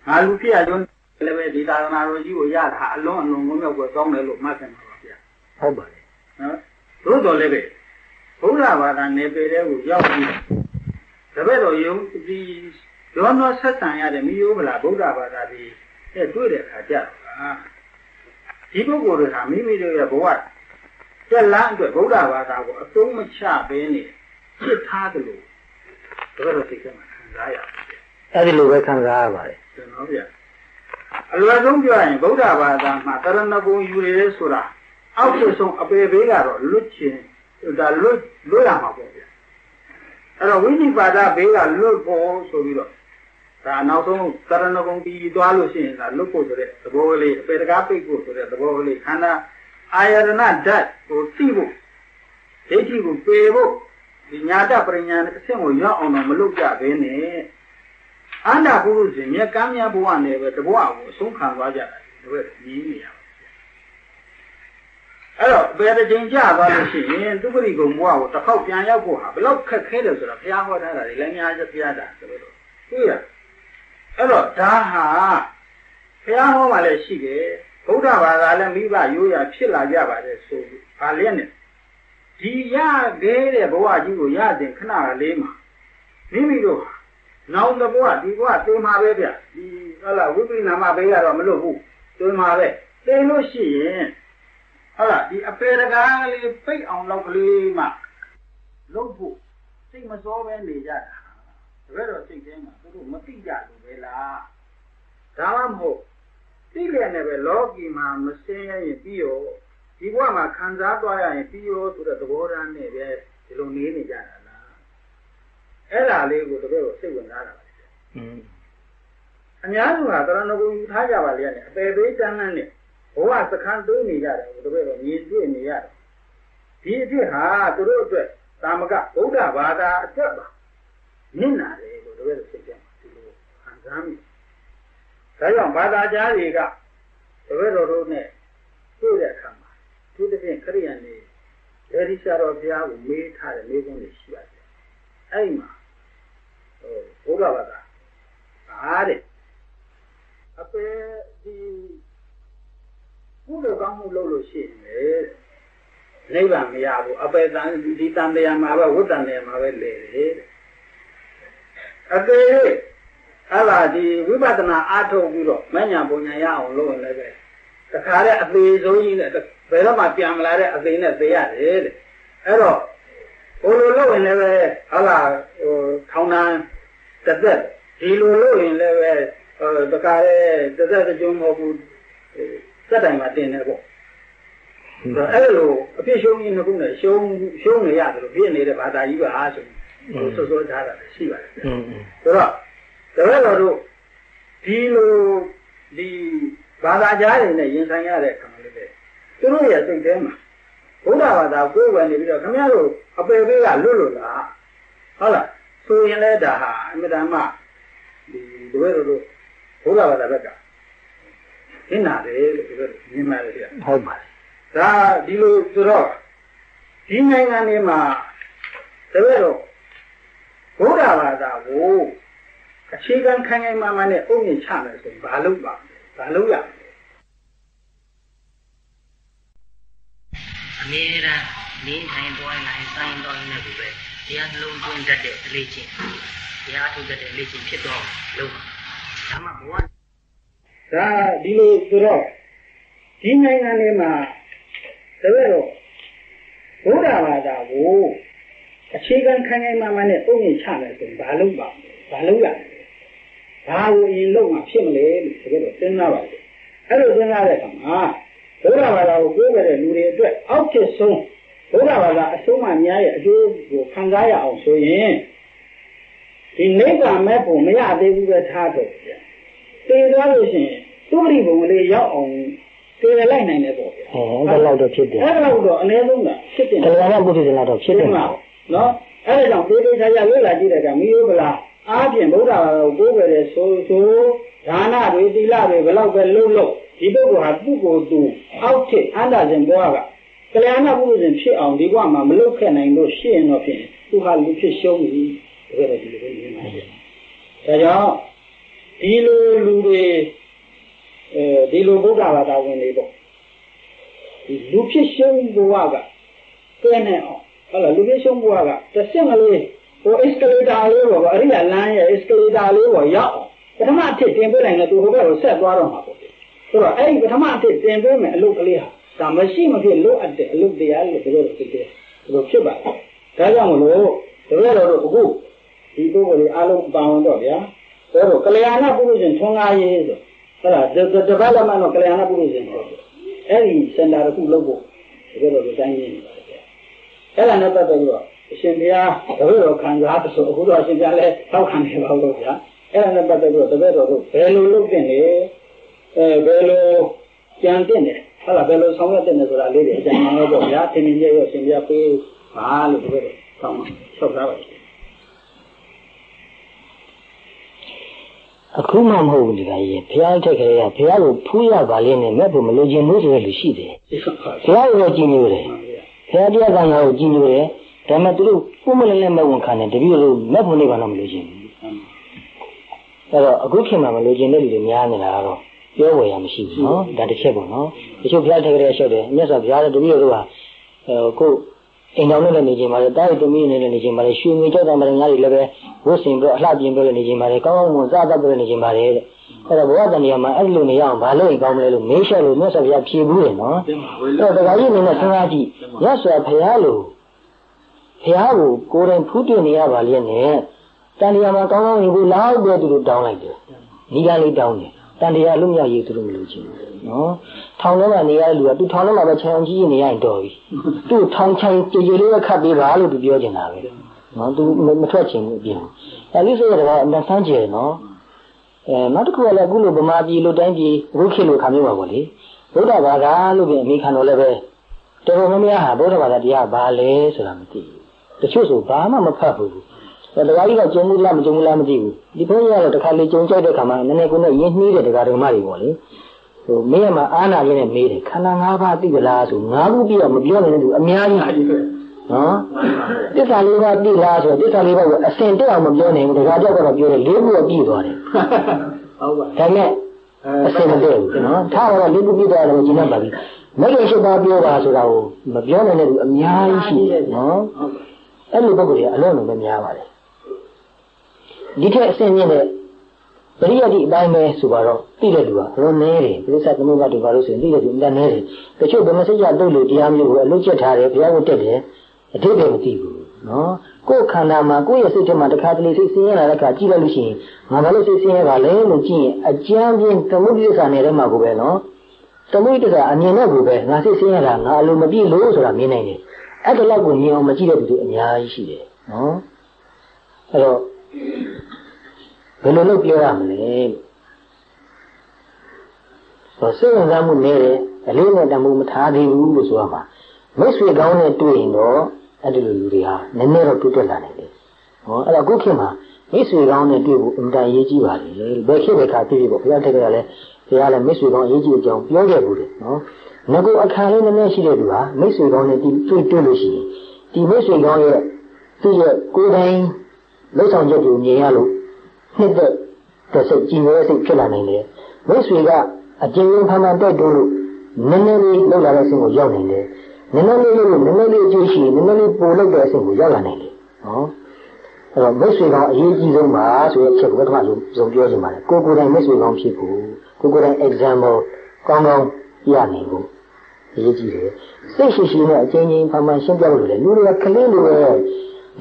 ငါလူဖြစ်ရကျွန်းလည်းပဲဒီသာသနာတော်ကြီးကိုရတာအလုံးအလုံးငုံမြောက်ကိုကောင်းတယ်လို့မှတ်တယ်ပါဗျာဟုတ်ပါတယ်နော်သို့တော်လည်းပဲဘုရားဘာသာနယ်ပယ်တဲ့ကိုရောက်ပြီးတပည့်တော်ယုံဒီရောနောဆက်ဆံရတဲ့မိယောဗလာဗုဒ္ဓဘာသာဒီအဲတွေ့တဲ့အခါကျတော့ဒီပုဂ္ဂိုလ်တွေဟာမိမိတို့ရဲ့ဘဝ တက်လန်းအတွက်ဗုဒ္ဓဘာသာကိုအသုံးမချဘဲနဲ့ဖြစ်ထားတယ်လို့တပည့်တော်စိတ်ထဲမှာခံစားရတယ်အဲ့ဒီလိုပဲခံစားရပါတယ်ကျွန်တော်ဗျအလွယ်ဆုံးပြောရင်ဗုဒ္ဓဘာသာမှာတရဏဂုံယူရဲဆိုတာအောက်ဆုံးအပေဘေးကတော့လွတ်ခြင်းဒါလွတ်လွတ်ရမှာပေါ့ဗျအဲ့တော့ဝိနိပါဒဘေးကလွတ်ဖို့ဆိုပြီးတော့ဒါနောက်ဆုံးတရဏဂုံပြီးသွားလို့ရှိရင်ဒါလွတ်ဖို့ဆိုတဲ့သဘောကလေးအပေတကားပိတ်ဖို့ဆိုတဲ့သဘောကလေးခန္ဓာ အာယတနာဓာတ်ကိုသိဖို့ဒိဋ္ဌိကိုပေဖို့ဒီညာတပရိညာနဲ့အဆင့်ကိုရောက်အောင်တော့မလုပ်ကြဘဲနဲ့အန္တာပုရုဇဉ်မြတ်ကမ်းမြတ်ဘဝနဲ့ပဲတဘဝကိုအဆုံးခံသွားကြတယ်ဒီဘက်ညီးနေရပါအဲ့တော့ဘယ်တစ်ချိန်ကြာသွားလို့ရှိရင်သူပရိကုံဘဝကိုတစ်ခေါက်ပြန်ရောက်ဖို့ဟာဘယ်လောက်ခက်ခဲတယ်ဆိုတော့ဘုရားဟောထားတာလေလည်းများချက်ဘုရားတာဆိုလို့တွေ့ရအဲ့တော့ဒါဟာဘုရားဟောမှလည်းရှိတယ် ဗုဒ္ဓဘာသာလည်းမိဘရိုးရာဖြစ်လာကြပါတယ်ဆိုပြီးဗာလင်းနဲ့ဒီရခဲ့တဲ့ဘဝကြီးကိုရတဲ့ခဏလေးမှာမိမိတို့ဟာနောင်တဘဝဒီဘဝသိမှာပဲဗျဒီဟုတ်လားဝိပရိနာမဘေးကတော့မလွတ်ဘူးသိမှာပဲသိလို့ရှိရင်ဟုတ်လားဒီအပေတကားကလေးပိတ်အောင်လောက်ကလေးမှလုပ်ဖို့စိတ်မစောပဲနေကြတာတကယ်တော့စိတ်ထဲမှာသူတို့မသိကြလို့ပဲလားဒါမှမဟုတ် သိလျက်နဲ့ပဲလောကီမှာမစင်းရရင်ပြီးရောဒီဘဝမှာခံစားသွားရရင်ပြီးရောဆိုတဲ့သဘောထားနဲ့ပဲဒီလိုနေနေကြတာလားအဲ့ဒါလေးကိုတကယ်တော့စိတ်ဝင်စားတာပါอืมအများစုဟာတရဏဂုံယူထားကြပါလေရတယ်အပေသေးတန်းတန်းနဲ့ဘဝစခန်းသွင်းနေကြတယ်တပည့်တော်မြင်တွေ့နေရတယ်ဒီအဖြစ်ဟာသူတို့အတွက်သာမကဗုဒ္ဓဘာသာအတွက်ပါနင့်နာတယ်လို့တပည့်တော်သိကြမှာဒီလိုခံစားမိ ဒါကြောင့်ဘာသာကြားတွေကတပည့်တော်တို့နဲ့တွေ့တဲ့အခါမှာသူတစ်ဖြင့်ခရိယန်တွေဒေဒီဆရာတော်ဘုရားကိုမေးထားတဲ့မေးခွန်းတွေရှိပါတယ်အဲ့ဒီမှာဟိုဘုရားဘာသာအားတဲ့အပေဒီကုသိုလ်ကောင်းမှုလုပ်လို့ရှိရင်လေနိဗ္ဗာန်မရဘူးအပေတန်ဒီတန်တရားမှာပဲဝိတ္တန်တရားမှာပဲလေတယ်အပေ အဲ့ဒါဒီဝိပဿနာအားထုတ်ပြီးတော့မညာပုံညာရအောင်လုပ်ရလဲပဲတခါတဲ့အသေးဆုံးကြီးနဲ့ဘယ်တော့မှပြန်မလာတဲ့အသေးနဲ့သေးရတယ်တဲ့အဲ့တော့ဟိုလိုလုပ်ရင်လည်းပဲဟာလာဟိုထောင်းတန်းတစ်သက်ဒီလိုလုပ်ရင်လည်းပဲဟိုတခါတဲ့တစ်သက်ကြုံမဟုတ်ဘူးစက်တိုင်မှာတင်တယ်ပေါ့အဲ့လိုအဖြစ်ရှုံးကြီးနှစ်ခုနဲ့ရှုံးရှုံးနေရတယ်လို့ဖြစ်နေတဲ့ဘာသာကြီးပါဆိုဆိုဆိုထားတာရှိပါတယ်ဆိုတော့ တပည့်တော်တို့ဒီလိုဒီဘာသာကြားတွေနဲ့ရင်ဆိုင်ရတဲ့အခါလေးပဲသူတို့ရဲ့စိတ်ထဲမှာဘုရားဘာသာကိုယ်ဝင်နေပြီးတော့ခမရတို့အပေပေးကလွတ်လွတ်လားဟုတ်လားဆိုရင်လည်းဒါဟာအမြဲတမ်းမှဒီတပည့်တော်တို့ဘုရားဘာသာဘက်ကဟင်းနာတယ်လို့ပြောတယ်မြင်ပါတယ်ဗျာဟုတ်ပါတယ်ဒါဒီလိုဆိုတော့ဒီနိုင်ငံတွေမှာတပည့်တော်ဘုရားဘာသာကို အခြေခံခိုင်ခိုင်မာမာနဲ့အုံမြင့်ချမယ်ဆိုရင်ဘာလုပ်ပါလဲဘာလုပ်ရမလဲအမြဲတမ်းနေထိုင်သွားနိုင်ဆိုင်သွားနေပြီပဲတရားနှလုံးသွင်းတတ်တဲ့အလေးချင်းတရားထုတ်တတ်တဲ့အလေးချင်းဖြစ်တော့လုံးဒါမှဘဝဒါဒီလိုဆိုတော့ဒီနိုင်ငံတွေမှာဒါပေမဲ့ဘုရားဘာသာကိုအခြေခံခိုင်ခိုင်မာမာနဲ့ပုံရင်ချမယ်ဆိုရင်ဘာလုပ်ပါဘာလုပ်ရလဲ ဘာကိုအရင်လုပ်မှဖြစ်မလဲလို့တကယ်တော့စဉ်းစားပါလေအဲ့လိုစဉ်းစားတဲ့အခါမှာဘုရားဘာသာကိုကိုးကြတဲ့လူတွေအတွက်အောက်ထစ်ဆုံးဘုရားဘာသာအဆုံးအမများရဲ့အကျိုးကိုခံစားရအောင်ဆိုရင်ဒီနိဗ္ဗာန်မဲ့ပုံမရသေးဘူးပဲထားတော့ဗျာတည်သွားလို့ရှိရင်သုရိဘုံလေးရောက်အောင်တည်လိုက်နိုင်တယ်ပေါ့ဗျာဟောအဲ့လောက်တော့ဖြစ်တယ်အဲ့လောက်တော့အနည်းဆုံးကဖြစ်တယ်တရားနဲ့ပုထုဇဉ်တော့ဖြစ်တယ်နော်အဲ့ဒါကြောင့်သေသေးချာချာလွတ်လာကြည့်တဲ့ကမိယိုးဗလား အားဖြင့်ဗုဒ္ဓဘာသာကိုကိုးကွယ်တဲ့ဆိုဆိုဒါနတွေသီလတွေဘယ်လောက်ပဲလုံးလုံးဒီပုဂ္ဂိုလ်ဟာသူ့ကိုယ်သူအောက်ထစ်အန္တဇင်ဘွားကကလျာဏပုရုဇဉ်ဖြစ်အောင်ဒီဘဝမှာမလုပ်ခဲ့နိုင်လို့ရှိရင်တော့ဖြင့်သူဟာလူဖြစ်ရှုံးပြီတကယ်တော့ဒီလိုပဲမြင်ပါရဲ့ဒါကြောင့်ဒီလိုလူတွေအဲဒီလိုဗုဒ္ဓဘာသာဝင်တွေပေါ့ဒီလူဖြစ်ရှုံးဘဝကကဲနေအောင်ဟုတ်လားလူဖြစ်ရှုံးဘဝကတစ်ဆင့်ကလေး ဟို escalator လေးပေါ့အရိယာလမ်းရဲ့ escalator လေးပေါ့ရောက်ပထမအထစ်တင်ပေးလိုက်ရင်သူဟိုဘက်ကိုဆက်သွားတော့မှာပေါ့ဆိုတော့အဲ့ဒီပထမအထစ်တင်ပေးမယ်အလုပ်ကလေးဟာဒါမရှိမဖြစ်လို့အပ်တဲ့အလုပ်တရားလို့ပြောလို့ဖြစ်တယ်ဒီလိုဖြစ်ပါတယ်ဒါကြောင့်မလို့တကယ်တော့အခုဒီပုဂ္ဂိုလ်တွေအားလုံးပါဝင်တော့ဗျာဆိုတော့ကလျာဏပုရုဇဉ်ထွန်းကားရေးဆိုဟုတ်လား development တော့ကလျာဏပုရုဇဉ်ဆိုအဲ့ဒီစင်တာတစ်ခုလုပ်ဖို့တကယ်တော့ဒီတိုင်းနေပါတယ်ဗျာအဲ့ဒါနဲ့ပတ်သက်ပြီးတော့ အရှင်ဘုရားတပည့်တော်ခံစားသဆိုအခုတော့အရှင်ဘုရားလည်းထောက်ခံနေပါလို့ဗျာအဲ့ဒါနဲ့ပတ်သက်ပြီးတော့တပည့်တော်တို့ဘယ်လိုလုပ်တင်လဲအဲဘယ်လိုကြံတင်တယ်ဟုတ်လားဘယ်လိုဆောင်ရွက်တင်တယ်ဆိုတာလေးတွေအကြံဉာဏ်တော့ဗျာသင်္ကြန်ရဲ့အရှင်ဘုရားပေးပါလို့တပည့်တော်ဆောင်းဆောက်ထားပါတယ်အခုမှမဟုတ်ဘူးဒီကကြီးဘုရားထက်ခဲကဘုရားကိုဖူးရပါလိမ့်နဲ့မဲ့ဖို့မလိုချင်ဘူးဆိုတဲ့လူရှိတယ်ဘုရားကိုကြည်ညိုတယ်ဘုရားတရားကံကိုကြည်ညိုတယ် ဒါမှသူတို့ပုံမလည်းလည်းမဲ့ဝန်ခံတယ်တပည့်တို့မဲ့ဖို့နေပါတော့မလိုချင်ဘူးအဲ့တော့အခုခေတ်မှာမလိုချင်တဲ့လူတွေများနေတာကတော့ပြောဝယ်ရမရှိဘူးနော်ဒါတစ်ချက်ပေါ့နော်တချို့ဘုရားထက်ခဲလျှောက်တယ်မြတ်စွာဘုရားတပည့်တို့ကအဲကိုအိမ်တော်နဲ့လည်းနေခြင်းပါတယ်တာရီသမီးနဲ့လည်းနေခြင်းပါတယ်ရွှေငွေကြောက်တံမရငါးတွေလည်းပဲဝတ်ဆင်ပြီးအလှပြင်ပြီးလည်းနေခြင်းပါတယ်ကောင်းကောင်းမွန်စားတတ်ပြီးနေခြင်းပါတယ်တဲ့အဲ့တော့ဘဝတဏှာမှာအဲ့လိုနေရအောင်ဘာလို့ရင်ကောင်းမလဲလို့မေးလျှောက်လို့မြတ်စွာဘုရားဖြေဘူးတယ်နော်အဲ့တော့တရားကြီးအနေနဲ့စဉ်းစားကြည့်မြတ်စွာဘုရားလို့ ဘုရားကိုကိုယ်တိုင်ဖူးတွေ့နေရပါလျက်နဲ့တဏှာမှာကောင်းကောင်းရင်ကိုလောက်ပဲသူတို့တောင်းလိုက်တယ်ဒီကလေးတောင်းတယ်တန်တရားလူမြောက်ရေးသူတို့မလို့ချင်ဘူးနော်ထောင်ထဲမှာနေရတဲ့လူကသူထောင်ထဲမှာပဲခြံအောင်ကြီးနေရရင်တော်ပြီသူ့ထောင်ချင်ကြည်ကြည်လေးပဲခတ်ပေးပါလို့သူပြောချင်တာပဲနော်သူမထွက်ချင်ဘူးအပြင်အဲလိဆိုရတော့အမှန်ဆန်းကျယ်နော်အဲနောက်တစ်ခုကလည်းအခုလိုဗမာပြည်လိုတိုင်းပြည်အခုခေတ်လိုခါမျိုးပါပေါ့လေဗုဒ္ဓဘာသာလို့ပြင်အမိခံတော်လည်းပဲတော်တော်များများဟာဗုဒ္ဓဘာသာတရားဘာလဲဆိုတာမသိဘူး တချို့ဆိုဘာမှမဖတ်ဘူးအဲတရားကြီးကကျုံမှုလားမကျုံမှုလားမသိဘူးဒီဘုန်းကြီးကတော့တစ်ခါလေကျုံကြိုက်တဲ့ခါမှာနည်းနည်းကိုနဲ့ရင်းနှီးတဲ့တရားတော်မတွေပေါ့လေဟိုမင်းကမှအာနာလေးနဲ့မေးတယ်ခန္ဓာ၅ပါးသိကြလားဆို၅ခုပြတော့မပြောနိုင်တဲ့သူအများကြီးနော်တစ္ဆာလေးပါးသိလားဆိုတစ္ဆာလေးပါးကိုအစင်တက်အောင်မပြောနိုင်ဘူးတရားကြောက်ကတော့ပြောတယ်၄ခုတော့ပြည့်သွားတယ်ဟုတ်ပါဒါနဲ့အစင်မတည့်ဘူးနော်ထားတော့၄ခုပြည့်သွားတယ်ကျင်းတတ်ပါပြီမဂ္ဂင်၈ပါးပြောပါဆိုတာကိုမပြောနိုင်တဲ့သူအများကြီးရှိတယ်နော် အဲ့လိုပုဂ္ဂိုလ်တွေအလုံးလုံးပဲများပါတယ်ဒီထက်အစင်မြင့်တဲ့ပရိယတ်ဒီအတိုင်းပဲဆိုတော့သိတဲ့လူကဘလို့နဲတယ်ပြိဿသမုပ္ပါဒ်ဘာလို့ဆိုရင်သိတဲ့လူအများနဲတယ်တချို့ဗမစိတ်ရတုတ်လို့တရားမျိုးကိုအလုတ်ချက်ထားတယ်ဘုရားကိုတက်တယ်အတိတ်ပဲမသိဘူးနော်ကိုယ်ခန္ဓာမှာကိုယ့်ရဲ့စိတ်ထဲမှာတစ်ခါတလေစိတ်ဆင်းရဲလာတဲ့အခါကြည့်လိုက်လို့ရှိရင်ငါဘာလို့စိတ်ဆင်းရဲပါလဲလို့ကြည့်ရင်အကျမ်းပြင်းသမုဒ္ဒိသနယ်ထဲမှာကိုပဲနော်သမုဒ္ဒိသအမြင်နဲ့ကိုပဲငါစိတ်ဆင်းရဲတာငါအလိုမပြည့်လို့ဆိုတာမြင်နိုင်တယ် အဲ့ဒါလောက်ကိုမြင်အောင်မကြည့်တဲ့သူတွေအများကြီးရှိတယ်နော်အဲ့တော့ဘယ်လိုလုပ်ပြောရမလဲဆိုစိတ်ဝင်စားမှုနည်းတယ်အလေးနဲ့တမှုမထားသေးဘူးလို့ဆိုရမှာမိတ်ဆွေကောင်းနဲ့တွေ့ရင်တော့အဲ့ဒီလိုလူတွေဟာနည်းနည်းတော့တိုးတက်လာနိုင်တယ်ဟောအဲ့တော့အခုခေတ်မှာမိတ်ဆွေကောင်းနဲ့တွေ့ဖို့အင်တာရေးကြည့်ပါလေဘယ်ခေတ်ဘယ်ခါတွေ့ဖို့ဘုရားထက်ကလည်းဘုရားလည်းမိတ်ဆွေကောင်းအရေးကြီးအကြောင်းပြောခဲ့ဘူးလေနော် ငါကအခါလေးနည်းနည်းရှိတဲ့သူဟာမိတ်ဆွေကောင်းနဲ့တွေ့တွေ့လို့ရှိရင်ဒီမိတ်ဆွေကောင်းရဲ့သူ့ရဲ့ကိုယ်တိုင်လောက်ဆောင်ချက်ကိုမြင်ရလို့နှစ်သက်တဲ့စိတ်ကြည်ဝဲစိတ်ဖြစ်လာနိုင်တယ်မိတ်ဆွေကအကျဉ်းချင်းဖန်ဖန်တိုက်တွန်းလို့နည်းနည်းလေးလောက်လာတဲ့အဆင့်ကိုရောက်နိုင်တယ်နည်းနည်းလေးလို့နည်းနည်းလေးအကျိုးရှိရင်နည်းနည်းလေးပိုလောက်တဲ့အဆင့်ကိုရောက်လာနိုင်တယ်နော်အဲ့တော့မိတ်ဆွေကောင်းအရေးကြီးဆုံးပါဆိုတဲ့အချက်ကိုပထမဆုံးဆုံးပြောချင်ပါတယ်ကိုကိုယ်တိုင်မိတ်ဆွေကောင်းဖြစ်ဖို့ကိုကိုယ်တိုင် example ကောင်းကောင်းရနိုင်ဖို့အ ရေးကြီးတယ်စိတ်ရှိရှိနဲ့အချင်းချင်းဖန်ဖန်ရှင်းပြလို့လေလူတွေကကလေးလိုပဲ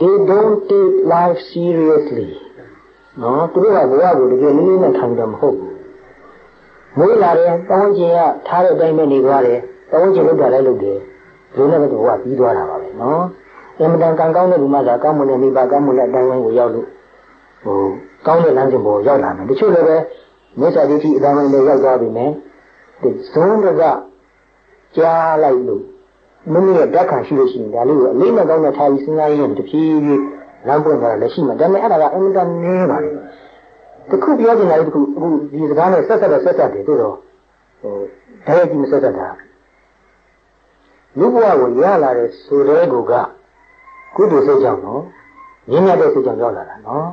they don't take life seriously နော်သူတို့ကဘဝကိုတကယ်လေးလေးနဲ့ခံကြမဟုတ်ဘူးမွေးလာတယ်တောင်းကျင်ကထားတဲ့အတိုင်းပဲနေသွားတယ်တောင်းကျင်လောက်တာလည်းလုပ်တယ်ဒီလိုနဲ့တော့ဘဝပြီးသွားတာပါပဲနော်အင်မတန်ကံကောင်းတဲ့လူမှသာကောင်းမွန်တဲ့မိဘကောင်းမွန်တဲ့အတိုင်းဝိုင်းကိုရောက်လို့ဟိုကောင်းတဲ့လမ်းစဉ်ပေါ်ရောက်လာမယ်တချို့လည်းပဲမေတ္တာဒိဋ္ဌိအတိုင်းဝိုင်းတွေရောက်သွားပြီမယ်ဒီဇွန်းတက ကြားလိုက်လို့မိမိရဲ့ဓာတ်ခံရှိလို့ရှိရင်ဒါလေးကိုအလေးနဲ့ကောင်းတဲ့ထားပြီးစဉ်းစားရရင်တဖြည်းဖြည်းလမ်းပွင့်သွားတာလည်းရှိမှာဒါပေမဲ့အဲ့ဒါကအင်မတန်နည်းပါလေတခုပြောချင်တာလေတခုအခုဒီစကားနဲ့ဆက်ဆက်တော့ဆက်ဆက်တယ်တို့တော့ဟိုဒါရိုက်ကြည့်မဆက်ဆက်တာလူဘဝကိုရလာတဲ့ဆိုတဲ့ကူကကုသိုလ်စိတ်ကြောင့်နော်မြင့်မြတ်တဲ့စိတ်ကြောင့်ရောက်လာတာနော်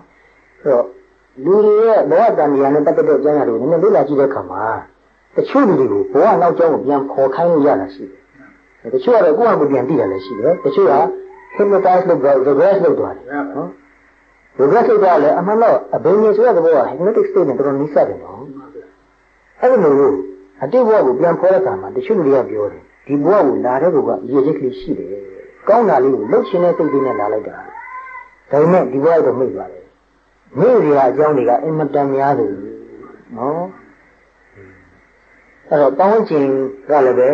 အဲ့တော့လူတွေရဲ့ဘဝတန်မြာနဲ့ပတ်သက်တဲ့အကြောင်းအရာတွေကိုနည်းနည်းလေ့လာကြည့်တဲ့အခါမှာ တချို့လူတွေကိုဘဝနောက်ကျောင်းကိုပြန်ခေါ်ခိုင်းလို့ရတာရှိတယ်တချို့ကတော့ကိုယ့်အကူပြန်သိတာလည်းရှိတယ်တချို့က hypnotize လုပ်တော့ regress လုပ်သွားတယ်နော် regress လုပ်တာလည်းအမှန်တော့အဘိညာဉ်ဆိုတဲ့ဘောက hypnotic state နဲ့တော်တော်နီးစပ်တယ်နော်အဲ့လိုမျိုးအတိတ်ဘဝကိုပြန်ဖော်တဲ့အခါမှာတချို့လူတွေကပြောတယ်ဒီဘဝကိုလာတဲ့ဘုကရည်ရည်ကလေးရှိတယ်ကောင်းတာလေးကိုလှုပ်ရှင်တဲ့စိတ်လေးနဲ့လာလိုက်တာဒါပေမဲ့ဒီဘဝတော့မိတ်ပါတယ်မိရအကြောင်းတွေကအင်မတန်များတယ်နော် အဲ့တော့တောင်းကျင်ကလည်းပဲ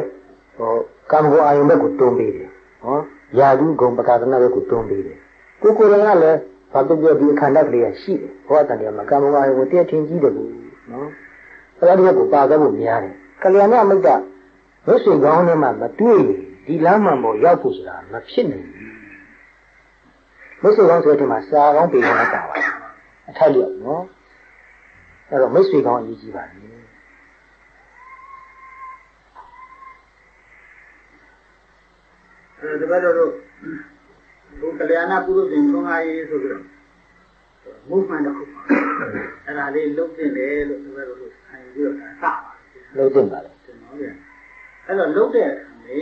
ဟောကာမဂုဏ်အာယုန်ဘက်ကိုတွန်းပေးတယ်ဟောယာဓုဂုံပကာသနာဘက်ကိုတွန်းပေးတယ်ကိုကိုယ်တိုင်ကလည်းဘာပြပြဒီအခန္ဓာကလေးကရှိတယ်ဘောတန်တယ်မှာကာမဂုဏ်အာယုန်ကိုတည့်ထင်ကြည့်တယ်ဘူးနော်အဲ့ဒါဒီကိုပါခဲ့ဖို့များတယ်ကလျာဏမိတ်ကဝိဆွေကောင်းထဲမှာမတွေ့ဒီလမ်းမှန်ပေါ်ရောက်ဖို့ဆိုတာမဖြစ်နိုင်ဘူးဝိဆွေကောင်းဆိုတဲ့မှာစာကောင်းပေကောင်းတာပါအထက်လျောက်နော်အဲ့တော့မိတ်ဆွေကောင်းအရေးကြီးပါလေ တပတ်တော်တို့ဘုကလျာဏပုရုဇဉ်ထွန်းအားရေးဆိုပြီးတော့ movement တစ်ခုပါအဲ့ဒါလေးလုပ်တင်တယ်လို့တပတ်တော်တို့ဆိုင်ပြီးတော့စပါလုံးတင်ပါလေကျွန်တော်ပြန်အဲ့တော့လုပ်တဲ့အခါမှာ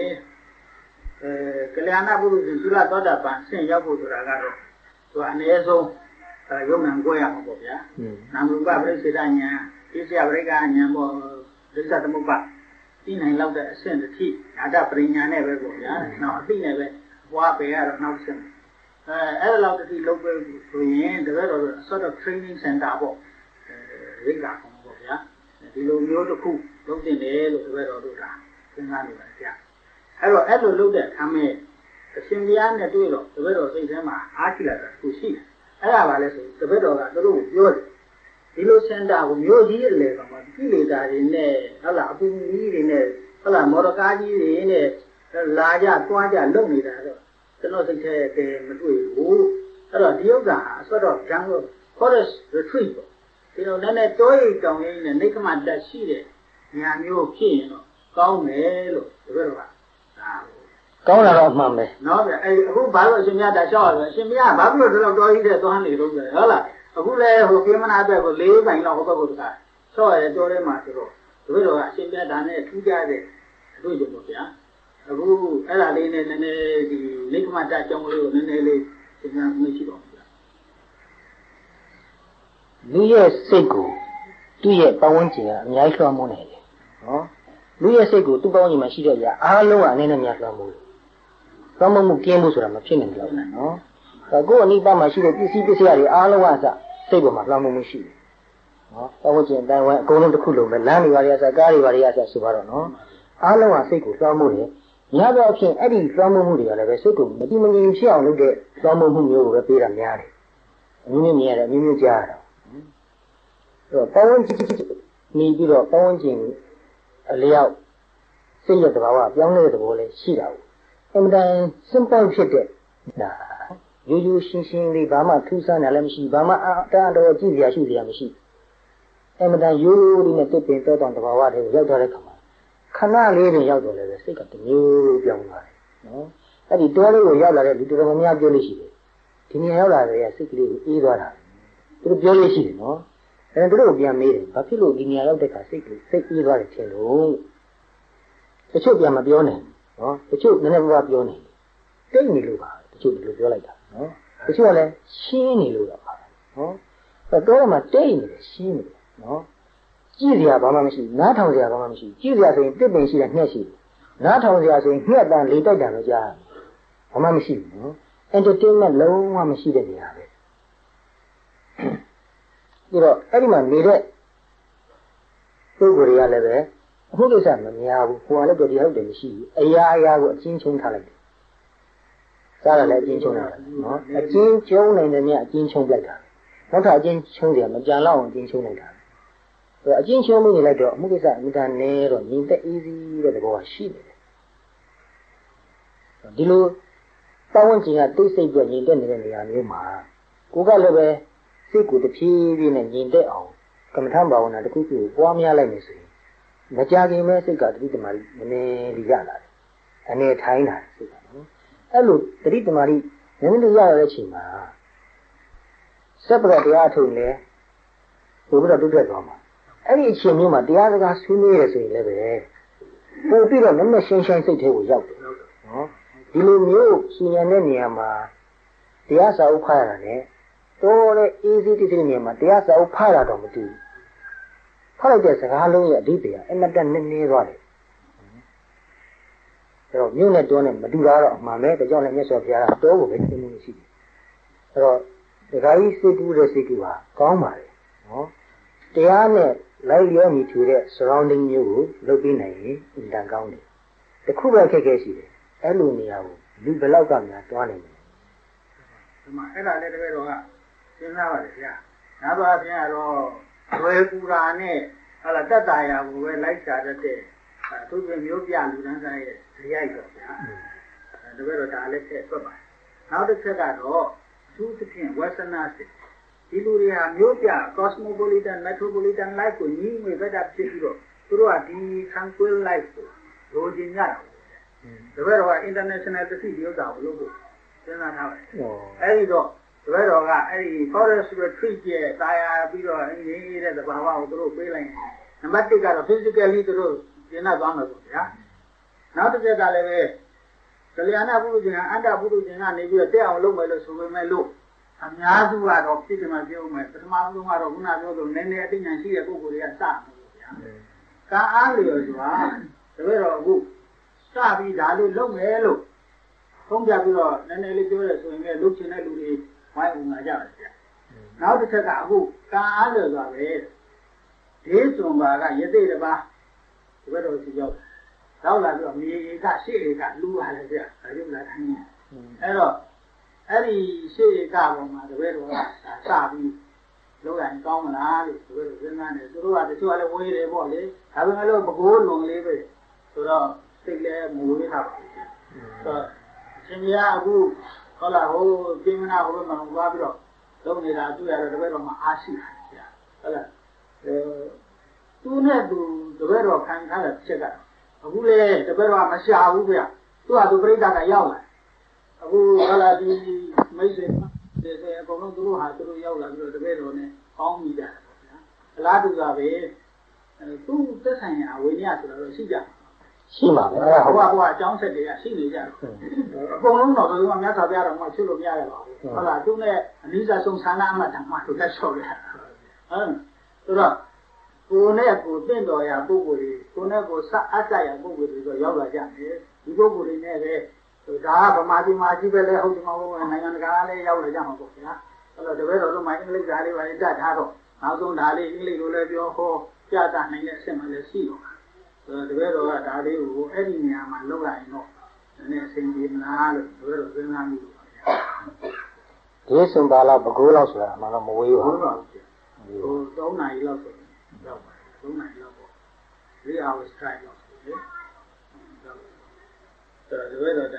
အဲကလျာဏပုရုဇဉ်သုလသောတာပန်ဆင့်ရောက်ဖို့ဆိုတာကတော့သူအနည်းဆုံးအဲယုံနံကိုရမှာပေါ့ဗျာอืมနာမရူပပရိစ္ဆေဒညာဣစ္ဆယပရိက္ခညာပေါ့ဒိဋ္ဌသမုပ္ပါ သိနိုင်လောက်တဲ့အဆင့်တစ်ထိဓာတပရိညာနဲ့ပဲပေါ့ဗျာနောက်အသိနဲ့ပဲဘွားပေရတော့နောက်ဆင့်အဲအဲ့ဒါလောက်တစ်ထိလုပ်ပဲဆိုရင်တကယ်တော့ sort of training center ပေါ့အဲရိက္ခာခေါ်မှာပေါ့ဗျာဒီလိုမျိုးတစ်ခုလုပ်တင်တယ်လို့တကယ်တော့တို့ကစဉ်းစားနေပါဗျာအဲ့တော့အဲ့လိုလုပ်တဲ့အခါမှာအရှင်ဘုရားနဲ့တွေ့တော့တပည့်တော်စိတ်ထဲမှာအားရှိလာတာသူရှိတယ်အဲ့ဒါပါလဲဆိုတပည့်တော်ကသူတို့ကိုပြောတယ် ဒီလိုစင်တာကိုမြို့ကြီးရဲ့လေကောင်မှာကိလေသာတွေနဲ့ဟုတ်လားအပူကြီးတွေနဲ့ဟုတ်လားမော်ဒကားကြီးတွေနဲ့လာကြတွားကြလုပ်နေတာတော့ကျွန်တော်စိတ်ထဲတည်းမတွေ့ဘူးအဲ့တော့ဒီဥစ္စာဟာအစောတော့ jungle forest retreat ပေါ့ဒီလိုနည်းနည်းတိုးရိပ်တောင်ရင်းနဲ့နေကမတက်ရှိတဲ့ညာမျိုးဖြစ်ရင်တော့ကောင်းမယ်လို့တပည့်တော်ကဒါကောင်းတာတော့အမှန်ပဲနော်ဗျအဲအခုဘာလို့အရှင်မြတ်တာလျှောက်ရလဲအရှင်မြတ်ဘာဖြစ်လို့ဒီလောက်တော်ကြီးတဲ့သွားနေလို့လဲဟုတ်လား အခုလဲဟိုပြမနာအတွက်ကို၄ပိုင်လောက်ဟိုဘက်ကိုတခါလျှောက်ရဲတော်ထဲမှာဆိုတော့တပည့်တော်ကအရှင်မြတ်ဒါနဲ့ထူးကြတဲ့အတွေ့အကြုံပေါ့ဗျာအခုအဲ့ဒါလေးနဲ့နည်းနည်းဒီလိက္ခမတအကြောင်းလေးကိုနည်းနည်းလေးသင်္ကန်းမရှိပါဘူးဗျာလူရဲ့စိတ်ကိုသူ့ရဲ့ပတ်ဝန်းကျင်ကအများကြီးလွှမ်းမိုးနေတယ်နော်လူရဲ့စိတ်ကိုသူ့ပတ်ဝန်းကျင်မှာရှိတဲ့အရာအားလုံးကအနေနဲ့များလွှမ်းမိုးတယ်လွှမ်းမိုးမှုကင်းမှုဆိုတာမဖြစ်နိုင်ဘူးလားနော် ဒါကိုယ်အနိပတ်မှာရှိတဲ့ပစ္စည်းပစ္စည်းတွေအားလုံးကအစစိတ်ပေါ်မှာလွှမ်းမိုးမှုရှိတယ်နော်ပတ်ဝန်းကျင်အတိုင်းဝိုင်းအကုန်လုံးတစ်ခုလုံးပဲလမ်းတွေပါတွေအစကားတွေပါတွေအစဆိုပါတော့နော်အားလုံးကစိတ်ကိုလွှမ်းမိုးတယ်ညတော့အဖြစ်အဲ့ဒီလွှမ်းမိုးမှုတွေကလည်းပဲစိတ်ကိုမတိမငြိမ်ဖြစ်အောင်လုပ်တဲ့လွှမ်းမိုးမှုမျိုးကိုပဲပေးတာများတယ်အမျိုးမျိုးမြင်ရတယ်အမျိုးမျိုးကြားရတာအဲ့တော့ပဝန်းကျင်နေပြီးတော့ပဝန်းကျင်အလျောက်စိတ်ရဲ့သဘာဝပြောင်းလဲတဲ့သဘောလေးရှိတာကိုအမှန်တန် simple ဖြစ်တဲ့ဒါ ရိုးရိုးရှင်းရှင်းလေးဘာမှထူးဆန်းတာလည်းမရှိဘာမှအတန်တော်ကြည့်စရာရှိစရာမရှိအမှန်တန်ရိုးရိုးလေးနဲ့တစ်ပင်တော့တောင်သဘာဝတွေကိုရောက်သွားတဲ့ခါမှာခဏလေးနဲ့ရောက်တော့လည်းပဲစိတ်ကတမျိုးပြောင်းသွားတယ်နော်အဲ့ဒီတောလေးကိုရောက်လာတဲ့လူတော်တော်များများပြောလို့ရှိတယ်ဒီနေရာရောက်လာတဲ့စိတ်ကလေးကိုအေးသွားတာသူတို့ပြောလို့ရှိတယ်နော်အဲဒါတို့ပြန်မေးတယ်ဘာဖြစ်လို့ဒီနေရာရောက်တဲ့ခါစိတ်ကစိတ်အေးသွားတယ်ထင်လို့တချို့ပြန်မပြောနိုင်နော်တချို့နည်းနည်းပါးပါးပြောနိုင်တိတ်နေလို့ပါတချို့ဒီလိုပြောလိုက်တာ နော်တချို့ကလည်းရှင်းနေလို့တော့ပါနော်အဲတော့မှတိတ်နေတယ်ရှင်းနေတယ်နော်ကြည့်စရာဘာမှမရှိနားထောင်စရာဘာမှမရှိကြည့်စရာဆိုရင်တစ်ပင်ရှိတဲ့ငှက်ရှိတယ်နားထောင်စရာဆိုရင်ညှက်တန်လေတိုက်တန်လို့ကြားဘာမှမရှိဘူးနော် entertainment လုံးဝမရှိတဲ့နေရာပဲပြီးတော့အဲ့ဒီမှာနေတဲ့ပုဂ္ဂိုလ်တွေကလည်းပဲအခုကိစ္စမများဘူးဟိုကလည်းတရားဟုတ်တယ်မရှိဘူးအရာအရာကိုအချင်းချင်းထားလိုက်တယ် စားရလည်းအချင်းချင်းလိုက်တာနော်အချင်းချင်းနိုင်တယ်မြတ်အချင်းချင်းလိုက်တာနောက်ထပ်အချင်းချင်းတယ်မကြံလောက်အောင်အချင်းချင်းလိုက်တာအချင်းချင်းလို့နေလိုက်တော့အမှုကိစ္စအမြဲတမ်းနေတော့ညီတဲ့ easy တဲ့သဘောကရှိနေတယ်ဒီလိုပတ်ဝန်းကျင်ကတိတ်ဆိတ်ပြညီတဲ့နေတဲ့နေရာမျိုးမှာကိုကလည်းပဲစိတ်ကိုတဖြည်းဖြည်းနဲ့ညီတဲ့အောင်ကမ္မထဘာဝနာတစ်ခုခုကိုပွားများလိုက်နေဆိုရင်မကြခင်မဲ့စိတ်ကတတိတမာရီနည်းနည်းလေးရလာတယ်အနေထိုင်းလာတယ်စိတ်ကနော် အဲ့လိုတတိတမာရီနည်းနည်းလေးရရတဲ့အချိန်မှာစက်ပရတရားထုံလဲပို့ပြီးတော့တုတ်တက်သွားမှာအဲ့ဒီအချိန်မျိုးမှာတရားစကားဆွေးနွေးရဆိုရင်လည်းပဲပို့ပြီးတော့နည်းနည်းရှင်းရှင်းစိတ်ထဲကိုရောက်တယ်နော်ဒီလိုမျိုးစဉ္ညာတဲ့နေရာမှာတရားစာအုပ်ဖတ်ရတာ ਨੇ တော်တဲ့ easy တိတိနေရာမှာတရားစာအုပ်ဖတ်ရတော့မတူဘူးဖတ်လိုက်တဲ့စကားလုံးရဲ့အဓိပ္ပာယ်အမတန်နည်းနည်းသွားတယ် အဲ့တော့မြို့နဲ့တွန်းနဲ့မတူတာတော့အမှန်ပဲဒါကြောင့်လည်းမြတ်စွာဘုရားကတောကိုပဲသိမှုရှိတယ်အဲ့တော့ဒကာကြီးစိတ်ကူးတဲ့စိတ်ကူးဟာကောင်းပါလေနော်တရားနဲ့လိုက်လျောညီထူတဲ့ surrounding မျိုးကိုလုပ်ပြီးနိုင်ရင်အင်တန်ကောင်းတယ်တခုပဲခက်ခဲရှိတယ်အဲ့လိုနေရာကိုလူဘယ်လောက်ကများတွားနိုင်တယ်ဒီမှာအဲ့ဒါလည်းတကယ်တော့ကစဉ်းစားပါလေဗျာနားသွားပြန်တော့လွယ်ကူတာနဲ့ဟာလာတက်တာရာကိုပဲလိုက်ရှာတတ်တဲ့သူပြမျိုးပြလူတန်းစားရဲ့ ဇယိုက်တော့ဗျာတကယ်တော့ဒါလည်းဆက်သွက်ပါနောက်တစ်ချက်ကတော့အထူးသဖြင့် westerners ဒီလူတွေဟာမျိုးပြ cosmopolitan metropolitan life ကိုညီးငွေဘက်တာဖြစ်ပြီးတော့သူတို့ကဒီ tranquil life ကိုလိုချင်ကြတာတပည့်တော်က international တသိဒီဥစ္စာကိုလုပ်ဖို့စဉ်းစားထားပါတယ်အဲဒီတော့တပည့်တော်ကအဲဒီ forest retreat ရဲ့တာယာပြီးတော့ရင်းရတဲ့သဘာဝကိုသူတို့ပေးလိုက်ရင်နံပါတ်1ကတော့ physically သူတို့ကျင့်သွားမယ်ပေါ့ဗျာ နောက်တစ်ချက်ကလည်းပဲကလျာဏပုရုဇဉ်ကအတ္တပုရုဇဉ်ကနေပြီးတော့တက်အောင်လုပ်မယ်လို့ဆိုပေမဲ့လို့အများစုကတော့ဖြစ်ကြမှာပြောမယ်ပထမဆုံးကတော့ခုနပြောလို့နည်းနည်းအသိဉာဏ်ရှိတဲ့ပုဂ္ဂိုလ်တွေကစမယ်ဗျာ။ကာအားလျော်စွာတပည့်တော်အခုစပြီးဒါလေးလုပ်မယ်လို့သုံးပြပြီးတော့နည်းနည်းလေးပြောရဆိုရင်လည်းလုပ်ချင်တဲ့လူတွေဝိုင်းဝင်လာကြပါဗျာ။နောက်တစ်ချက်ကအခုကာအားလျော်စွာပဲဒေးစွန်ပါကယသိတပါတပည့်တော်စီရောက်တော့ လာပြီးတော့မြေကရှေ့ကလူပါလေဗျာ။ဒါရုပ်လာတိုင်းအဲ့တော့အဲ့ဒီရှေ့ကပေါ်မှာတပည့်တော်ကစပြီးလောက်ရင်ကောင်းမလားလို့တပည့်တော်စဉ်းစားနေသူတို့ကတချို့ကလည်းဝေးတယ်ပေါ့လေဒါပေမဲ့လို့ပကိုးလွန်လေးပဲဆိုတော့စိတ်လည်းမဝေးတာပါဆိုတော့ရှင်ကြီးကအခုဟုတ်လားဟိုပြင်းမနာဟိုဘက်မှာသွားပြီးတော့လုပ်နေတာတွေ့ရတော့တပည့်တော်မှာအားရှိတယ်ဗျာဟုတ်လားအဲသူနဲ့သူတပည့်တော်ခံထားတဲ့ချက်က အခုလေတပည့်တော်ကမရှာဘူးဗျာသူကသူပြိဋ္ဌာကရောက်လာအခုဟာလာဒီမိတ်ဆွေတွေဆိုအကုန်လုံးသူတို့ဟာသူတို့ရောက်လာပြီးတော့တပည့်တော်နဲ့ပေါင်းမိကြတယ်ပေါ့ဗျာအလားတူတာပဲအဲသူသက်ဆိုင်ရာဝိညာဉ်ဆိုတာတော့ရှိကြရှိပါပဲဟိုကဟိုကအကြောင်းဆက်တွေကရှိနေကြတယ်အကုန်လုံးတော့သူကမြတ်စွာဘုရားတော်မှချွတ်လို့မရရပါဘူးဟုတ်လားသူနဲ့အနိစ္စဆုံးဆန္ဒအမှတ်တမှသူလက်လျှော့ရဟုတ်ဆိုတော့ ကိုနဲ့ကိုတင့်တော်ရာပုဂ္ဂိုလ်တွေကိုနဲ့ကိုစအပ်ကြရာပုဂ္ဂိုလ်တွေတော့ရောက်လာကြတယ်ဒီပုဂ္ဂိုလ်တွေနဲ့လည်းဒါကဗမာပြည်မှာကြီးပဲလဲဟုတ်တယ်မဟုတ်ဘူးနိုင်ငံတကာလည်းရောက်လာကြမှာပေါ့ဗျာအဲ့တော့တပည့်တော်တို့မှအင်္ဂလိပ်ဓာတ်လေးပါလေတတ်ထားတော့နောက်ဆုံးဓာတ်လေးအင်္ဂလိပ်လိုလည်းပြောဟောပြတာနိုင်တဲ့အဆင့်မှလည်းရှိတော့အဲ့တော့တပည့်တော်ကဒါလေးကိုအဲ့ဒီနေရာမှာလုပ်လိုက်ရင်တော့နည်းအဆင်ပြေမလားလို့တပည့်တော်စဉ်းစားမိလို့ပါဗျာဒီစံပါလာဘကိုးလောက်ဆိုတာမှတော့မဝေးပါဘူးဟို3နာရီလောက်ဆိုရောက်ပါတယ် 3နာရီလောက်ပေါ့3 hours drive လောက်ဆိုလေအဲ့တော့တပည့်တော်က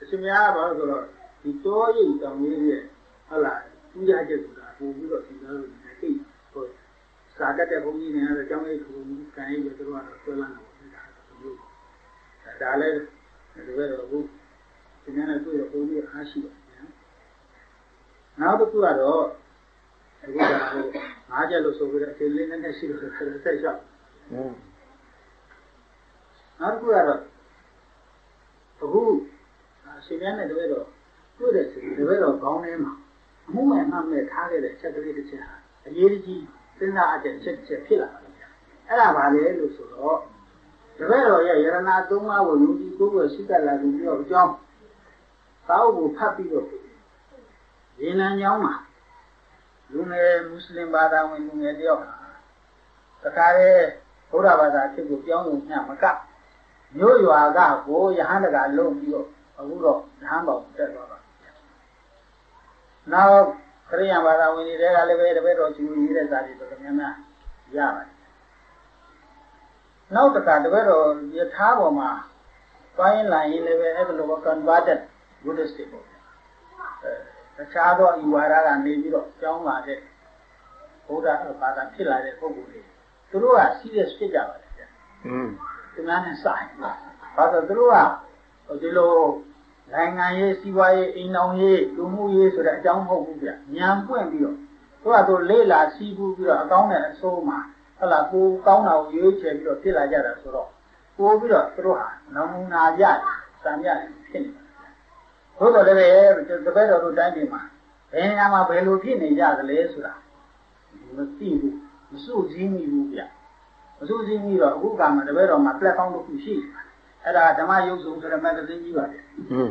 အရှင်များကဘာလို့ဆိုတော့ဒီတောရိပ်တောင်ကြီးရဲ့ဟုတ်လားသူရချက်ဆိုတာပို့ပြီးတော့သင်္ကားလို့နေသိဟိုစာတတ်တဲ့ဘုန်းကြီးတွေကတော့ကျောင်းရိပ်ခုကံရိပ်ပဲသူတို့ကတော့ဆွဲလန်းတာပေါ့ဒါမျိုးဒါလည်းတပည့်တော်အခုဒီနေ့နဲ့တွေ့ရပုံကြီးအားရှိပါတယ်နောက်တစ်ခုကတော့အခုကဟို ငါးချက်လို့ဆိုပြီးတော့အချိန်လေးနဲ့ရှိလို့ဆက်ဆက်လျှောက်နောက်တစ်ခုကတော့အခုရှင်ပြန်တဲ့တပည့်တော်တွေ့တဲ့စီတပည့်တော်ကောင်းထဲမှာအမှုမဲ့မှမဲ့ထားခဲ့တဲ့ချက်ကလေးတစ်ချက်ဟာအရေးကြီးစဉ်းစားအကျင့်ချက်ချက်ဖြစ်လာပါလိမ့်မယ်အဲ့ဒါပါလေလို့ဆိုတော့တတပည့်တော်ရဲ့ယရနာသုံးပါးကိုယုံကြည်ကိုယ်ကိုရှိတတ်လာပြီးတော့အကြောင်းသာဝကိုဖတ်ပြီးတော့ရေနံကြောင်းမှာ လူငယ်မွတ်စလင်ဘာသာဝင်လူငယ်တယောက်တခါလေဘုရားဘာသာအဖြစ်ကိုပြောင်းလို့ညမကမြို့ရွာကကိုယဟန်တကလုံးပြီးတော့အခုတော့ယဟန်ပေါင်းတက်သွားပါနောက်ခရိယံဘာသာဝင်တွေကလည်းပဲတပည့်တော်ကျူရေးတဲ့ဇာတိတော်များများရပါတယ်နောက်တစ်ခါတပည့်တော်ယထာပေါ်မှာသွားရင်လာရင်လည်းပဲအဲ့လို converted Buddhist တွေပေါ့အဲ တခြားသောဤဝါဒကနေပြီးတော့ကြောင်းလာတဲ့ဘုရားဘာသာဖြစ်လာတဲ့ပုဂ္ဂိုလ်တွေသူတို့က serious ဖြစ်ကြပါတယ်ဗျ။อืมသူများနဲ့ဆိုင်ဘာလို့သူတို့ကဒီလိုနိုင်ငံရေးစီးပွားရေးအိမ်အောင်ရေးလူမှုရေးဆိုတဲ့အကြောင်းမဟုတ်ဘူးဗျ။ဉာဏ်ပွင့်ပြီးတော့သူကသူလေးလာစီးပူးပြီးတော့အကောင်းနဲ့အဆိုးမှာဟလာကိုကောင်းတာကိုရွေးချယ်ပြီးတော့ဖြစ်လာကြတာဆိုတော့ပို့ပြီးတော့သူတို့ဟာနမူနာကြစံပြဖြစ်နေ တယ်ဘုရားလည်းပဲတပည့်တော်တို့တိုင်းပြည်မှာဘယ်နေရာမှာဘယ်လိုဖြစ်နေကြသလဲဆိုတာမသိဘူးမစုစည်းမိဘူးဗျမစုစည်းမိတော့အခုကမှတပည့်တော်မှာ platform တစ်ခုရှိတယ်အဲ့ဒါဓမ္မရုပ်ဆုံးဆိုတဲ့မဂ္ဂဇင်းကြီးပါဗျ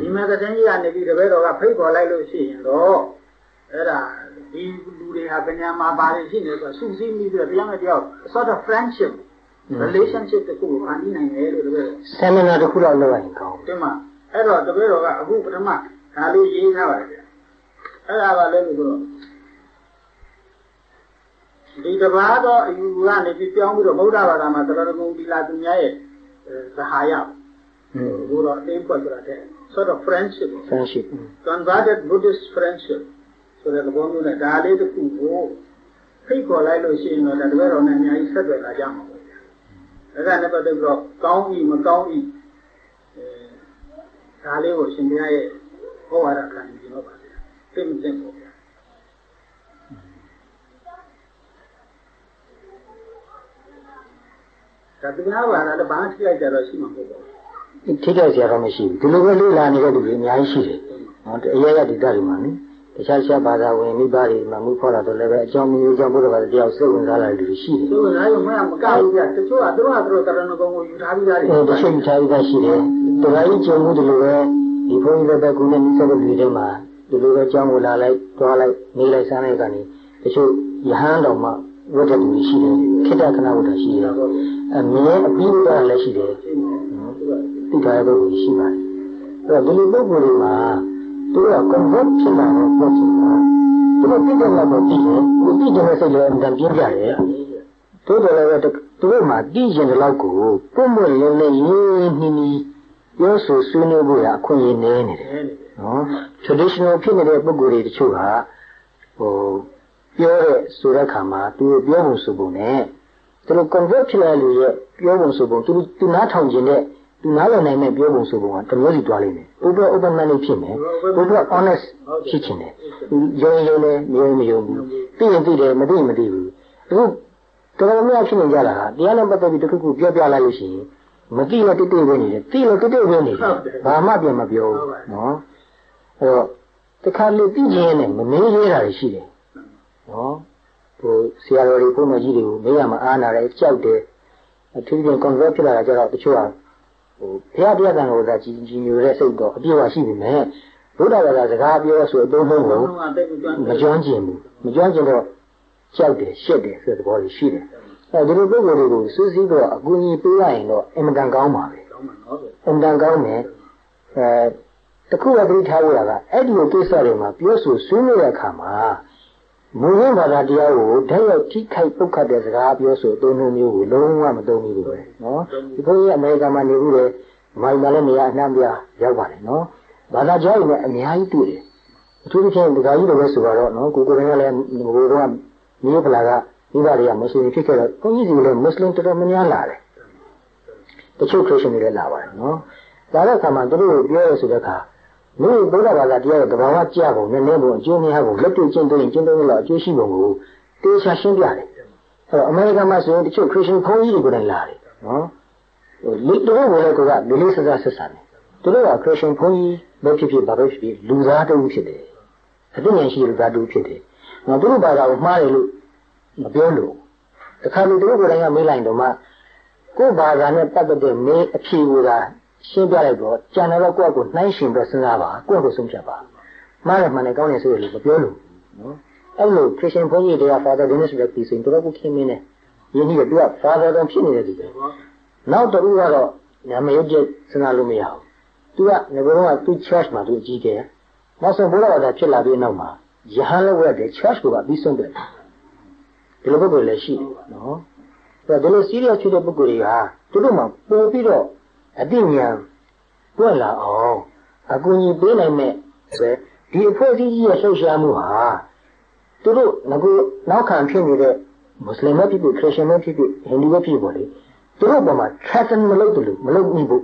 ဒီမဂ္ဂဇင်းကြီးကနေပြီးတပည့်တော်ကဖိတ်ခေါ်လိုက်လို့ရှိရင်တော့အဲ့ဒါဒီလူတွေဟာပညာမှာပါရရှိနေဆိုစုစည်းမိပြီးတော့တရားနဲ့တရား sort of friendship relationship တခုကိုဖန်တီးနိုင်တယ်လို့တပည့်တော် seminar တစ်ခုတော့လုပ်ရင်ကောင်းတင်မှာ အဲ့တော့တပည့်တော်ကအခုပထမဒါလေးရေးထားပါတယ်ဗျအဲ့ဒါပါလဲလို့ဆိုတော့ဒီတပါးတော့အယူကနေပြီးပြောင်းပြီးတော့ဗုဒ္ဓဘာသာမှာသရဏဂုံဒီလာသူများရဲ့သဟာယဘုရားအင်းပတ်ဆိုတာတဲ့ sort of friendship friendship converted buddhist friendship ဆိုတဲ့ဘောမျိုးနဲ့ဒါလေးတစ်ခုကိုဖိတ်ခေါ်လိုက်လို့ရှိရင်တော့တပည့်တော်နဲ့အများကြီးဆက်သွယ်လာကြမှာပေါ့ဗျာဒါကလည်းပတ်သက်ပြီးတော့ကောင်းဤမကောင်းဤအဲ ဒါလေးကိုရှင်ဘုရားရဲ့ဟောဝါဒခံယူတော့ပါဗျာသိမသိပေါ့ဗျာဒါတရားဘာသာလည်းဘာထိလိုက်ကြတော့ရှိမှာမဟုတ်ပါဘူးထိခိုက်စရာတော့မရှိဘူးဒီလိုပဲလေ့လာနေတဲ့လူတွေအများကြီးရှိတယ်နော်အရရဒီတတွေမှာနိ တခြားခြားဘာသာဝင်မိဘတွေမှာမှုဖော်လာတော့လည်းပဲအကြောင်းမျိုးအကြောင်းဘုရားဘာသာတရားစိတ်ဝင်စားလာတဲ့လူတွေရှိတယ်သူကလည်းမရမကဘူးဗျတချို့ကသူတို့ကသူတို့တရဏဂုံကိုယူထားပြီးသားတွေအဲတချို့ထားပြီးသားရှိတယ်တရားကြီးကျုံမှုဒီလိုပဲဒီဘုန်းကြီးတွေပဲကုနဲ့နိစ္စတဲ့လူတွေမှာဒီလိုပဲကြောင်းကိုလာလိုက်တွားလိုက်နေလိုက်စားလိုက်ကနေတချို့ယဟန်တော်မှာဝတ်တဲ့လူတွေရှိတယ်ခိတ္တခဏဝတ်တာရှိတယ်အမြဲအပြီးတော့လည်းရှိတယ်သိထားတဲ့ပုဂ္ဂိုလ်ရှိပါတယ်အဲ့တော့ဒီလိုပုဂ္ဂိုလ်တွေမှာ သူက convert ဖြစ်လာတော့ပေါ့ဆိုတာသူတို့ပြည့်တယ်လို့သိတယ်သူပြည့်တယ်စိတ်လည်းအမှန်ပြင်းကြတယ်တို့တယ်လည်းသူတို့မှာတည်ရင်တလောက်ကိုပုံမွေလည်းလည်းရင်းနှီးနှီးပြောဆိုဆွေးနွေးဖို့ရအခွင့်အရေးနည်းနေတယ်နော် traditional ဖြစ်နေတဲ့ပုဂ္ဂိုလ်တွေတချို့ကဟိုပြောတဲ့ဆိုတဲ့အခါမှာသူပြောဖို့ဆိုပုံနဲ့သူတို့ convert ဖြစ်လာလူရဲ့ပြောပုံဆိုပုံသူသူနားထောင်ခြင်းနဲ့ သူနားလည်နိုင်တဲ့ပြောပုံဆိုပုံကတမျိုးစီတွားလိမ့်မယ်ဘုရား open minded ဖြစ်မယ်ဘုရား honest ဖြစ်ခြင်းတယ်ယုံယုံနဲ့မယုံမယုံဘူးသိရင်သိတယ်မသိရင်မသိဘူးအခုတော်တော်များဖြစ်နေကြတာဟာတရားနဲ့ပတ်သက်ပြီးတစ်ခုခုပြောပြလိုက်လို့ရှိရင်မသိလို့တိတိဝင်းနေတယ်သိလို့တိတိဝင်းနေတယ်ဘာမှပြန်မပြောဘူးနော်အဲ့တော့တခါလေသိခြင်းနဲ့မမေးရတာရှိတယ်နော်ဟိုဆရာတော်တွေဘုန်းကြီးတွေကိုမေးရမှာအားနာတယ်ကြောက်တယ်အထူးဖြင့် convert ဖြစ်လာတာကြတော့တချို့က ဟိုဘုရားတရားကံကိုသာကြီးကြီးညိုတဲ့စိတ်တော့အပြည့်အဝရှိပြီမဲ့ဘုရားဘာသာစကားပြောဆိုအသုံးနှုန်းကိုမကျွမ်းကျင်ဘူးမကျွမ်းကျင်တော့ကြောက်တယ်ရှက်တယ်ဆိုတဲ့သဘောရှိတယ်အဲဒီလိုပုဂ္ဂိုလ်တွေကိုစူးစီးတော့အကူအညီပေးရရင်တော့အင်မတန်ကောင်းပါပဲအင်မတန်ကောင်းတယ်အဲတခုပဲပြထားလို့ရတာအဲ့ဒီလိုကိစ္စတွေမှာပြောဆိုဆွေးနွေးတဲ့အခါမှာ မူရင်းဘာသာတရားကိုဓာတ်ရိုက်ထိခိုက်ပုတ်ခတ်တဲ့စကားပြောဆိုအသုံးနှုန်းမျိုးကိုလုံးဝမသုံးဘူးပဲနော်ဒီဘုရားအမေရိကန်မှာနေဘူးလေမိုင်မှာလည်းနေရာအနှံ့ပြရောက်ပါတယ်နော်ဘာသာကြားရင်အများကြီးတွေ့တယ်အထူးသဖြင့်ဒီကကြီးတွေပဲဆိုတော့နော်ကိုကိုယ်တိုင်ကလည်းဘိုးတော်ကမြေဖလာကမိဘတွေကမွတ်စလင်ဖြစ်ခဲ့တော့ဘုန်းကြီးစီလည်းမွတ်စလင်တော်တော်များများလာတယ်တချို့ခရစ်ယာန်တွေလည်းလာပါတယ်နော်ဒါတဲ့အခါမှာသူတို့ပြောရဆိုတဲ့အခါ မိဘုရားဘာသာတရားရဲ့တဘာဝကြပုံနဲ့နည်းပုံအကျိုးများပုံလက်တွေ့ကျင့်သုံးရင်ကျင့်သုံးလို့အကျိုးရှိပုံကိုတေချာရှင်းပြတယ်အဲ့တော့အမေရိကန်မှာဆိုရင်တချို့ခရစ်ယာန်ဘုန်းကြီးတွေကိုလည်းလာတယ်နော်ဟိုလူတို့ကိုလည်းကလေးလေးဆဆဆက်ဆံတယ်သူတို့ကခရစ်ယာန်ဘုန်းကြီးပဲဖြစ်ဖြစ်ဘာပဲဖြစ်ဖြစ်လူသားတူဖြစ်တယ်အသိဉာဏ်ရှိလူသားတူဖြစ်တယ်နော်သူတို့ဘာသာကိုမှားတယ်လို့မပြောလို့တခါလူတို့ကိုယ်တိုင်ကမေးလိုက်တော့မှကိုယ်ဘာသာနဲ့ပတ်သက်တဲ့မေးအဖြေကိုသာ ရှင်းပြလိုက်တော့ကြံတော့ကိုယ့်ကိုနှိုင်းရှင်ပြီးစဉ်းစားပါကိုယ့်ကိုဆုံးဖြတ်ပါမှားတယ်မှန်တယ်ကောင်းတယ်ဆိုရလို့မပြောလို့နော်အဲ့လိုခရစ်ယာန်ဘုန်းကြီးတွေက Father Dennis ပဲပြီးဆိုရင်တော်တော်ကိုခင်မင်းနဲ့ယင်းကြီးကသူက Father တော်ဖြစ်နေတဲ့သူပဲနောက်တူကတော့နာမည်ကျစဉ်းစားလို့မရဘူးသူကငဘုံကသူ church မှာသူအကြီးကျယ်နောက်ဆုံးဘုရားဘာသာဖြစ်လာပြီးနောက်မှာယဟန်လည်းဝက်တယ် church ကပြီးဆုံးတယ်ဒီလိုပုဂ္ဂိုလ်လည်းရှိတယ်နော်ဒါဒီလို serious ဖြစ်တဲ့ပုဂ္ဂိုလ်တွေကသူတို့မှပို့ပြီးတော့ အတိညာပွင့်လာအောင်အကူအညီပေးနိုင်မဲ့ဆိုဒီအဖွဲ့အစည်းကြီးရဲ့လှုပ်ရှားမှုဟာသူတို့ငကူနောက်ခံဖြစ်နေတဲ့မွတ်စလင်ပဲဖြစ်ဖြစ်ခရစ်ယာန်ပဲဖြစ်ဖြစ်ဟိန္ဒူပဲဖြစ်ဖြစ်ပေါ့လေသူတို့ဘက်မှာ threaten မလုပ်တယ်လို့မလုပ်ဘူးသူ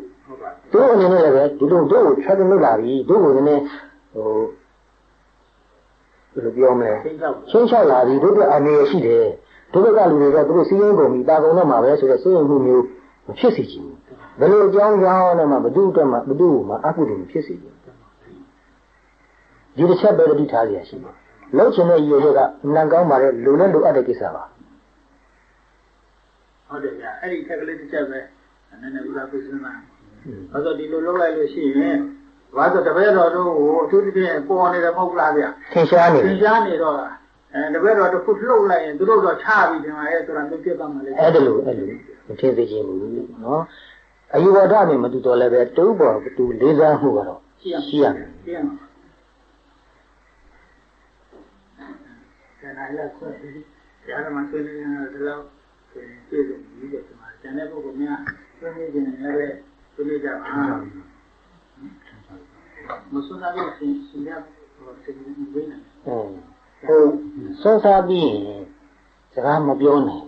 တို့အနေနဲ့လည်းပဲဒီလိုတို့ကို threaten လုပ်လာပြီတို့ကိုလည်းဟိုဘယ်လိုပြောမလဲချင်းချောက်လာပြီတို့ကအနေရရှိတယ်တို့ကလူတွေကသူတို့စီးရင်ကုန်ပြီတာကုန်တော့မှာပဲဆိုတော့စိုးရိမ်မှုမျိုးမဖြစ်စေချင်ဘူး ဘယ်လိုအကြောင်းကြောင့်လဲမှဘသူ့အတွက်မှဘသူ့ကိုမှအကုသိုလ်မဖြစ်စေဘူးဒီတစ်ချက်ပဲတတိထားရရှိတယ်လှုပ်ချင်တဲ့ရည်ရွယ်ချက်ကအမှန်ကောင်းပါလေလူနဲ့လူအပ်တဲ့ကိစ္စပါဟုတ်တယ်ဗျအဲ့ဒီခက်ကလေးတစ်ချက်ပဲနည်းနည်းဥသာပြစဉ်းစားဘာလို့ဒီလိုလုပ်လိုက်လို့ရှိရင်ဘာလို့တပည့်တော်တို့ကိုအထူးသဖြင့်ပေါ်နေတယ်မဟုတ်လားဗျထင်ရှားနေထင်ရှားနေတော့အဲတပည့်တော်တစ်ခုလှုပ်လိုက်ရင်သူတို့တော့ချပြီးတင်ပါရဲ့ဆိုတာမျိုးပြတ်သွားမှလည်းအဲ့ဒါလိုအဲ့လိုမထင်သေးခြင်းဘူးနော် အယူဝါဒနဲ့မတူတော့လည်းပဲတူပေါ်တူလေးစားမှုကတော့ရှိရရှိရမယ်ရှိရမယ်ကျန်တဲ့ဆွဲပြီးတရားဓမ္မဆွေးနွေးနေတာဒီလောက်ပြည့်စုံပြီးတဲ့ဒီမှာကျန်တဲ့ပုဂ္ဂိုလ်များဆွေးနွေးခြင်းလည်းပဲဆွေးနွေးကြပါမဆွေးနွေးလို့ရှင်ရှင်ရဟိုစိတ်ဝင်နေတယ်ဟိုစောစားပြီးရင်စကားမပြောနိုင်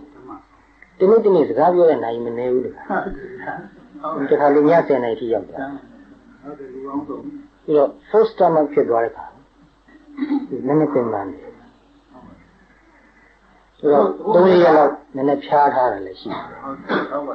ဒီနေ့ဒီနေ့စကားပြောတဲ့နိုင်မနေဘူးလေ ဒီခါလေးည10နိုင်ထိရောက်တာဟုတ်တယ်လူအောင်ဆုံးပြီးတော့ first time ဖြစ်သွားတဲ့ခါနည်းနည်းပြင်ပန်းတယ်ဆိုတော့သုံးရက်လောက်နည်းနည်းဖြားထားတယ်လည်းရှိတယ်ဟုတ်ဟုတ်ပါ